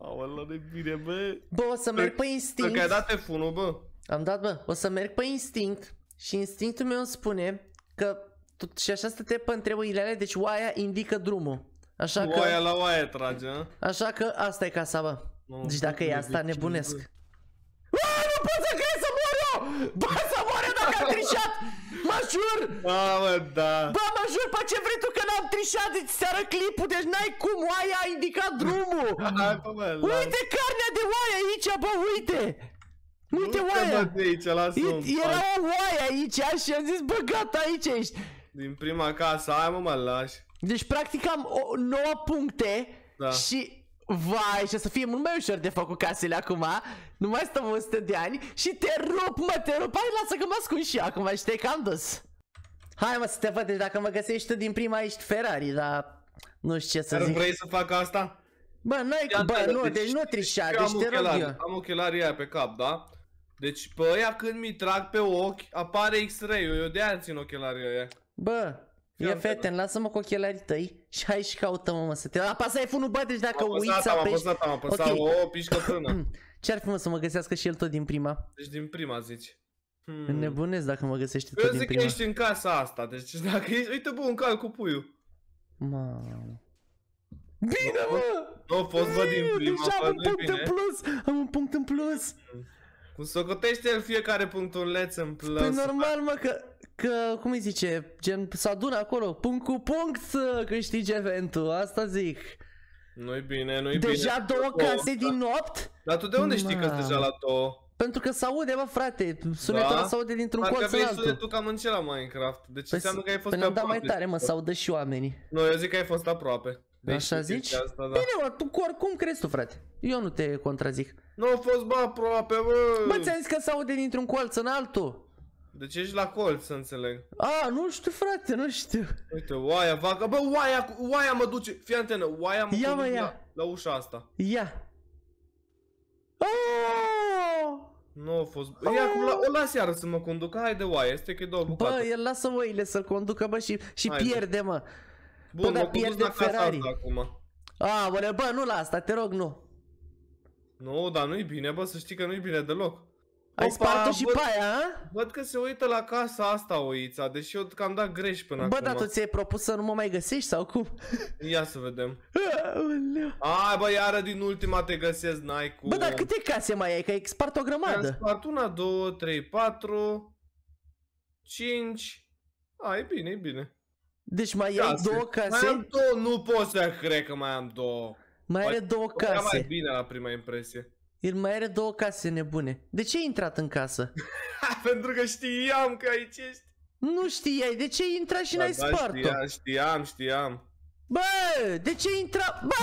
Aoleu, de bine, bă. Bă, o să merg pe Cred că ai instinct. dat F1, bă. Am dat, bă, o să merg pe instinct și instinctul meu îmi spune că tu, și așa stă pe între oile alea, deci oaia indică drumul. Așa că, Oaia la oaie trage, a? așa că asta e casa, bă. Nu, Deci dacă e bă, asta, de ce, nebunesc. bă? Bă, nu pot să cred să mor eu! Bă, să mor eu dacă am trișat! Mă jur! A, mă, da. Bă, mă jur pe ce vrei tu că n-am trișat, deci seară clipul, deci n-ai cum, oaia a indicat drumul! Hai, bă, bă, las. Uite carnea de oaie aici, bă, uite! Uite Nu te oaia! bă de aici, lasă-mă în E- Era pace. o oaie aici și am zis, bă, gata, aici ești. Din prima casă, hai mă, mă, lași. Deci, practic, am o, 9 puncte Da. și... Vai, și o să fie mult mai ușor de făcut casele acum Nu mai stăm 100 de ani Și te rup, mă, te rup Hai, lasă că mă ascund și eu acum și te cam dus Hai, mă, să te văd Deci dacă mă găsești tu din prima ești Ferrari Dar nu știu ce să Dar zic vrei să fac asta? Bă, n-ai, Ia bă, înțeleg, nu, deci nu trișa eu am Deci te rog ochelari, eu Am ochelarii aia pe cap, da? Deci pe ăia când mi trag pe ochi, apare X-ray-ul, eu de aia țin ochelarii ăia. Bă, ia Fii feten, lasă-mă cu ochelarii tăi Și hai și caută-mă, mă, să te... Apasă iPhone-ul, bă, deci dacă Am uiți apăsat, să am apeși apăsat, am apăsat, Ok. o pișcă frână. Ce-ar fi, mă, să mă găsească și el tot din prima? Deci din prima zici. Hmm. Înnebunesc dacă mă găsește Eu tot din zic că prima ești în casa asta, deci dacă ești, uite bă, un cal cu puiul. Mamă Bine, mă! Nu a fost, bă, din prima, Deci am bă, un nu punct bine. în plus Am un punct în plus Cum socotește el fiecare punctuleț în plus. Păi normal, mă, că, că, cum îi zice, gen, se adună acolo, punct cu punct să câștige eventul, asta zic. Nu-i bine, nu-i bine. Deja două case din 8? Dar tu de unde știi că Mamă. deja la două? Pentru că se aude, bă, frate, sunetul Da? ăla se aude dintr-un Parcă colț în aveai altul. sunetul cam în ce la Minecraft. Deci Păi, înseamnă că ai fost păi pe ne-am dat mai aproape. tare, mă, se audă și oamenii. Nu, eu zic că ai fost aproape. Deci Așa știi zici? chestia Asta, da. Bine, mă, tu cu oricum crezi tu, frate. Eu nu te contrazic. Nu a fost, bă, aproape, bă. Bă, ți-am zis că se aude dintr-un colț în altul. Deci ești la colț, să înțeleg. A, nu știu, frate, nu știu. Uite, oaia, vacă, bă, oaia, cu- oaia mă duce, fii antenă, oaia mă Ia, mă, conduce ia. la, la ușa asta. Ia. Oh! Nu a fost, bă, ia acum, la, o las iară să mă conducă, haide oaia, este că e două bucate. Bă, el lasă oile să conducă, bă, și, și Haide. pierde, mă. Bun, bă, mă dar conduc pierde la casa Ferrari. asta acum. A, bă, bă, nu la asta, te rog, nu. Nu, dar nu-i bine, bă, să știi că nu-i bine deloc. Ai Opa, spart-o și văd- pe aia, a? Văd că se uită la casa asta, oița, deși eu că am dat greș până Bă, acum. dar tu ți-ai propus să nu mă mai găsești sau cum? Ia să vedem. Aoleu. Ai, bă, iară din ultima te găsesc, n-ai cu... Bă, dar câte case mai ai? Că ai spart o Am grămadă. spart una, două, trei, patru, cinci... A, e bine, e bine. Deci mai ai două Mai case? am două, nu pot să cred că mai am două. Mai are Mai- două Era mai case. bine la prima impresie. El mai are două case nebune. De ce ai intrat în casă? Pentru că știam că aici ești. Nu știai, de ce ai intrat și Da, n-ai da, spart-o? știam, știam, știam. Bă, de ce ai intrat? Bă!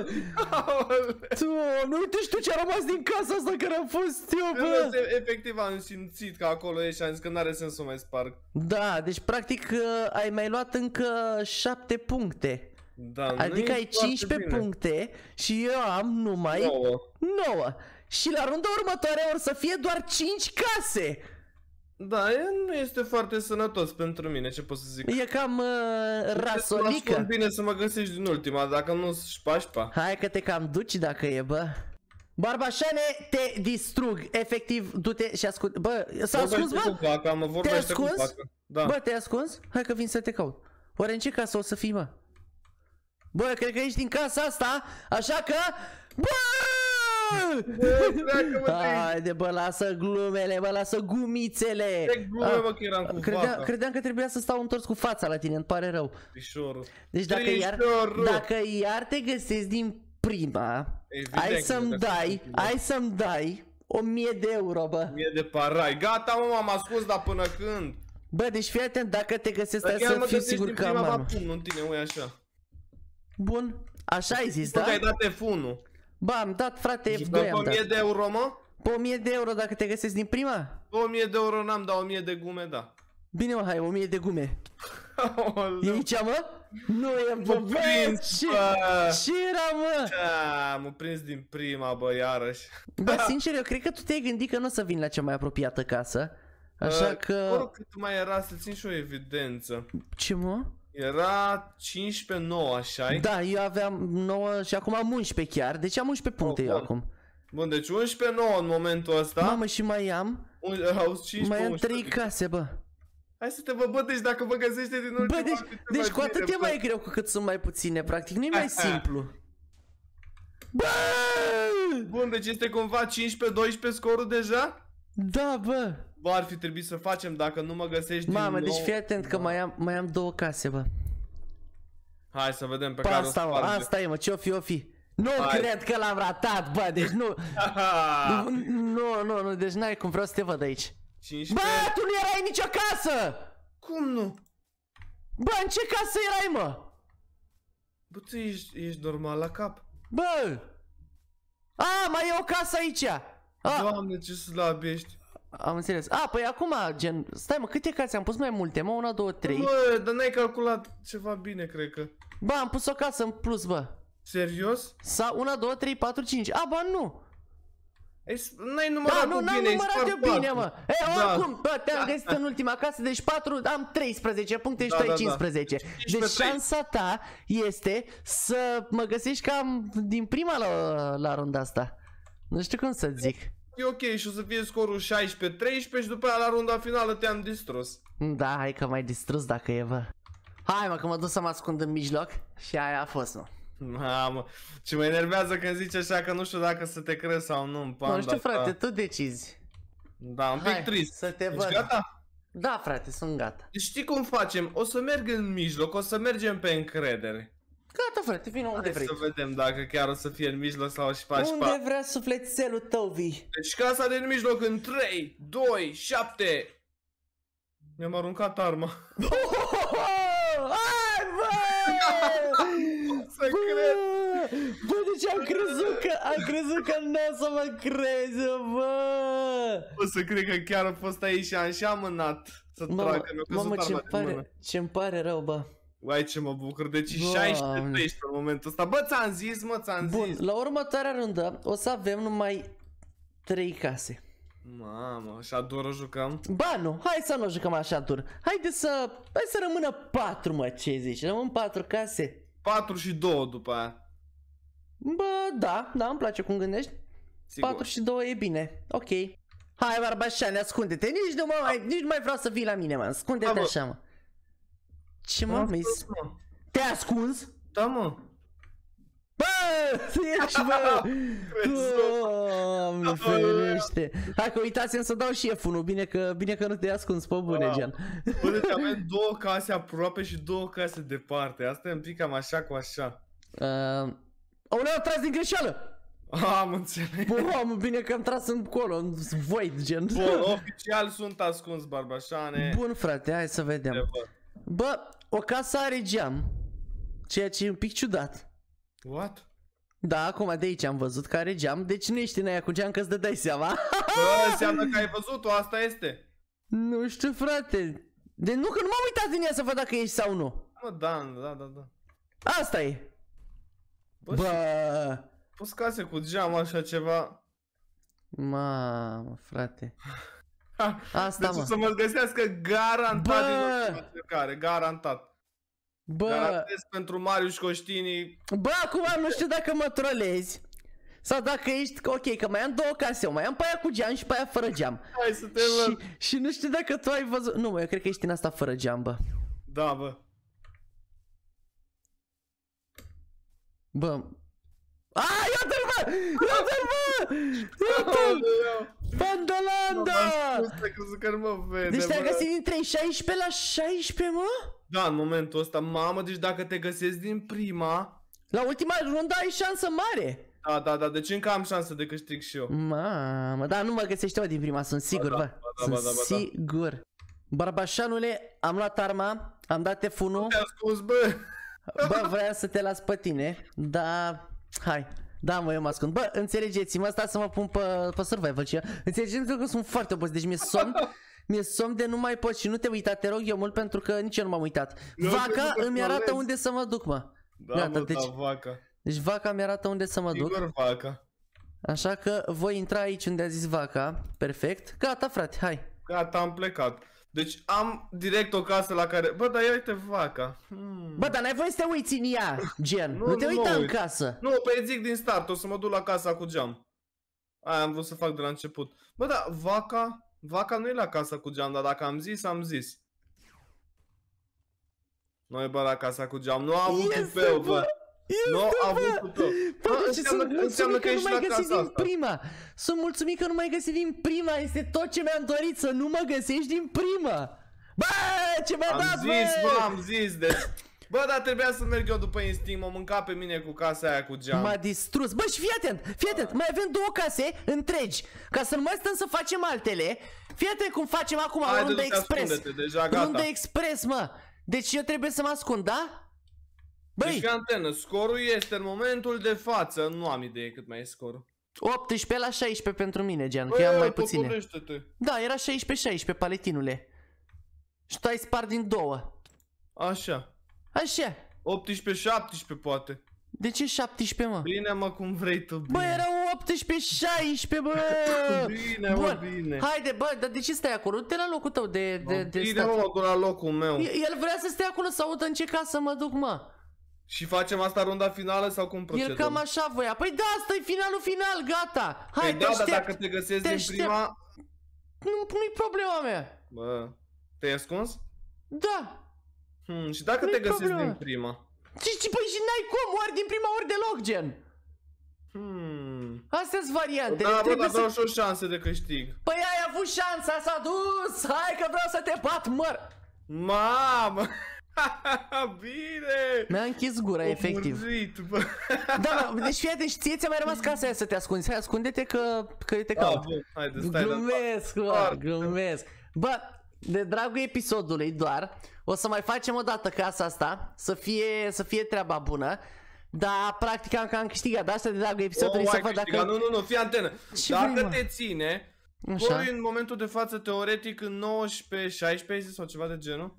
tu, nu uite și tu ce a rămas din casa asta care am fost eu, bă! Bă. Efectiv am simțit că acolo ești și am zis că n-are sens să o mai sparg. Da, deci practic uh, ai mai luat încă 7 puncte. Da, Adică nu-i ai foarte 15 bine. puncte și eu am numai Nouă. 9. și la runda următoare or să fie doar 5 case. Da, e, nu este foarte sănătos pentru mine, ce pot să zic. E cam uh, rasolică. E bine să mă găsești din ultima, dacă nu șpașpa. Hai că te cam duci dacă e, bă. Barbașane, te distrug, efectiv, du-te și ascult. Bă, s-a ascuns, bă? Vaca, mă te-ai ascuns? Da. Bă, te-ai ascuns? Hai că vin să te caut. Oare în ce casă o să fii, mă? Bă, cred că ești din casa asta, așa că... Bă! Haide bă, lasă glumele, bă, lasă gumițele. Ce glume mă că eram cu credeam, credeam că trebuia să stau întors cu fața la tine, îmi pare rău. Pișorul Deci dacă iar, dacă iar te găsesc din prima Evident Hai să-mi dai, hai să-mi dai 1000 de euro, bă. 1000 de parai, gata mă, m-am ascuns, dar până când? Bă, deci fii atent, dacă te găsesc, stai să fiu sigur că am armă. nu tine, ui așa Bun, așa ai zis, da? ai dat F1 Ba, am dat, frate, F2 am dat. 1000 de euro, mă? Pe 1000 de euro dacă te găsesc din prima? Pe 1000 de euro n-am, dar 1000 de gume, da. Bine, mă, hai, 1000 de gume. e aici, mă? Nu e, bă, bă, ce, ce era, mă? Da, m-a prins din prima, bă, iarăși. Bă, sincer, eu cred că tu te-ai gândit că nu o să vin la cea mai apropiată casă. Așa uh, că... cât mai era să țin și o evidență. Ce, mă? Era 15-9, așa Da, eu aveam 9 și acum am 11 chiar, deci am 11 puncte oh, eu acum. Bun, deci 11-9 în momentul ăsta. Mamă, și mai am... Un, auzi, 15, mai am 3 case, bă. Hai să te vă bă, deci dacă vă găsește din ultima... Bă, deci, deci cu atât e mai greu cu cât sunt mai puține, practic, nu e mai simplu. Bă! Bun, deci este cumva 15-12 scorul deja? Da, bă. Bă, ar fi trebuit să facem dacă nu mă găsești Mamă, din deci fii atent că mai am, mai am două case, bă. Hai să vedem pe pa care asta, o sparge. Asta e, mă, ce-o fi, o fi. Nu Hai. cred că l-am ratat, bă, deci nu... nu, nu, nu, deci n-ai cum vreau să te văd aici. 15... Bă, tu nu erai nicio casă! Cum nu? Bă, în ce casă erai, mă? Bă, tu ești, ești normal la cap. Bă! A, mai e o casă aici! A. Doamne, ce slab ești. Am înțeles. A, păi acum, gen, stai mă, câte case am pus mai multe, mă, una, două, trei. Bă, dar n-ai calculat ceva bine, cred că. Ba, am pus o casă în plus, bă. Serios? Sau una, două, trei, patru, cinci. A, ba, nu. N-ai numărat da, nu, n-am numărat eu bine, mă. E, da. oricum, bă, te-am găsit în ultima casă, deci 4, am 13 puncte și da, tu ai da, 15. Da. Deci șansa ta este să mă găsești cam din prima la, la runda asta. Nu știu cum să zic. E ok și o să fie scorul 16-13 și după aia la runda finală te-am distrus. Da, hai că mai distrus dacă e, bă. Hai mă, că mă duc să mă ascund în mijloc și aia a fost, mă. Mamă, ce mă enervează când zici așa că nu știu dacă să te crezi sau nu în panda Nu știu frate, tu decizi. Da, un pic Hai, trist. să te Ești văd. gata? Da, frate, sunt gata. Deci știi cum facem? O să merg în mijloc, o să mergem pe încredere. Gata, frate, vino unde Hai vrei. să vedem dacă chiar o să fie în mijloc sau și faci Unde vrea sufletelul tău vii? Deci casa de în mijloc în 3, 2, 7. Mi-am aruncat arma. Hai, bă! să cred. Bă, deci am crezut că, am crezut că nu o să mă crezi, bă! O să cred că chiar a fost aici și am și amânat să mă, tragă, mi-a mamă, ce-mi pare, ce pare rău, bă. Uai ce mă bucur, deci 16 13 în momentul ăsta. Bă, ți-am zis, mă, ți-am zis. Bun, la următoarea rundă o să avem numai 3 case. Mamă, așa dur o jucăm? Ba nu, hai să nu jucăm așa dur. Haide să, hai să rămână 4, mă, ce zici? Rămân 4 case. 4 și 2 după aia. Bă, da, da, îmi place cum gândești. Sigur. 4 și 2 e bine, ok. Hai, Barbașane, ascunde-te, nici nu, mă, mai, nici nu mai vreau să vii la mine, mă, ascunde-te așa, mă. Ce mă, mi Te-ai ascuns? Da, mă. Bă, ești, bă! Doamne, ferește! Hai că uitați să dau și f bine că, bine că nu te-ai ascuns, pe bune, wow. gen. Bă, deci avem două case aproape și două case departe, asta e un pic cam așa cu așa. Uh, o, ne-am tras din greșeală! Am înțeles. Bă, bine că am tras în colo, în void, gen. Bun, oficial sunt ascuns, Barbașane. Bun, frate, hai să vedem. Bă, o casă are geam, ceea ce e un pic ciudat. What? Da, acum de aici am văzut că are geam, deci nu ești în aia cu geam că îți dai seama. Bă, înseamnă că ai văzut-o, asta este. Nu știu, frate. De nu că nu m-am uitat în ea să văd dacă ești sau nu. Mă, da, da, da, da. Asta e. Bă, Bă. Pus case cu geam așa ceva. Mamă, frate. Ha, Asta, deci mă. o să mă găsească garantat Bă! din ultima încercare, garantat. Bă, Garantez pentru Marius Coștini. bă, acum nu știu dacă mă trolezi. Sau dacă ești, ok, că mai am două case, mai am pe aia cu geam și pe aia fără geam. Hai să te Și, văd. și nu știu dacă tu ai văzut... Nu, mă, eu cred că ești în asta fără geam, bă. Da, bă. Bă... A, iată-l, bă! Iată-l, bă! Iată-l! Pandalanda! M-am spus, ai crezut că nu mă vede, Deci te-ai bă. găsit din 3, 16 la 16, mă? Da, în momentul ăsta, mamă, deci dacă te găsesc din prima... La ultima rundă ai șansă mare. Da, da, da, deci încă am șansă de câștig și eu. Mamă, dar nu mă găsești eu din prima, sunt sigur, da, bă. ba da, Sunt ba da, ba da. sigur. Barbașanule, am luat arma, am dat F1, Te-am spus, bă. bă, vreau să te las pe tine, dar... Hai, da, mă, eu mă ascund. Bă, înțelegeți-mă, asta să mă pun pe, pe survival și Înțelegeți-mă că sunt foarte obosit, deci mi-e somn, mi-e somn de nu mai pot și nu te uita, te rog eu mult pentru că nici eu nu m-am uitat. Eu Vaca cred că îmi arată trolezi. unde să mă duc, mă. Da, Gata, mă, deci- da, vaca. Deci vaca mi arată unde să mă duc. Sigur vaca. Așa că voi intra aici unde a zis vaca. Perfect. Gata, frate, hai. Gata, am plecat. Deci am direct o casă la care... Bă, dar ia uite vaca. Hmm. Bă, dar n-ai voie să te uiți în ea, gen. Nu, Nu, te nu uita mă în uit. casă. Nu, pe zic din start, o să mă duc la casa cu geam. Aia am vrut să fac de la început. Bă, dar vaca... Vaca nu e la casa cu geam, dar dacă am zis, am zis. Noi bă la casa cu geam. Nu a avut Este, tupeu, bă! bă. Nu a avut tupeu. Bă, Bă, deci înseamnă, sunt înseamnă mulțumit că că nu ești mai la găsit casa din asta. prima. Sunt mulțumit că nu mai găsit din prima. Este tot ce mi-am dorit să nu mă găsești din prima. Bă, ce mi-a Am dat, zis, bă! bă, am zis, deci... Bă, dar trebuia să merg eu după instinct, mă mânca pe mine cu casa aia cu geam. M-a distrus. Bă, și fii atent, fii atent, mai avem două case întregi. Ca să nu mai stăm să facem altele. Fii atent cum facem acum, Haide, o rundă du-te, expres. ascunde-te, deja gata. Rundă expres, mă. Deci eu trebuie să mă ascund, da? Băi, Deci, fii antenă, scorul este în momentul de față, nu am idee cât mai e scorul. 18 la 16 pentru mine, gen, că am mai puține. potolește-te. Da, era 16-16, paletinule. Și tu ai spart din două. Așa. Așa. 18-17 poate. De ce 17, mă? Bine, mă, cum vrei tu, Bă, bine. era 18-16, bă! Bine, mă, Bun. bine. Haide, bă, dar de ce stai acolo? Du-te la locul tău de, de, de Bine, stat. mă, mă duc la locul meu. El vrea să stea acolo să audă în ce casă mă duc, mă. Și facem asta runda finală sau cum procedăm? El cam așa voia. Păi da, asta e finalul final, gata. Hai, Păi te da, dar aștept. dacă te găsesc Te din aștept. prima... Nu, nu-i problema mea. Bă, te-ai ascuns? Da. Hmm, și dacă Nu-i te găsesc problemă. din prima? Și, și, păi și n-ai cum, ori din prima ori deloc, gen. Hmm... Astea sunt variante. Da, bă, Trebuie dar să... vreau și o șansă de câștig. Păi ai avut șansa, s-a dus. Hai că vreau să te bat, măr. Mamă! Bine! Mi-a închis gura, efectiv. Murit, bă. Da, mă, deci fii atent, și ție ți-a mai rămas casa aia să te ascunzi. Hai, ascunde-te că, că eu te Da, caut. bun, haide, stai Glumesc, bă, Foarte. glumesc. Bă, de dragul episodului doar, o să mai facem o dată casa asta, să fie, să fie treaba bună. Dar practic am cam câștigat, dar asta de dragul episodului să văd dacă... Nu, nu, nu, fii antenă. Ce Dacă vrei, mă? te ține, Așa. voi în momentul de față, teoretic, în 19, 16 sau ceva de genul.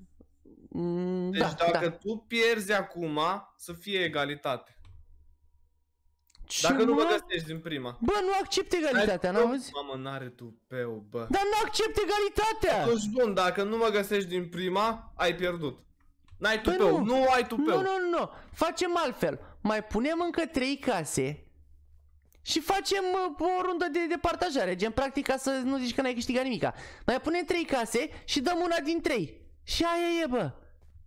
Mm, Deci da, dacă da. tu pierzi acum, să fie egalitate. Ce, Dacă nu mă mă? găsești din prima. Bă, nu accept egalitatea, Hai, n-auzi? Mamă, n-are tupeu, bă. Dar nu accept egalitatea! Atunci, bun, dacă nu mă găsești din prima, ai pierdut. N-ai Păi tupeu, nu. nu ai tupeu. Nu, nu, nu. Facem altfel. Mai punem încă trei case și facem uh, o rundă de, de partajare. Gen, practic, ca să nu zici că n-ai câștigat nimica. Mai punem trei case și dăm una din trei. Și aia e, bă.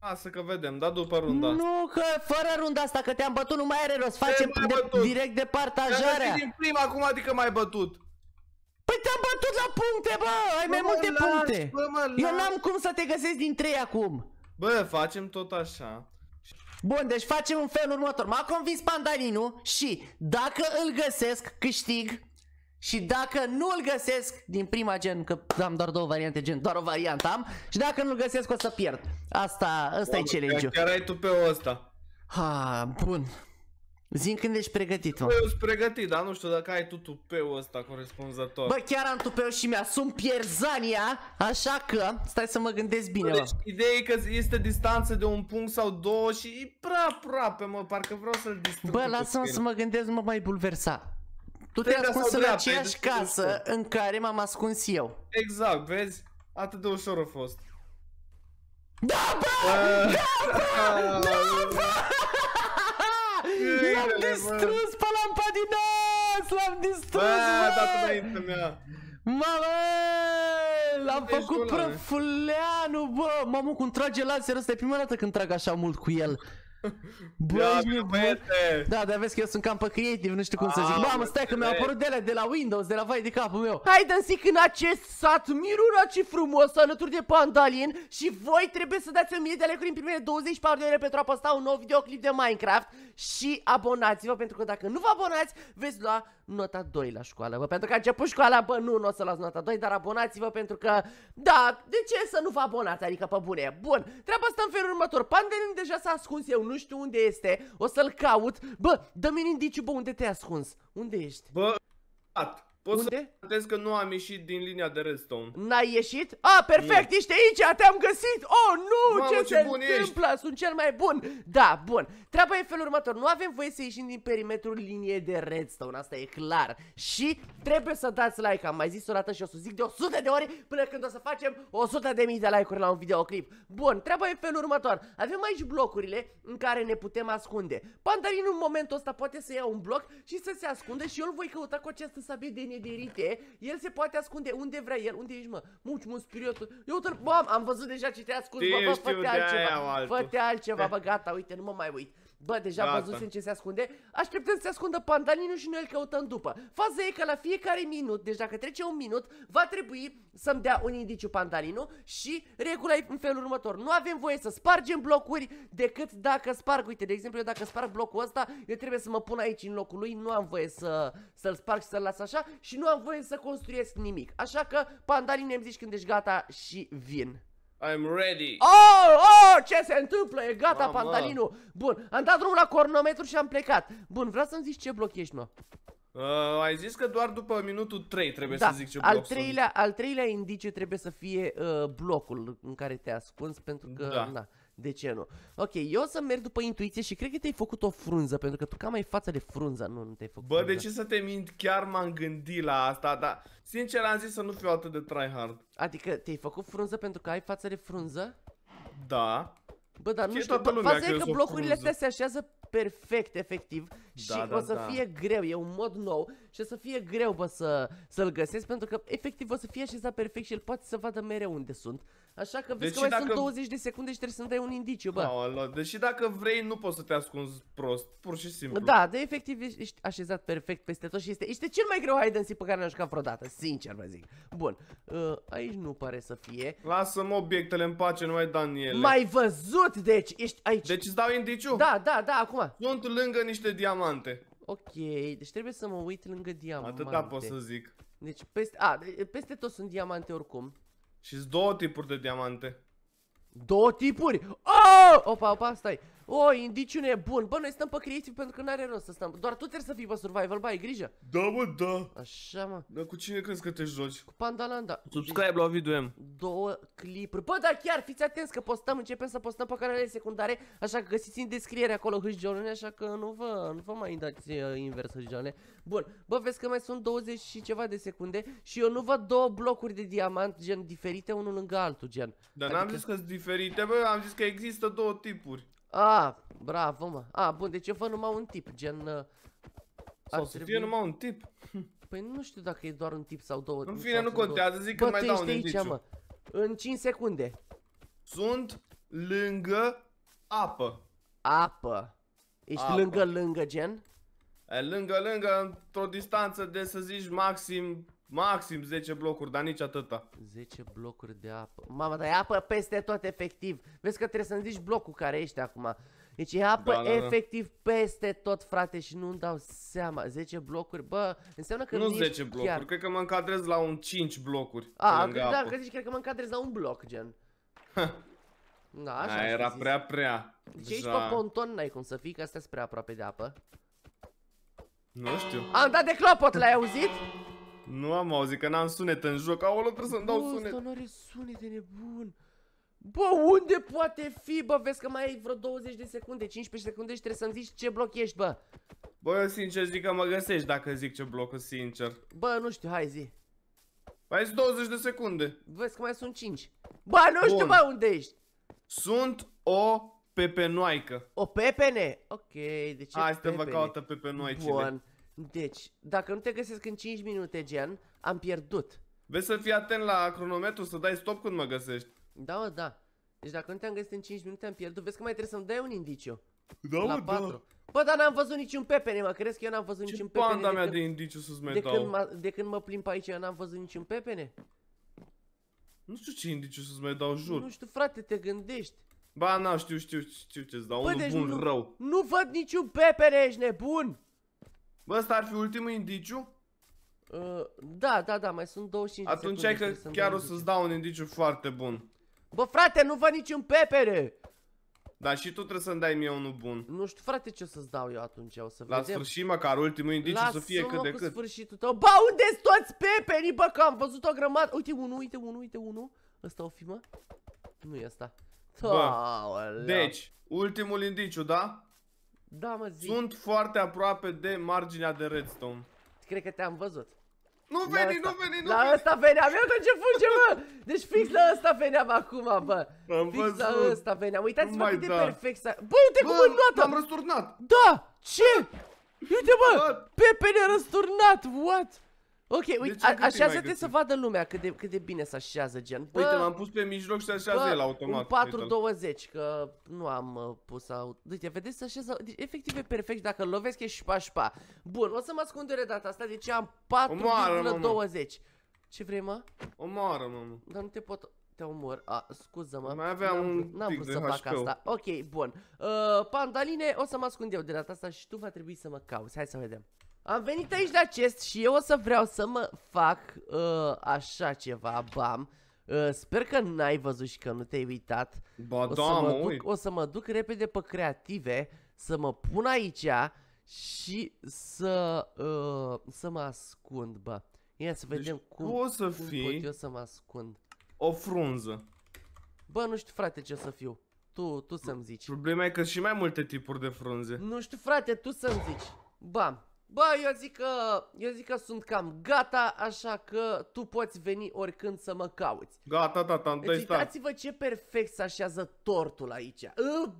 Lasă că vedem, da, după runda asta. Nu, că fără runda asta, că te-am bătut, nu mai are rost. Facem m-ai de, bătut? direct de Te-am partajarea. găsit din prima, acum adică m-ai bătut. Păi te-am bătut la puncte, bă! Ai mai Bă, mă multe las, puncte. bă, mă Eu las. n-am cum să te găsesc din trei acum. Bă, facem tot așa. Bun, deci facem un fel următor. M-a convins Pandaninu și dacă îl găsesc, câștig. Și dacă nu îl găsesc din prima gen, că am doar două variante gen, doar o variantă am, și dacă nu îl găsesc o să pierd. Asta, ăsta e challenge-ul. Chiar ai tupeu ăsta. Ha, bun. Zim când ești pregătit, mă. Bă, eu sunt pregătit, dar nu știu dacă ai tu tupeu ăsta corespunzător. Bă, chiar am tupeu și mi-asum pierzania, așa că stai să mă gândesc bine, Deci, mă. ideea e că este distanță de un punct sau două și e prea aproape, mă, parcă vreau să-l distrug. Bă, pe lasă-mă screen. să mă gândesc, mă mai bulversa. Tu te-ai Stânga ascuns sau în dreapta, e aceeași destul de casă în care m-am ascuns eu. Exact, vezi? Atât de ușor a fost. Da, bă! Da, L-am Câinele, bă. distrus pe lampadinaț! L-am distrus, Bă, dat bă! înainte mea. Mamă! L-am Ești făcut golane. prăfuleanu, bă! Mamă, cum trage laserul ăsta, e prima dată când trag așa mult cu el. Bă, Ia, ești bine, nebun. băiete. Da, dar vezi că eu sunt cam pe creative, nu știu cum să zic. Ah, Mamă, mă stai că mi-au înțeleg. apărut de alea de la Windows, de la vai de capul meu. Hide and seek în acest sat minunat și frumos, alături de Pandalin și voi trebuie să dați 1000 de like-uri în primele 24 de ore pentru a posta un nou videoclip de Minecraft și abonați-vă pentru că dacă nu vă abonați, veți lua nota 2 la școală, bă, pentru că a început școala, bă, nu, nu o să luați nota 2, dar abonați-vă pentru că, da, de ce să nu vă abonați, adică pe bune. Bun, treaba asta în felul următor, Pandalin deja s-a ascuns, eu nu știu unde este, o să-l caut, bă, dă-mi un indiciu, bă, unde te-ai ascuns, unde ești? Bă, at. Pot Unde? să contez că nu am ieșit din linia de redstone. N-ai ieșit? A, perfect, ești aici, te-am găsit! Oh, nu, Mamă, ce, ce se bun întâmplă? Sunt cel mai bun! Da, bun. Treaba e în felul următor, nu avem voie să ieșim din perimetrul liniei de redstone, asta e clar. Și trebuie să dați like, am mai zis o dată și o să zic de 100 de ori până când o să facem 100 de mii de like-uri la un videoclip. Bun, treaba e în felul următor, avem aici blocurile în care ne putem ascunde. Pandalin în momentul ăsta poate să ia un bloc și să se ascunde și eu îl voi căuta cu această sabie de nederite. El se poate ascunde unde vrea el. Unde ești, mă? Muci, mă, spiriotul. Eu te bă, am văzut deja ce te-ai ascuns, bă, Știu, bă, știu, fă-te de aia altceva. am altul. Fă-te altceva, bă, gata, uite, nu mă mai uit. Bă, deja Gata. văzusem ce se ascunde. Așteptăm să se ascundă pandalinul și noi îl căutăm după. Faza e că la fiecare minut, deci dacă trece un minut, va trebui să-mi dea un indiciu pandalinul și regula e în felul următor. Nu avem voie să spargem blocuri decât dacă sparg, uite, de exemplu, eu dacă sparg blocul ăsta, eu trebuie să mă pun aici în locul lui, nu am voie să, să-l sparg și să-l las așa și nu am voie să construiesc nimic. Așa că, pandaline îmi zici când ești gata și vin. I'm ready. Oh, oh, ce se întâmplă? E gata Mamă. pantalinul. Bun, am dat drumul la cornometru și am plecat. Bun, vreau să-mi zici ce bloc ești, mă. Uh, ai zis că doar după minutul 3 trebuie Da, să zic ce al bloc sunt. treilea, al treilea indiciu trebuie să fie uh, blocul în care te ascunzi pentru că, Da. na, de ce nu? Ok, eu o să merg după intuiție și cred că te-ai făcut o frunză, pentru că tu cam ai față de frunză, nu, nu te-ai făcut Bă, frunză. de ce să te mint? Chiar m-am gândit la asta, dar sincer am zis să nu fiu atât de tryhard. Adică te-ai făcut frunză pentru că ai față de frunză? Da. Bă, dar nu Știe știu, toată bă, lumea faza că e eu că sunt blocurile frunză. astea se așează perfect, efectiv Și Da, da, o să da. fie greu, e un mod nou Și o să fie greu, bă, să, să-l găsesc Pentru că, efectiv, o să fie așezat perfect și el poate să vadă mereu unde sunt Așa că vezi Deci că mai dacă- sunt 20 de secunde și trebuie să-mi dai un indiciu, bă Aoleu, deși dacă vrei nu poți să te ascunzi prost, pur și simplu. Da, de efectiv ești, ești așezat perfect peste tot și este, este cel mai greu hide and seek pe care l-am jucat vreodată, sincer vă zic Bun, uh, aici nu pare să fie Lasă-mă obiectele în pace, nu mai da în ele. Mai văzut, deci, ești aici Deci îți dau indiciu? Da, da, da, acum Sunt lângă niște diamante. Ok, deci trebuie să mă uit lângă diamante. Atâta pot să zic. Deci peste, a, de- peste tot sunt diamante oricum. Și sunt două tipuri de diamante. Două tipuri! Oh! Opa, opa, stai. O, indiciu nebun. Bă, noi stăm pe creative pentru că n-are rost să stăm. Doar tu trebuie să fii pe survival, bă, ai grijă. Da, mă, da. Așa, mă. Dar cu cine crezi că te joci? Cu Pandalanda. Subscribe la video M. Două clipuri. Bă, dar chiar fiți atenți că postăm, începem să postăm pe canalele secundare, așa că găsiți în descriere acolo hâșgeonele, așa că nu vă, nu vă mai dați uh, invers hâșgeonele. Bun, bă, vezi că mai sunt 20 și ceva de secunde și eu nu văd două blocuri de diamant, gen, diferite unul lângă altul, gen. Dar n-am zis că sunt diferite, bă, am zis că există două tipuri. A, bravo, mă. A, bun, deci eu văd numai un tip, gen... Uh, Sau ar să trebui- fie numai un tip. Păi nu știu dacă e doar un tip sau două. În sau fine, nu sunt două. contează, zic că Bă, mai tu dau ești un aici, indiciu. mă. În 5 secunde. Sunt lângă apă. Apă. Ești Apă. lângă, lângă, gen? E, lângă, lângă, într-o distanță de, să zici, maxim, maxim 10 blocuri, dar nici atâta. 10 blocuri de apă. Mamă, dar e apă peste tot efectiv. Vezi că trebuie să-mi zici blocul care ești acum. Deci e apă Da, da, da. efectiv peste tot, frate, și nu-mi dau seama. 10 blocuri, bă, înseamnă că nu nu 10 ești blocuri, chiar. cred că mă încadrez la un 5 blocuri A, lângă da, apă. că zici, cred că mă încadrez la un bloc, gen. Da, așa Aia aș fi era zis. prea, prea. Deci aici Deja- pe ponton n-ai cum să fii, că astea sunt prea aproape de apă. Nu știu. Am dat de clopot, l-ai auzit? Nu am auzit că n-am sunet în joc. Aolo, trebuie să-mi dau Bă, sunet. ăsta nu are sunet de nebun. Bă, unde poate fi, bă? Vezi că mai ai vreo 20 de secunde, 15 secunde și trebuie să-mi zici ce bloc ești, bă. Bă, eu sincer zic că mă găsești dacă zic ce bloc sincer. Bă, nu știu, hai zi. Mai sunt 20 de secunde. Vezi că mai sunt 5. Bă, nu știu, Bun. bă, unde ești? Sunt o pepenoaică. O pepene? Ok, de ce Hai să te vă pepene? caută pepenoaicile. Bun. Deci, dacă nu te găsesc în 5 minute, gen, am pierdut. Vezi să fii atent la cronometru, să dai stop când mă găsești. Da, mă, da. Deci dacă nu te-am găsit în 5 minute, am pierdut. Vezi că mai trebuie să-mi dai un indiciu. Da, la 4. Bă, dar n-am văzut niciun pepene, mă. Crezi că eu n-am văzut Ce niciun pepene panda de mea când, de indiciu să-ți mai de, când dau? mă, de când mă plimb pe aici, eu n-am văzut niciun pepene? Nu știu ce indiciu să-ți mai dau, jur. Nu știu, frate, te gândești. Ba, na, știu, știu, știu ce-ți dau. Bă, Unul deci bun nu, rău. nu văd niciun pepene, ești nebun? Bă, ăsta ar fi ultimul indiciu? Uh, da, da, da, mai sunt 25 de Atunci secunde ai că trebuie să-mi chiar dau o să-ți indiciu. dau un indiciu foarte bun. Bă, frate, nu văd niciun pepene! Dar și tu trebuie să-mi dai mie unul bun. Nu știu, frate, ce o să-ți dau eu atunci, o să La vedem. sfârșit, măcar ultimul indiciu să fie Lasă-mă cât de cu cât. sfârșitul tău. Bă, unde-s toți pepenii, bă, că am văzut o grămadă. Uite unul, uite unul, uite unul. Ăsta o fi, mă? Nu e ăsta. Bă, Aoleu. Deci, ultimul indiciu, da? Da, mă, zi. Sunt foarte aproape de marginea de redstone. Cred că te-am văzut. Nu La veni, ăsta. nu veni, nu La veni. ăsta veneam, eu de ce fuge, mă? Deci fix la ăsta veneam acum, bă. Am Fix la văzut. ăsta veneam. Uitați-vă Nu mai cât de da. perfect s-a... Bă, uite cum Bă, înnoată! l-am răsturnat. Da! Ce? Uite, bă! What? Pepe ne-a răsturnat! What? Ok, uite, ce a- cât te mai așează-te găsit? să vadă lumea cât de, cât de bine se așează, gen. Bă, Uite, l-am pus pe mijloc și se așează el automat. un Uite-l. 4-20, că nu am uh, pus au... Uite, vedeți, se așează, deci, efectiv e perfect, dacă îl lovesc e șpa-șpa. Bun, o să mă ascund de data asta, deci am Omoară-mă, 4,20. Ce vrei, mă? Omoară, mamă. Dar nu te pot... Te omor. A, scuză-mă. Mai aveam N-am un vrut- N-am pic vrut de să fac HP. asta. Ok, bun. Uh, pandaline, o să mă ascund eu de data asta și tu va trebui să mă cauți. Hai să vedem. Am venit aici la chest și eu o să vreau să mă fac uh, așa ceva, bam. Uh, sper că n-ai văzut și că nu te-ai uitat. Ba O da, să, mă mă, duc, uit. o să mă duc repede pe creative, să mă pun aici și să, uh, să mă ascund, bă. Ia să vedem Deci cum, tu o să cum fii- pot eu să mă ascund. O frunză. Bă, nu știu, frate, ce o să fiu. Tu, tu să-mi zici. Problema e că sunt și mai multe tipuri de frunze. Nu știu, frate, tu să-mi zici. Bam. Bă, eu zic că, eu zic că sunt cam gata, așa că tu poți veni oricând să mă cauți. Gata, tata, îmi Deci dai start. uitați-vă ce perfect se așează tortul aici. Uh,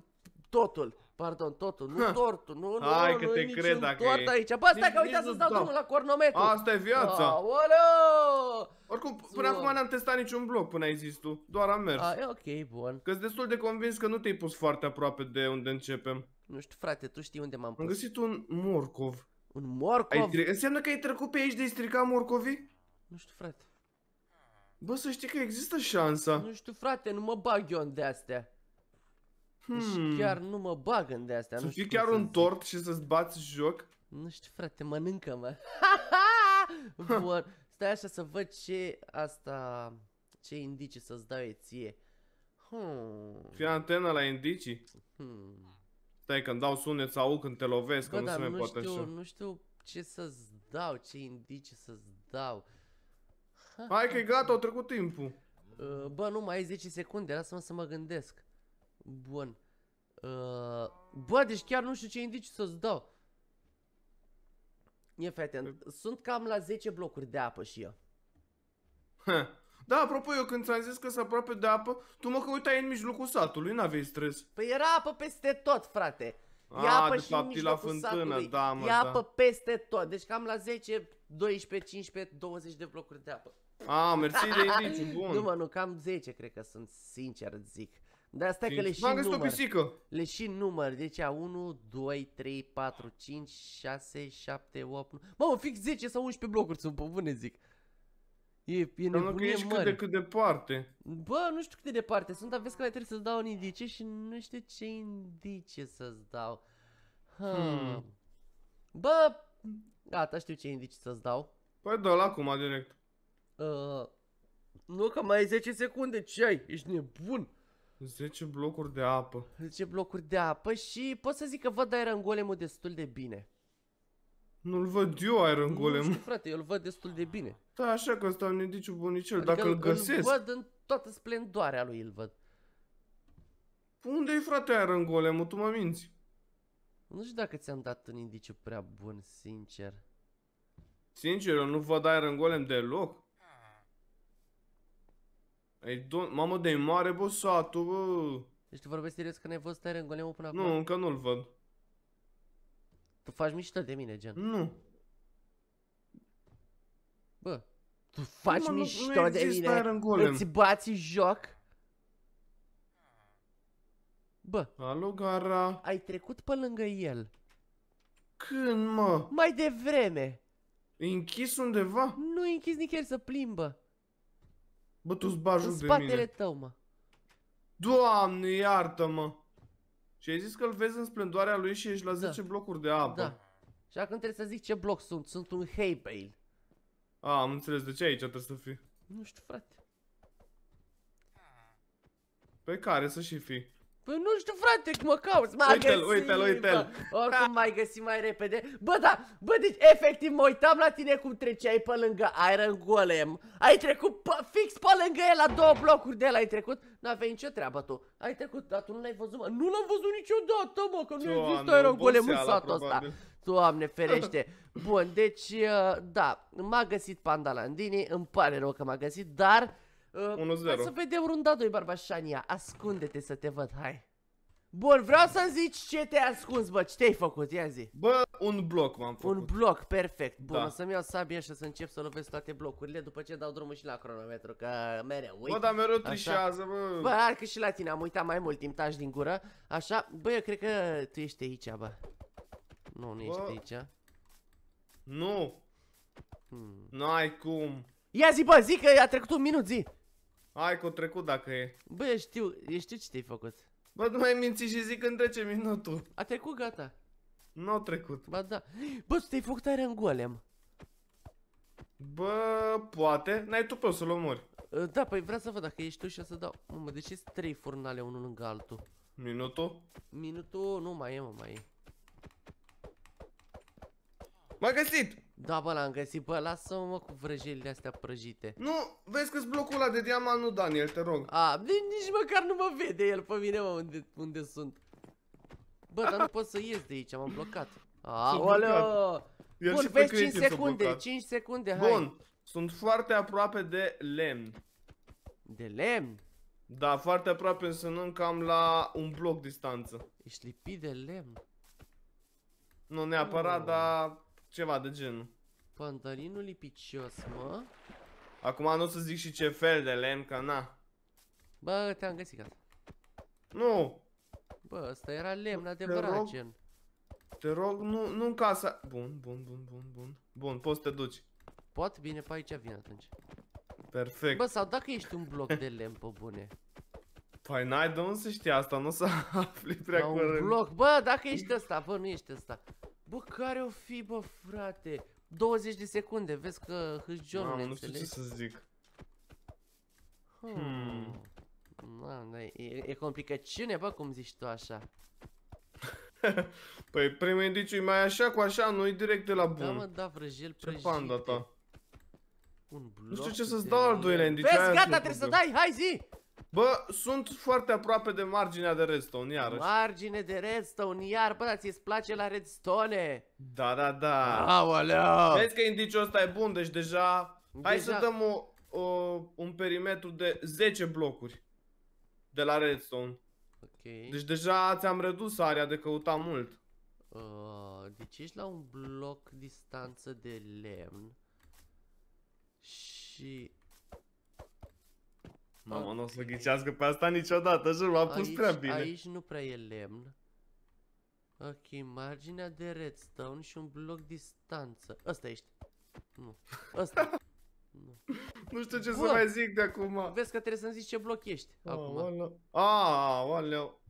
totul. Pardon, totul, nu Ha. tortul, nu, nu, Hai nu, că nu te e niciun cred dacă tort e. aici. Bă, stai Nici- că uitați nici să-ți nu dau dau. drumul la cronometru. Asta e viața. Aoleu! Oricum, până Sună. acum n-am testat niciun bloc până ai zis tu. Doar am mers. A, e ok, bun. Că-s destul de convins că nu te-ai pus foarte aproape de unde începem. Nu știu, frate, tu știi unde m-am Am pus. găsit un morcov. Un Ai morcov? tre- Înseamnă că ai trecut pe aici de-ai stricat morcovii? Nu știu, frate. Bă, să știi că există șansa. Nu știu, frate, nu mă bag eu în de-astea. Deci Hmm. chiar nu mă bag în de-astea. Să nu știu fii cum chiar să un zic. tort și să-ți bați joc? Nu știu, frate, mănâncă-mă. Bun, stai așa să văd ce asta, ce indicii să-ți dau eu ție. Hmm. Fii antenă la indicii. Hmm. Stai când dau sunet să aud când te lovesc, că Bă, nu dar se mai nu poate știu, așa. nu știu ce să-ți dau, ce indicii să-ți dau. Hai că e gata, au trecut timpul. Uh, bă, nu, mai ai 10 secunde, lasă-mă să mă gândesc. Bun. Uh, bă, deci chiar nu știu ce indicii să-ți dau. E, fii atent, sunt cam la 10 blocuri de apă și eu. Ha. Da, apropo, eu când ți-am zis că sunt aproape de apă, tu mă că uitai în mijlocul satului, n-aveai stres. Păi era apă peste tot, frate. E A, apă de și în fapt, e la mijlocul fântână, satului. da, mă, E da. apă peste tot. Deci cam la 10, 12, 15, 20 de blocuri de apă. A, mersi de indiciu, bun. Nu mă, nu, cam 10 cred că sunt, sincer îți zic. Dar stai că le și M-am găsit o număr. pisică. Le și număr, deci a 1, 2, 3, 4, 5, 6, 7, 8, 9. Mamă, fix 10 sau 11 blocuri sunt, pe bune zic. E, e Înseamnă că nebunie ești cât mare. de cât departe. Bă, nu știu cât de departe sunt, dar vezi că mai trebuie să-ți dau un indice și nu știu ce indice să-ți dau. Hmm. Hmm. Bă, gata, știu ce indice să-ți dau. Păi dă-l acum direct. Uh, nu că mai ai 10 secunde, ce ai? Ești nebun. 10 blocuri de apă. 10 blocuri de apă și pot să zic că văd Iron Golem-ul destul de bine. Nu-l văd eu, Iron Nu știu, Golem. frate, eu îl văd destul de bine. Da, așa că ăsta e un indiciu bunicel, Adică dacă îl îl găsesc. văd în toată splendoarea lui, îl văd. Unde e frate Iron Golem? Tu mă minți. Nu știu dacă ți-am dat un indiciu prea bun, sincer. Sincer, eu nu văd Iron Golem deloc. Ei, don... Mamă, de mare, bă, satul, bă. Deci tu vorbești serios că n-ai văzut Iron Golem până acum? Nu, încă nu-l văd. Tu faci mișto de mine, gen. Nu. Bă, tu faci mă, nu- nu mișto de există mine. Iron Golem. Îți bați joc. Bă, Alo, Gara. ai trecut pe lângă el. Când, mă? Mai devreme. E închis undeva? Nu i închis nicăieri să plimbă. Bă, tu-ți bagi În joc de spatele mine. tău, mă. Doamne, iartă-mă. Și ai zis că îl vezi în splendoarea lui și ești la Da. 10 blocuri de apă. Da. Și acum trebuie să zic ce bloc sunt. Sunt un hay bale. A, am înțeles de ce aici trebuie să fii. Nu știu, frate. Pe care să și fii. Păi nu știu, frate, mă cauți, m-a Uite-l, găsit, uite-l, uite-l. bă. Oricum m-ai găsit mai repede. Bă, da, bă, deci efectiv mă uitam la tine cum treceai pe lângă Iron Golem. Ai trecut pe, fix pe lângă el la două blocuri de el ai trecut. N-aveai nicio treabă tu. Ai trecut, dar tu nu l-ai văzut, mă. Nu l-am văzut niciodată, mă, că nu Doamne, există Iron Golem în oboseala, satul ăsta. probabil. Doamne ferește. Bun, deci, uh, da, m-a găsit Panda Landini, îmi pare rău că m-a găsit, dar... Uh, 1-0. hai să vedem runda 2, Barbașania. Ascunde-te să te văd, hai. Bun, vreau să zici ce te-ai ascuns, bă, ce te-ai făcut, ia zi. Bă, un bloc m-am făcut. Un bloc, perfect. Bun, Da. o să-mi iau sabia și o să încep să lovesc toate blocurile după ce dau drumul și la cronometru, că mereu uit. Bă, dar mereu Așa. trișează, bă. Bă, ar că și la tine am uitat mai mult timp taci din gură. Așa, bă, eu cred că tu ești aici, bă. Nu, nu ești Bă. aici. Nu. Hmm. N-ai cum. Ia zi, bă, zi că a trecut un minut, zi. Hai că o trecut dacă e. Bă, eu știu, eu știu ce te-ai făcut. Bă, nu mai minți și zic când trece minutul. A trecut, gata. Nu au trecut. Ba da. Bă, tu te-ai făcut Iron Golem. Bă, poate. N-ai tu pe o să-l omori. Uh, Da, păi vreau să văd dacă ești tu și o să dau. Mamă, de ce sunt trei furnale unul lângă altul? Minutul? Minutul nu mai e, mă, mai e. M-a găsit! Da, bă, l-am găsit, bă, lasă-mă mă, cu vrăjelile astea prăjite. Nu, vezi că-s blocul ăla de diamant, nu Daniel, te rog. A, de, nici măcar nu mă vede el pe mine, mă, unde, unde sunt. Bă, dar nu pot să ies de aici, m-am blocat. Aoleo! El Bun, și pe vezi 5 creative s-a secunde, blocat. 5 secunde, hai. Bun, sunt foarte aproape de lemn. De lemn? Da, foarte aproape însemnând cam la un bloc distanță. Ești lipit de lemn. Nu neapărat, Oh. dar ceva de genul. Pandalinul lipicios, mă. Acum nu o să zic și ce fel de lemn, că na. Bă, te-am găsit, gata. Nu, Bă, ăsta era lemn adevărat, rog. gen. te rog, nu, nu în casa. Bun, bun, bun, bun, bun. Bun, poți să te duci. Pot? Bine, pe aici vin atunci. Perfect. Bă, sau dacă ești un bloc de lemn, pe bune. Păi n-ai de unde să știi asta, nu o să afli prea La un curând. bloc, bă, dacă ești ăsta, bă, nu ești ăsta. Bă, care o fi, bă, frate? 20 de secunde, vezi că hâșgiorul Mamă, ne nu știu ce înțelegi? să zic. Hmm. Na, da, e, e complicăciune, bă, cum zici tu așa. Păi primul indiciu e mai așa cu așa, nu e direct de la Da, mă, bun. da, vrăjel Ce prăjite. panda ta. Un bloc Nu știu ce să-ți de dau al doilea lemn. indiciu, Vezi, aia gata, sunt trebuie să problema. dai, hai zi! Bă, sunt foarte aproape de marginea de redstone, iarăși. Margine de redstone, iar, bă, dar ți-ți place la redstone? Da, da, da. Aoleu! Vezi că indiciul ăsta e bun, deci deja... Hai Deja- să dăm o, o, un perimetru de 10 blocuri de la redstone. Ok. Deci deja ți-am redus area de căuta mult. Uh, deci ești la un bloc distanță de lemn și Mamă, nu o să Ok. ghicească pe asta niciodată, jur, m-a pus aici, prea bine. aici nu prea e lemn. Ok, marginea de redstone și un bloc distanță. Ăsta ești. Nu. Ăsta. nu. Nu știu ce Bă. să mai zic de acum. Vezi că trebuie să-mi zici ce bloc ești. Acum. Aoleu. Aoleu.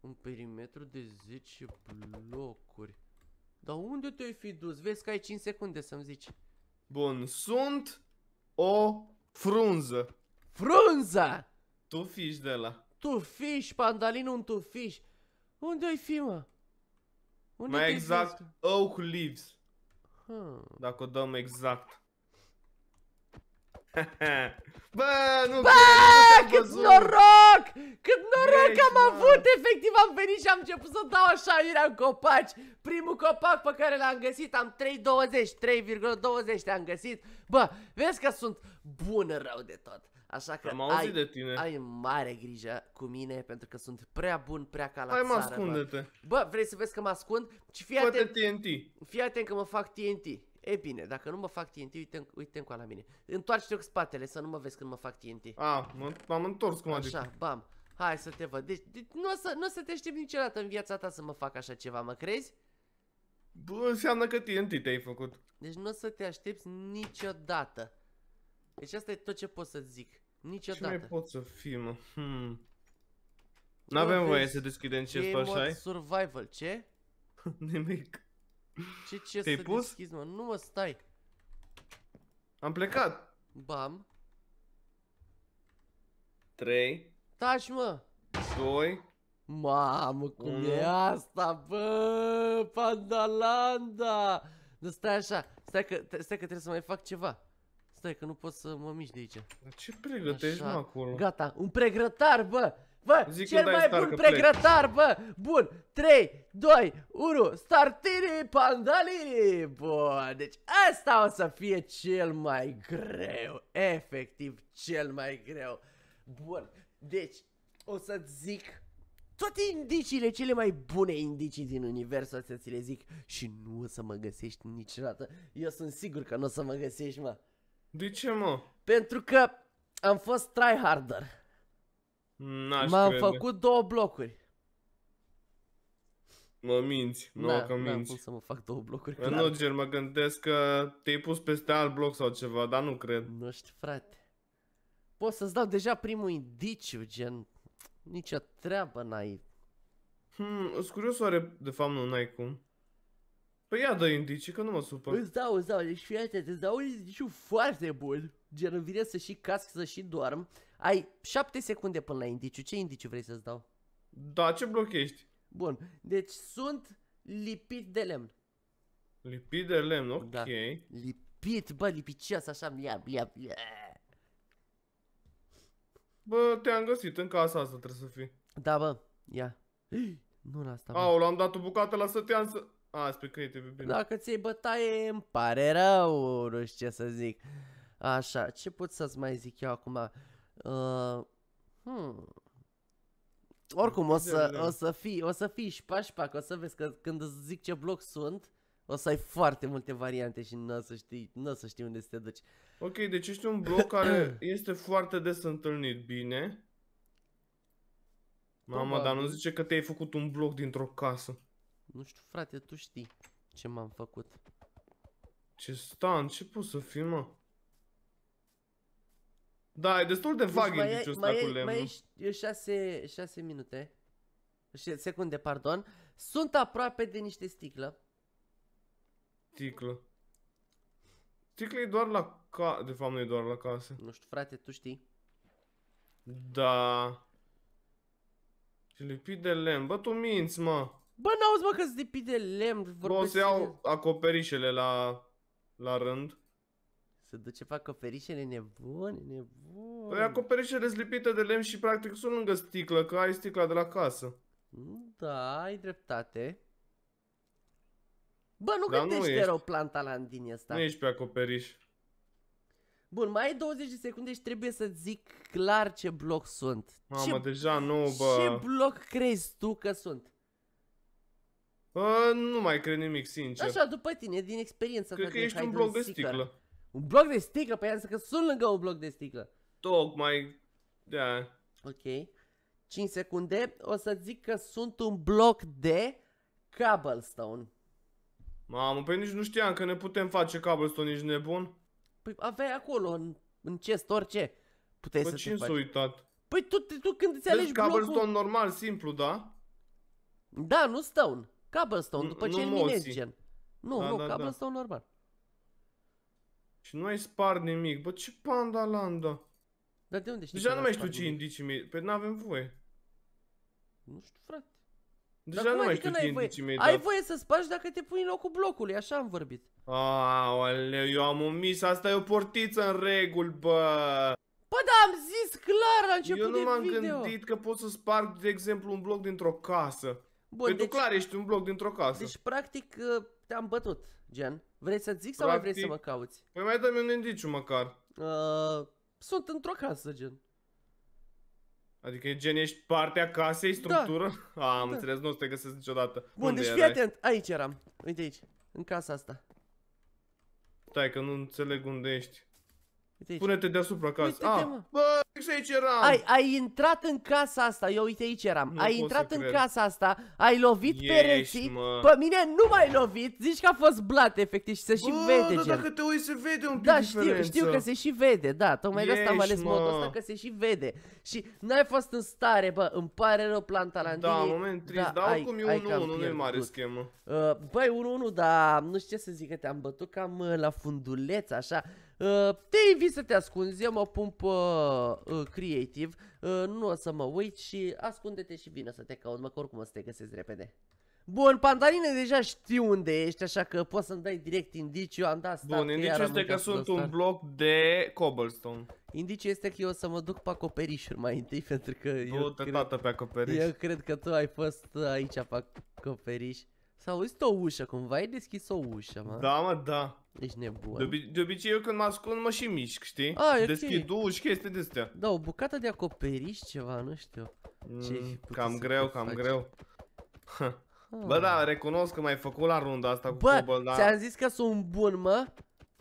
Un perimetru de 10 blocuri. Dar unde te-ai fi dus? Vezi că ai 5 secunde să-mi zici. Bun, sunt o frunză. Frunza! Tu fiși de la. Tu fiș, pandalinul un tu fiș. Unde ai fi, mă? Unde Mai te-ai exact, dus? oak leaves. Hmm. Dacă o dăm exact. Bă, nu Bă, cred, nu te-am cât văzut. noroc! Cât noroc Ești, am mă. avut! Efectiv am venit și am început să dau așa iurea în copaci. Primul copac pe care l-am găsit am 3,20, 3,20 te-am găsit. Bă, vezi că sunt bun rău de tot. Așa că Am auzit ai, de tine. ai mare grijă cu mine pentru că sunt prea bun, prea ca la Hai mă, țară, bă. ascunde-te. Bă, vrei să vezi că mă ascund? Și fii Fă-te atent, TNT. fii atent că mă fac TNT. E bine, dacă nu mă fac TNT, uite, uite încoa la mine. Întoarce-te cu spatele să nu mă vezi când mă fac TNT. A, mă- m-am întors cum adică. Așa, bam. Hai să te văd. Deci, deci nu, o să, nu o să te aștept niciodată în viața ta să mă fac așa ceva, mă crezi? Bă, înseamnă că TNT te-ai făcut. Deci nu o să te aștepți niciodată. Deci asta e tot ce pot să-ți zic. Ce mai Niciodată. pot să fii, mă? Hmm. N-avem voie vezi, să deschidem E chestul așa mod -i? survival, ce? Nimic. Ce ce Te-ai să pus? deschizi, mă? Nu mă stai. Am plecat. Bam. 3, Taci, mă. 2, Mamă, cum Unu. e asta, bă, Pandalanda! Nu stai așa, stai că, stai că trebuie să mai fac ceva. Stai că nu pot să mă mișc de aici. ce pregătești, mă, Așa. acolo? Gata, un pregrătar, bă! Bă, Zic cel când dai mai start bun că plec. pregrătar, bă! Bun, 3, 2, 1, startiri, pandaliri! Bun, deci asta o să fie cel mai greu, efectiv cel mai greu. Bun, deci o să-ți zic toate indiciile, cele mai bune indicii din univers o să ți le zic și nu o să mă găsești niciodată. Eu sunt sigur că nu o să mă găsești, mă. De ce, mă? Pentru că am fost tryharder. N-aș M-am crede. făcut două blocuri. Mă minți, nu Da, că n-am minți. cum să mă fac două blocuri. În clar. Noger mă gândesc că te-ai pus peste alt bloc sau ceva, dar nu cred. Nu știu, frate. Pot să-ți dau deja primul indiciu, gen... Nicio treabă n-ai. Hmm, sunt curios oare de fapt nu n-ai cum. Păi ia dă indicii că nu mă supăr. Îți dau, îți dau, deci fii atent, îți dau un indiciu foarte bun. Gen, îmi vine să și casc, să și dorm. Ai 7 secunde până la indiciu. Ce indiciu vrei să-ți dau? Da, ce bloc ești? Bun, deci sunt lipit de lemn. Lipid de lemn, ok. Da. Lipit, bă, lipicios, așa, blia, blia, blia. Bă, te-am găsit, în casa asta trebuie să fii. Da, bă, ia. Nu la asta, bă. Aul, am dat o bucată la sătean să... A, spre că e bine. Dacă ți-ai bătaie, îmi pare rău, nu știu ce să zic. Așa, ce pot să-ți mai zic eu acum? Uh, hmm. Oricum, o să, o să fii, o să fii șpașpac, o să vezi că când îți zic ce bloc sunt, o să ai foarte multe variante și nu o să știi, nu o să știi unde să te duci. Ok, deci ești un bloc care este foarte des întâlnit, bine. Mamă, dar nu Probabil. zice că te-ai făcut un bloc dintr-o casă. Nu știu, frate, tu știi ce m-am făcut. Ce stan, ce poți să fii, mă? Da, e destul de vag Deci mai indiciul ai, ăsta mai cu ai, mai lemnul. ai ș- șase, șase minute. Șe- Secunde, pardon. Sunt aproape de niște sticlă. Sticlă. Sticlă e doar la ca... De fapt nu e doar la casă. Nu știu, frate, tu știi. Da. Și lipit de lemn. Bă, tu minți, mă. Bă, n-auzi, mă, că-ți lipi de lemn, Bă, o vorbesc să iau acoperișele la, la rând. Se duce pe acoperișele nebune, nebun. Păi acoperișele sunt lipite de lemn și practic sunt lângă sticlă, că ai sticla de la casă. Da, ai dreptate. Bă, nu Dar nu gândește ești. rău planta la din asta. Nu ești pe acoperiș. Bun, mai ai 20 de secunde și trebuie să zic clar ce bloc sunt. Mamă, ce, deja nu, ce bă. bloc crezi tu că sunt? Bă, nu mai cred nimic, sincer. Așa, după tine, din experiența Cred ta că de ești un hide bloc and de seeker. sticlă. Un bloc de sticlă? Păi am zis că sunt lângă un bloc de sticlă. Tocmai, da. Ok. 5 secunde. O să zic că sunt un bloc de cobblestone. Mamă, păi nici nu știam că ne putem face cobblestone, nici nebun. Păi aveai acolo în, în chest orice. Puteai Bă, să cine te s-a faci. uitat? Păi tu, tu când îți Deci alegi cobblestone blocul... normal, simplu, da? Da, nu stone. Cobblestone, Nu- după nu ce îl moții. minezi gen. Nu, Da, nu, da, da. cobblestone normal. Și nu ai spart nimic. Bă, ce panda landa. Dar de unde știi Deja că nu n-am mai știu spart ce nimic? indicii mi Păi n-avem voie. Nu știu, frate. Deja Dar nu cum mai adică știu ce n-ai voie? indicii mi-ai Ai dat. voie să spargi dacă te pui în locul blocului, așa am vorbit. Aoleu, eu am omis, asta e o portiță în reguli, bă. Bă, da, am zis clar la început Eu nu de m-am video. gândit că pot să sparg, de exemplu, un bloc dintr-o casă. Bun, păi deci, tu clar ești un bloc dintr-o casă. deci practic uh, te-am bătut, gen. Vrei să zic sau mai vrei să mă Practic- cauți? Păi mai dă-mi un indiciu măcar. Uh, sunt într-o casă, gen. Adică e gen ești partea casei, structură? A, am Da. înțeles, nu o să te găsesc niciodată. Bun, Unde deci fii erai? atent. Aici eram. Uite aici. În casa asta. Stai că nu înțeleg unde ești. Uite aici. Pune-te deasupra casei. Uite-te, Ah, mă. bă, și aici eram. Ai, ai intrat în casa asta, eu uite aici eram, Nu ai pot intrat să în cred. casa asta, ai lovit Ești, pereții, mă. pe mine nu m-ai lovit, zici că a fost blat efectiv și se și Bă, vede dar gen. dacă te uiți se vede un pic Da, știu, diferență. știu că se și vede, da, tocmai de asta am Ești, ales modul mă. ăsta că se și vede. Și n-ai fost în stare, bă, îmi pare rău planta la Da, moment trist, dar oricum e 1-1, nu e mare schemă. Uh, băi, 1-1, dar nu știu ce să zic, că te-am bătut cam uh, la funduleț, așa. Uh, te invit să te ascunzi, eu mă pun pe uh, creative, uh, nu o să mă uit și ascunde-te și vină să te caut, mă că oricum o să te găsesc repede. Bun, pantaline deja știu unde ești, așa că poți să-mi dai direct indiciu, am dat start, Bun, că indiciul iar am este că mâncat sunt ăsta. un bloc de cobblestone. Indiciul este că eu o să mă duc pe acoperișuri mai întâi, pentru că eu Du-te cred, tată pe acoperiș. eu cred că tu ai fost uh, aici pe acoperiș. S-a auzit o ușă, cumva ai deschis o ușă, mă. Da, mă, da. Ești nebun. De, obi- de obicei eu când mă ascund mă și mișc, știi? Ah, e ok. Deschid uși, chestii de astea. Da, o bucată de acoperiș, ceva, nu știu. Ce ai fi Mm, putut cam să greu, te cam faci? greu. Ah. Bă, da, recunosc că m-ai făcut la runda asta cu Bă, cobble, dar ți-am zis că sunt bun, mă.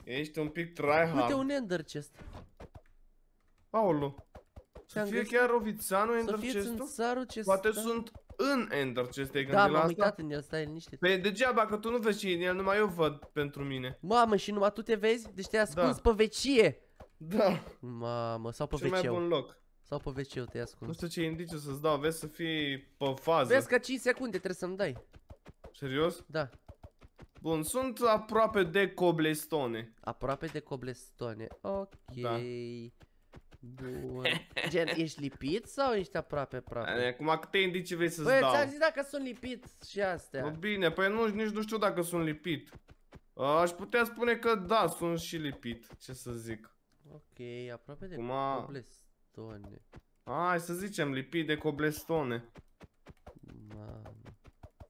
ești un pic Uite tryhard. un ender chest. Aolo. Să Ți-am fie găsit- chiar ovițeanul Să Ender fie chest țânțarul ce Poate stă- sunt în Ender chest, te-ai Da, gândit la m-am asta? uitat în el, stai liniștit. Păi degeaba că tu nu vezi ce e în el, numai eu văd pentru mine. Mamă, și numai tu te vezi? Deci te-ai ascuns Da. pe vecie. Da, Mamă, sau pe cel mai bun wc loc. Sau pe wc te-ai Nu ascuns. știu ce indiciu să-ți dau, vezi să fii pe fază. Vezi că 5 secunde trebuie să-mi dai. Serios? Da. Bun, sunt aproape de cobblestone. Aproape de coblestone. Ok. Da. Bun. Gen, ești lipit sau ești aproape, aproape? Acum câte indicii vrei să-ți Băi, dau? ți-am zis dacă sunt lipit și Bă, astea. bine, păi nu, nici nu știu dacă sunt lipit. Aș putea spune că da, sunt și lipit. Ce să zic? Ok, aproape de Acum- coblestone. Hai să zicem lipit de cobblestone. Mamă.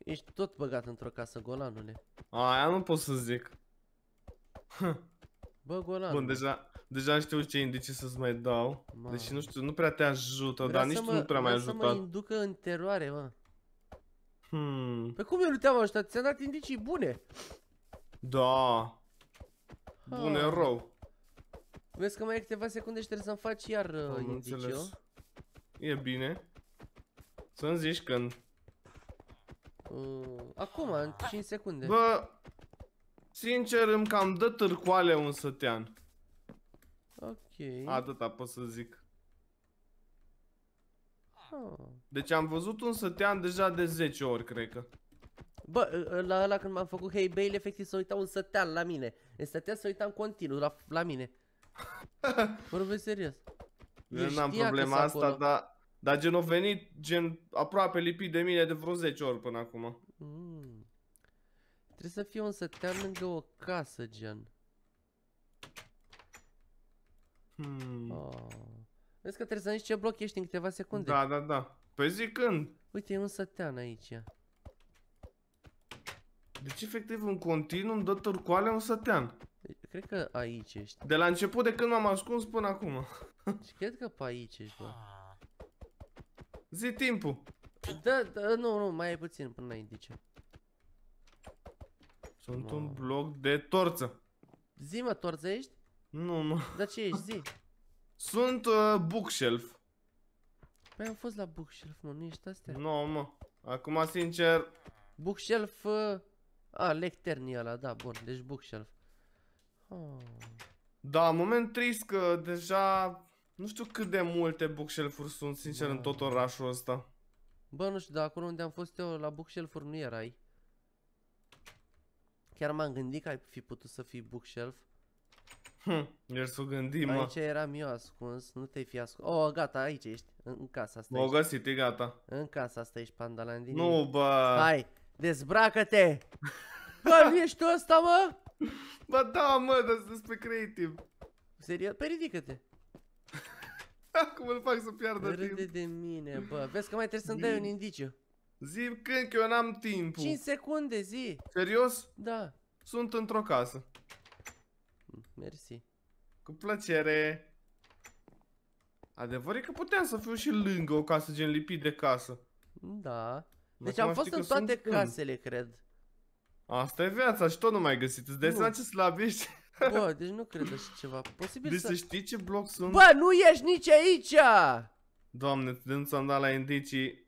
Ești tot băgat într-o casă, golanule. Aia nu pot să zic. Bă, golan. Bun, deja, deja știu ce indicii să-ți mai dau. Mamă. Deși nu știu, nu prea te ajută, Vrea dar să nici tu mă- nu prea m-ai vrea să mă ajutat. inducă în teroare, mă. Hmm, Pe cum eu nu te-am ajutat? Ți-am dat indicii bune. da. Bun, Ah. erou. Vezi că mai e câteva secunde și trebuie să-mi faci iar uh, Am indiciu. înțeles. E bine. Să-mi zici când. Uh, acum, în 5 secunde. Bă, sincer îmi cam dă târcoale un sătean. Ok. Atâta pot să zic. Ah. Deci am văzut un sătean deja de 10 ori, cred că. Bă, uh, la ăla când m-am făcut Hey Bale, efectiv să uita un sătean la mine. Îmi stătea să uitam continuu la, la mine. Vorbesc serios. Eu El n-am știa că problema sunt asta, acolo. dar... Dar gen a venit gen aproape lipit de mine de vreo 10 ori până acum. Mm. Trebuie să fie un sătean lângă o casă, gen. Hmm. Oh. Vezi că trebuie să zici ce bloc ești în câteva secunde. Da, da, da. Păi zic când? Uite, e un sătean aici. Deci efectiv în continuu îmi dă târcoale un sătean. Cred că aici ești. De la început de când m-am ascuns până acum. Și cred că pe aici ești, bă. Zi timpul. Da, da, nu, nu, mai ai puțin până la indice. Sunt Wow. un bloc de torță. Zi, mă, torză ești? Nu, nu. Dar ce ești, zi? Sunt uh, bookshelf. Păi am fost la bookshelf, mă, nu ești astea? Nu, mă. Acum, sincer, Bookshelf, uh... A, lectern e ăla, da, bun, deci bookshelf. Oh. da, moment trist că deja nu știu cât de multe bookshelf-uri sunt, sincer, în tot orașul ăsta. Bă, nu știu, dar acolo unde am fost eu, la bookshelf-uri nu erai. Chiar m-am gândit că ai fi putut să fii bookshelf. Hm, ești să o gândim, mă. Aici eram eu ascuns, nu te-ai fi ascuns. Oh, gata, aici ești, în, în casa asta M-au ești. găsit, e gata. În casa asta ești, Pandalandini. Nu, bă. Hai, dezbracă-te! Bă, nu ești tu ăsta, mă? Bă, da, mă, dar sunt despre creative. Serios? Pe ridică-te. Cum îl fac să piardă Râde timp? de mine, bă. Vezi că mai trebuie să-mi dai un indiciu. Zi când, că eu n-am timpul. 5 secunde, zi. Serios? Da. Sunt într-o casă. Mersi. Cu plăcere. Adevărul e că puteam să fiu și lângă o casă gen lipit de casă. Da. Deci Acum am fost știi în că sunt toate când. casele, cred. Asta e viața și tot nu mai găsit. Îți dai Nu. seama ce slab ești? Bă, deci nu cred așa ceva. Posibil Deci să... să știi ce bloc sunt? Bă, nu ești nici aici! Doamne, de nu ți-am dat la indicii.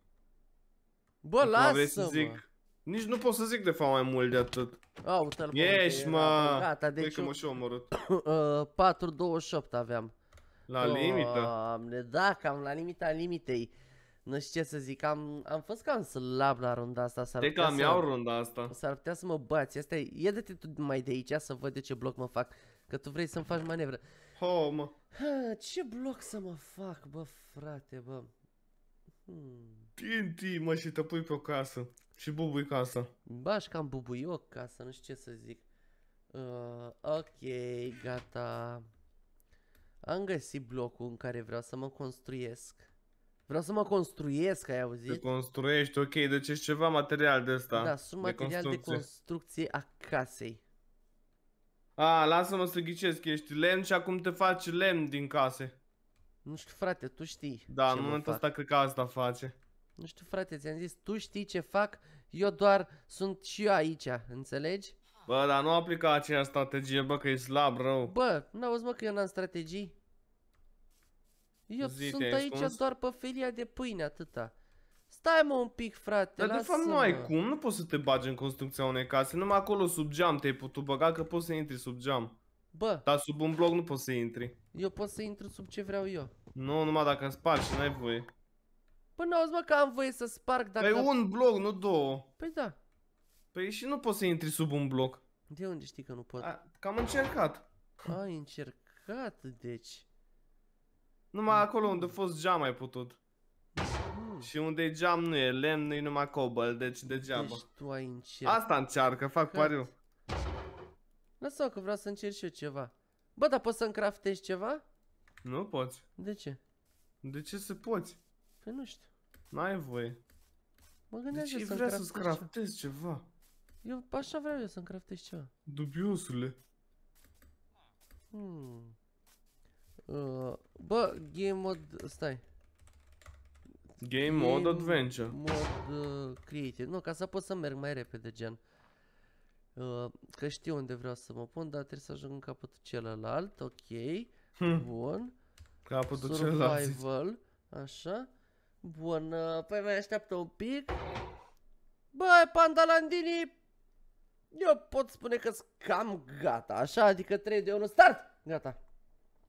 Bă, Acum vrei să lasă-mă. zic. Nici nu pot să zic de fapt mai mult de atât. A, uite-l pe Ești, unde era, mă! bă, Gata, Cred deci că mă și omorât. uh, 4.28 aveam. La limită. Doamne, da, cam la limita limitei. Nu știu ce să zic, am, am fost cam slab la runda asta. S-ar Cred că putea am să- iau runda asta. S-ar putea să mă bați. Asta e, ia de-te tu mai de aici să văd de ce bloc mă fac. Că tu vrei să-mi faci manevră. Ho, mă. Ha, ce bloc să mă fac, bă, frate, bă? Hmm. TNT, mă, și te pui pe o casă. Și bubui casa. Baș cam bubuioc ca să nu știu ce să zic. Uh, ok, gata. Am găsit blocul în care vreau să mă construiesc. Vreau să mă construiesc, ai Te auzit? construiești, ok, deci ești ceva material de ăsta. Da, sunt material de construcție. construcție a casei. A, lasă-mă să ghicesc, ești lemn și acum te faci lemn din case. Nu știu, frate, tu știi Da, ce în mă momentul fac. ăsta cred că asta face. Nu știu, frate, ți-am zis, tu știi ce fac, eu doar sunt și eu aici, înțelegi? Bă, dar nu aplica aceeași strategie, bă, că e slab rău. Bă, n-auzi mă că eu n-am strategii? Eu Zi, sunt te-ai aici ascuns? doar pe felia de pâine, atâta. Stai mă un pic, frate, Dar de lasă fapt nu ai cum, nu poți să te bagi în construcția unei case, numai acolo sub geam te-ai putut băga că poți să intri sub geam. Bă, Dar sub un bloc nu poți să intri. eu pot să intru sub ce vreau eu. Nu, numai dacă spargi și n-ai voie. Bă, n-auzi mă că am voie să sparg dacă... Păi un bloc, nu două. Păi da, Păi și nu poți să intri sub un bloc. de unde știi că nu pot? A, că am încercat. Ai încercat, deci. Numai acolo unde a fost geam ai putut. Hmm. Și unde e geam nu e lemn, nu e numai cobble, deci degeaba. Deci tu ai încercat. Asta încearcă, fac Că- pariu. Lasă că vreau să încerc și eu ceva. Bă, dar poți să-mi craftezi ceva? Nu poți. De ce? De ce să poți? Păi nu știu. N-ai voie. Mă De gândesc ce eu să-mi vrea să-ți craftez ceva. craftezi ceva? Eu așa vreau eu să-mi craftez ceva. Dubiosule. Hmm. Uh, bă, game mode, stai. Game mode adventure. Mod uh, creative. Nu, ca să pot să merg mai repede, gen. Uh, că știu unde vreau să mă pun, dar trebuie să ajung în capătul celălalt, ok. Hm, Bun. capătul celălalt. zici. Survival, așa. Bun, uh, păi mai așteaptă un pic. Băi, Pandalandini, eu pot spune că sunt cam gata, așa, adică 3 de 1, start! Gata.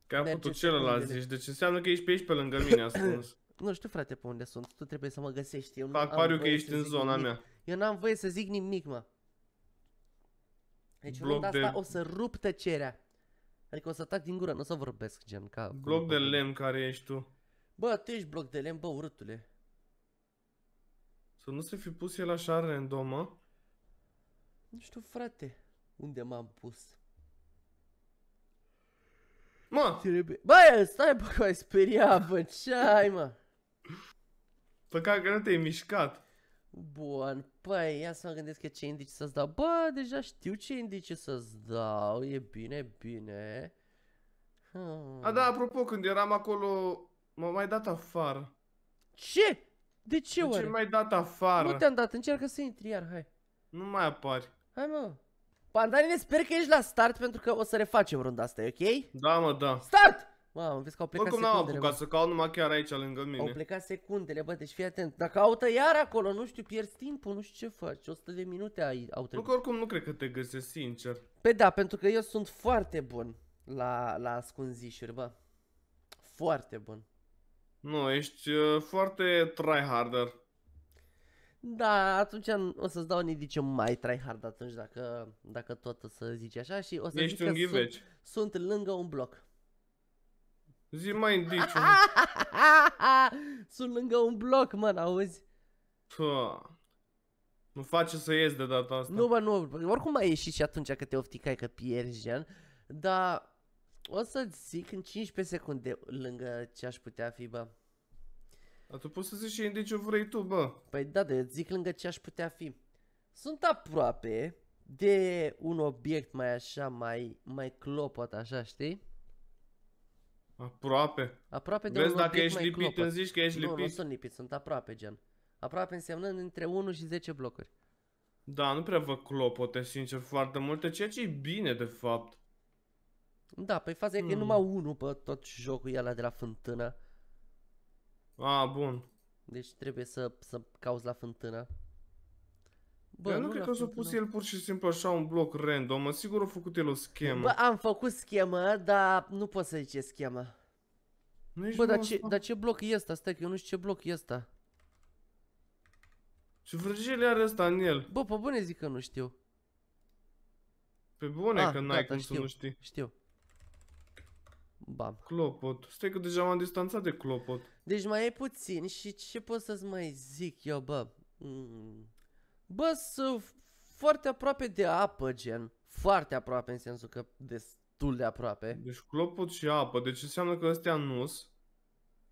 Capătul Merge celălalt secundele. zici, deci înseamnă că ești pe aici pe lângă mine ascuns. Nu știu, frate, pe unde sunt, tu trebuie să mă găsești. Eu nu Fac am pariu că voie ești să în zic zona nimic. mea. Eu n-am voie să zic nimic, mă. Deci în Bloc runda de- asta o să rup tăcerea. Adică o să tac din gură, nu o să vorbesc, gen, ca... cum Bloc de vorbim. lemn care ești tu. Bă, tu ești bloc de lemn, bă, urâtule. Să nu se fi pus el așa random, mă? Nu știu, frate, unde m-am pus. Mă, Trebuie... Bă, stai, bă, că ai speriat, bă, ce ai, mă? păcat că nu te-ai mișcat. Bun, păi, ia să mă gândesc eu ce indici să-ți dau. Bă, deja știu ce indici să-ți dau, e bine, e bine. Hmm. A, da, apropo, când eram acolo, m-a mai dat afară. Ce? De ce De oare? ce m-ai dat afară? Nu te-am dat, încearcă să intri iar, hai. Nu mai apari. Hai, mă. Pandanine, sper că ești la start pentru că o să refacem runda asta, e ok? Da, mă, da. Start! Mamă, vezi că au plecat Oricum n-am secundele, apucat bă. să caut numai chiar aici lângă Au mine. plecat secundele, bă, deci fii atent. Dacă caută iar acolo, nu știu, pierzi timpul, nu știu ce faci. 100 de minute ai, au Nu trecut. că oricum nu cred că te găsesc, sincer. Pe da, pentru că eu sunt foarte bun la, la ascunzișuri, bă. Foarte bun. Nu, ești uh, foarte tryharder. Da, atunci o să-ți dau un indiciu mai tryhard atunci dacă, dacă tot o să zici așa și o să Ești zic un că sunt, ghiveci. sunt lângă un bloc. Zi mai indiciu. sunt lângă un bloc, mă, auzi? Pă. Nu face să ies de data asta. Nu, bă, nu, oricum ai ieșit și atunci că te ofticai că pierzi, gen, dar o să-ți zic în 15 secunde lângă ce aș putea fi, bă. Dar tu poți să zici ce indiciu vrei tu, bă. Păi da, de îți zic lângă ce aș putea fi. Sunt aproape de un obiect mai așa, mai, mai clopot, așa, știi? Aproape. Aproape de Vezi un dacă obiect ești mai lipit, clopot. îmi zici că ești nu, lipit. nu sunt lipit, sunt aproape, gen. Aproape însemnând între 1 și 10 blocuri. Da, nu prea văd clopote, sincer, foarte multe, ceea ce e bine, de fapt. Da, păi faza e că e Hmm. numai unul pe tot jocul ăla de la fântână. A, bun. Deci trebuie să, să cauți la fântână. Bă, Eu nu cred la că s-a fântână. pus el pur și simplu așa un bloc random, mă, sigur a făcut el o schemă. Bă, am făcut schemă, dar nu pot să zice schemă. nu ești Bă, dar mă, ce, asta? dar ce bloc e ăsta? Stai că eu nu știu ce bloc e ăsta. Ce vrăjele are ăsta în el? Bă, pe bune zic că nu știu. Pe bune Ah, că n-ai gata, cum să știu. nu știi. Știu. Bam. Clopot. Stai că deja m-am distanțat de clopot. Deci mai e puțin și ce pot să-ți mai zic eu, bă? Mm. Bă, sunt foarte aproape de apă, gen. Foarte aproape, în sensul că destul de aproape. Deci clopot și apă, deci înseamnă că ăstea nus.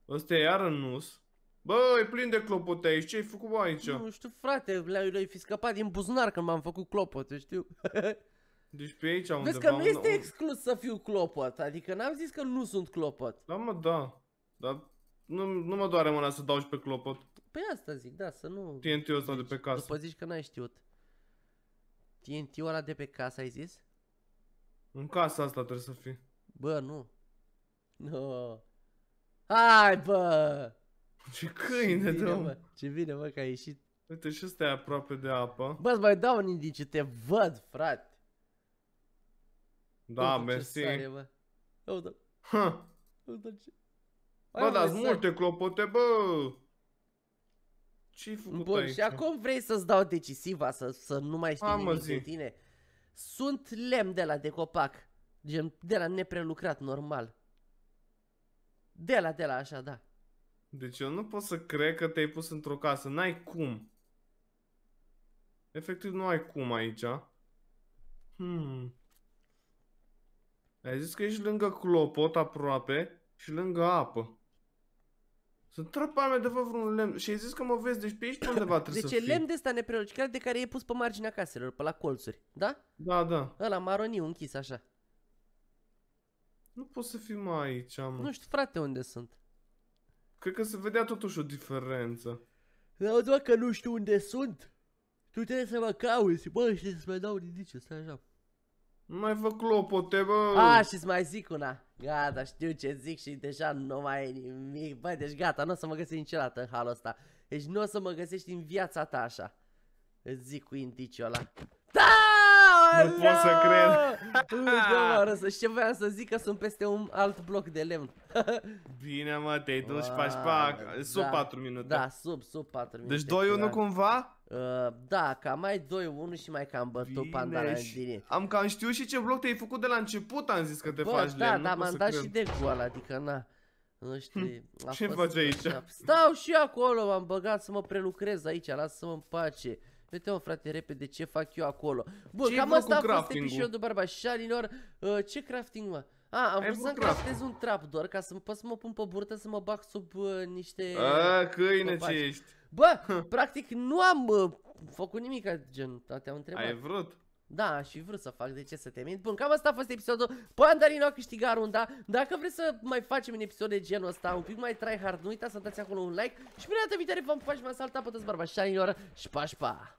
Ăstea iară nus. Bă, e plin de clopote aici, ce ai făcut bă, aici? Nu știu, frate, le-ai le fi scăpat din buzunar când m-am făcut clopot, știu. Deci pe aici undeva. Vezi că nu un- este un- exclus să fiu clopot, adică n-am zis că nu sunt clopot. Da, mă, da. Dar nu, nu mă doare mâna să dau și pe clopot. Păi asta zic, da, să nu... TNT-ul ăsta de pe casă. După zici că n-ai știut. TNT-ul ăla de pe casă, ai zis? În casa asta trebuie să fii. Bă, nu. Nu. Hai, bă! Ce câine, bine, de mă. Ce bine, mă, că ai ieșit. Uite și ăsta e aproape de apă. Bă, îți mai dau un indiciu, te văd, frate. Da, Uite ce mersi. sare, bă. Uite, Ha. uite ce... Bă, Hai, dar mă, sunt sar. multe clopote, bă! Ce-ai făcut Bun, aici? și acum vrei să-ți dau decisiva, să, să nu mai știi Ha, mă, nimic zi. de tine. Sunt lemn de la de copac. Gen, de la neprelucrat, normal. De la, de la, așa, da. Deci eu nu pot să cred că te-ai pus într-o casă. N-ai cum. Efectiv nu ai cum aici. Hmm. Ai zis că ești lângă clopot aproape și lângă apă. Sunt trăpame de vă vreun lemn. Și ai zis că mă vezi, deci pe aici pe undeva trebuie Deci să e fii. lemn de ăsta neprelucrat de care e pus pe marginea caselor, pe la colțuri, da? Da, da. Ăla maroniu închis așa. Nu pot să fii mai aici, mă. Nu știu, frate, unde sunt. Cred că se vedea totuși o diferență. Dar doar că nu știu unde sunt. Tu trebuie să mă cauți, bă, și să-ți mai dau ridice, stai așa. Nu mai fă clopote, bă! A, și-ți mai zic una. Gata, știu ce zic și deja nu mai e nimic. Băi, deci gata, nu o să mă găsești niciodată în halul ăsta. Deci nu o să mă găsești în viața ta așa. Îți zic cu indiciul ăla. Da! Nu pot să cred. Da, mă, să ce voiam să zic că sunt peste un alt bloc de lemn. Bine, mă, te-ai dus și Wow, faci pac. Sub da, 4 minute. Da, sub, sub 4 minute. Deci 2-1 da. cumva? Uh, da, cam mai 2-1 și mai cam bătut pandana în și tine. am cam știut și ce bloc te-ai făcut de la început, am zis că te Bă, faci da, lemn, nu da, pot m-am să dat cred. și de gol, adică na. Nu știu. a Ce fost faci aici? așa. Stau și acolo, m-am băgat să mă prelucrez aici, lasă-mă în pace. Uite mă frate repede ce fac eu acolo Bă, Ce-ai cam vrut asta a cu fost crafting-ul? episodul barbașanilor uh, Ce crafting mă? A, am Ai vrut să-mi vrut craft. craftez un trapdoor Ca să pot să mă pun pe burtă să mă bag sub uh, niște A, câine copaci. ce ești. Bă, practic nu am uh, făcut nimic gen Te-am întrebat Ai vrut? da, și vrut să fac, de ce să te mint? Bun, cam asta a fost episodul Pandarino a câștigat runda Dacă vreți să mai facem un episod de genul ăsta Un pic mai tryhard, nu uitați să dați acolo un like Și până data viitoare vom face mai salta pe toți barbașanilor Și pa, și pa!